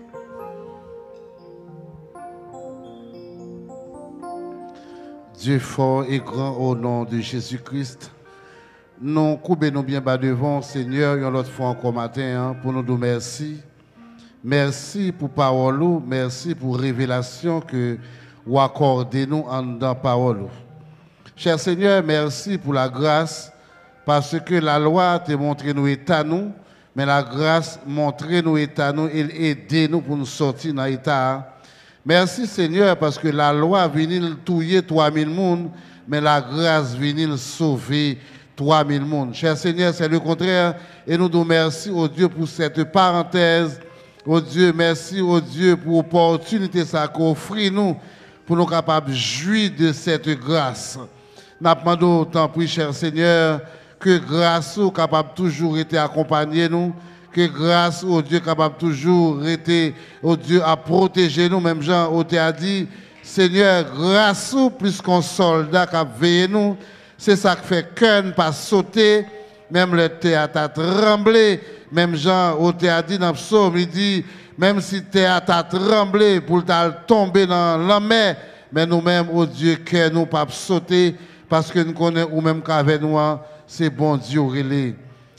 Dieu fort et grand au nom de Jésus-Christ. Nous coupons bien bas devant, Seigneur, une autre fois encore matin, hein, pour nous dire merci. Merci pour parole, merci pour révélation que vous accordez nous en dans parole. Cher Seigneur, merci pour la grâce, parce que la loi t'a montré nous état nous, mais la grâce montré nous état nous et aidé nous pour nous sortir dans l'état. Merci Seigneur, parce que la loi vient touiller 3000 personnes, mais la grâce vient sauver 3000 personnes. Cher Seigneur, c'est le contraire. Et nous nous merci au Dieu pour cette parenthèse. Oh Dieu, merci au Dieu pour l'opportunité qu'on offre nous pour nous capables de jouir de cette grâce. Nous demandons autant, puis, cher Seigneur, que grâce soit capable toujours été accompagner nous, que grâce au Dieu capable toujours été, au Dieu à protéger nous, même Jean au a dit, Seigneur, grâce ou plus qu'un soldat qui a veillé nous, c'est ça qui fait qu'un pas sauter, même le théâtre a tremblé, même Jean au a dit dans le psaume, il dit, même si le théâtre a tremblé pour tomber dans la mer, mais nous-mêmes, au Dieu, que nous pas sauter, parce que nous connaissons ou même qu'avec nous, c'est bon Dieu relais.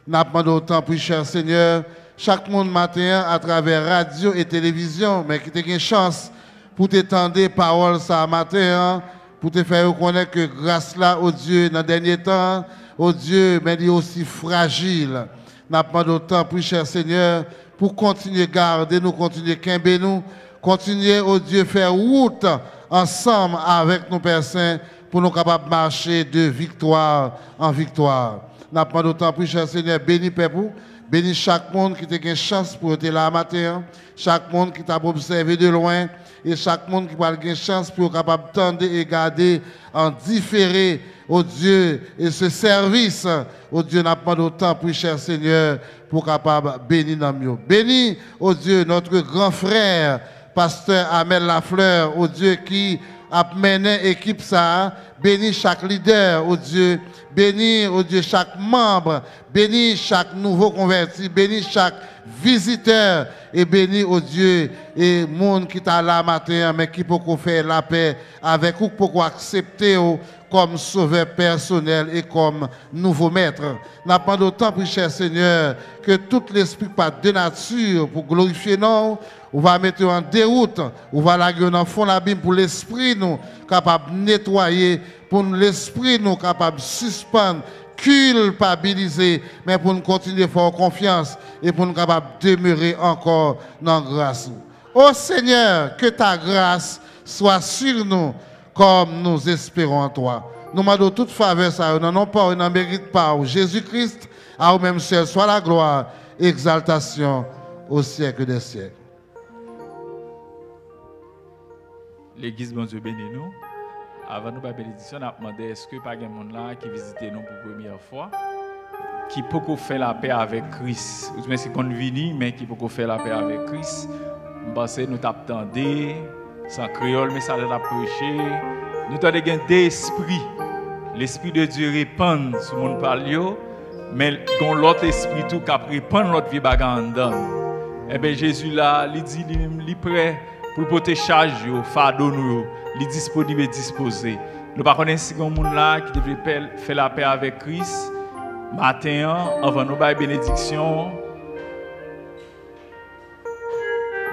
Nous demandé autant pour cher Seigneur, chaque monde matin à travers radio et télévision, mais qui a une chance pour t'étendre paroles ça matin, pour te faire reconnaître que grâce là, au Dieu, dans le dernier temps, au Dieu, mais il est aussi fragile. Nous demandé autant pour cher Seigneur, pour continuer à garder nous, continuer à quimber nous, continuer, au Dieu, faire route ensemble avec nos personnes pour nous capables de marcher de victoire en victoire. Nous pas d'autant plus, cher Seigneur, béni Père béni chaque monde qui a une chance pour être là matin, chaque monde qui t'a observé de loin, et chaque monde qui a une chance pour être capable tendre et garder en différé au Dieu et ce service au Dieu n'a pas d'autant plus cher Seigneur pour capable bénir mieux. Béni au Dieu notre grand frère pasteur Amel Lafleur au Dieu qui a mené l'équipe ça. Bénis chaque leader, oh Dieu. Bénis, oh Dieu, chaque membre. Bénis chaque nouveau converti. Bénis chaque visiteur. Et bénis, oh Dieu, et monde qui t'a là matin, mais qui peut faire la paix avec ou pour accepter oh, comme sauveur personnel et comme nouveau maître. N'a pas d'autant, cher Seigneur, que tout l'esprit pas de nature pour glorifier nous, on va mettre en déroute, on va la dans le fond l'abîme pour l'esprit nous capable de nettoyer, pour l'esprit nous capable de suspendre, culpabiliser, mais pour nous continuer à faire confiance et pour nous capable de demeurer encore dans la grâce. Ô Seigneur, que ta grâce soit sur nous comme nous espérons en toi. Nous demandons toute faveur, ça, nous n'en pas, nous mérite pas. Jésus-Christ, à vous-même seul, soit la gloire, exaltation au siècle des siècles. L'église, bon Dieu, bénis nous. Avant nous, la bénédiction, on a demandé est-ce que pas de monde là qui visite nous pour la première fois, qui peut faire la paix avec Christ? Ou bien c'est qu'on vient, mais qui peut faire la paix avec Christ? Je pense que nous t'attendons, sans créole, mais ça a prêché. Nous avons d'esprit. L'esprit de Dieu répand sur mon palio, mais quand l'autre esprit tout qui répand l'autre vie bagandam. Eh bien Jésus là, il dit, il prêt pour porter charge, fardeau nous, les disponible et disposé. Nous ne connaissons pas si monde là qui devrait faire la paix avec Christ. Matin, avant nous la bénédiction,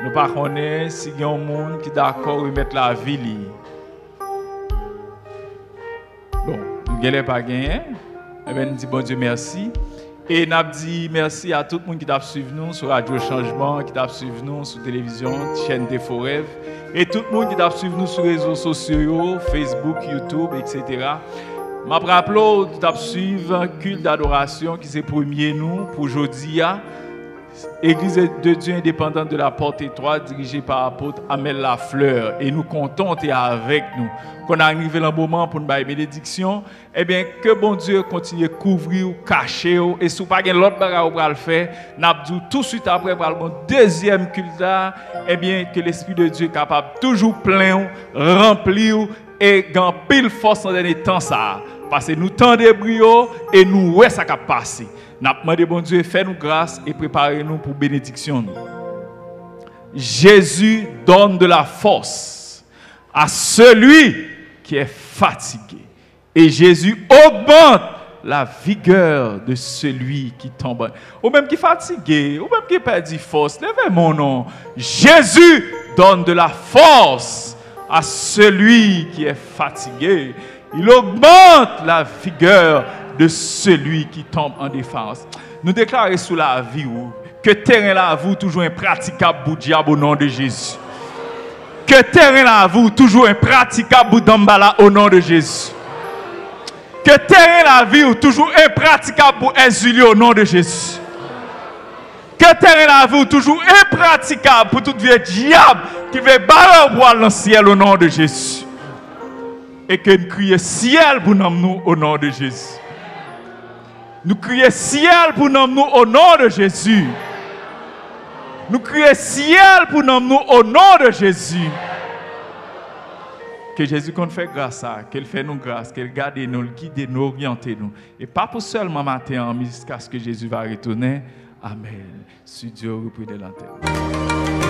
nous ne connaissons pas si un monde qui est d'accord à mettre la vie. Bon, nous ne pas gagné. Eh? Bien, nous disons bon Dieu merci. Et nous dit merci à tout le monde qui t'a suivi nous sur Radio Changement, qui t'a suivi nous sur télévision, chaîne des Forêts, et tout le monde qui t'a suivi nous sur les réseaux sociaux, Facebook, YouTube, etc. Je rappelle que tu suivi un culte d'adoration qui s'est premier nous pour aujourd'hui. Église de Dieu indépendante de la porte étroite, dirigée par l'apôtre Amel Lafleur. Et nous comptons et avec nous. Qu'on arrive le moment pour faire bénédiction, eh bien, que bon Dieu continue à couvrir, cacher, et si vous n'avez pas l'autre bagage le faire, tout de suite après pour le deuxième culte, eh bien, que l'Esprit de Dieu est capable toujours plein, remplir, et grand pile force dans les temps ça. Parce que nous tendons brio et nous ouais ça qui demandé bon Dieu, fais-nous grâce et préparez-nous pour bénédiction. Jésus donne de la force à celui qui est fatigué. Et Jésus augmente la vigueur de celui qui tombe. Ou même qui est fatigué, ou même qui perd force. Levez mon nom. Jésus donne de la force à celui qui est fatigué. Il augmente la vigueur de celui qui tombe en défense. Nous déclarons sous la vie que terrain là vous toujours impraticable pour le diable au nom de Jésus. Que terrain là vous toujours impraticable pour Dambala au nom de Jésus. Que terrain la vie ou toujours impraticable pour exilier au nom de Jésus. Que terrain la vie ou toujours impraticable pour tout vieux diable qui veut barrer au dans le ciel au nom de Jésus. Et que nous crions ciel pour nous au nom de Jésus. Nous crions ciel pour nous au nom de Jésus. Nous crions ciel pour nous au nom de Jésus. Que Jésus qu'on fait grâce à, qu'il fait nous grâce, qu'il garde nous, qu'il guide nous, oriente nous. Et pas pour seulement matin, mais jusqu'à ce que Jésus va retourner. Amen. Dieu repris de l'antenne.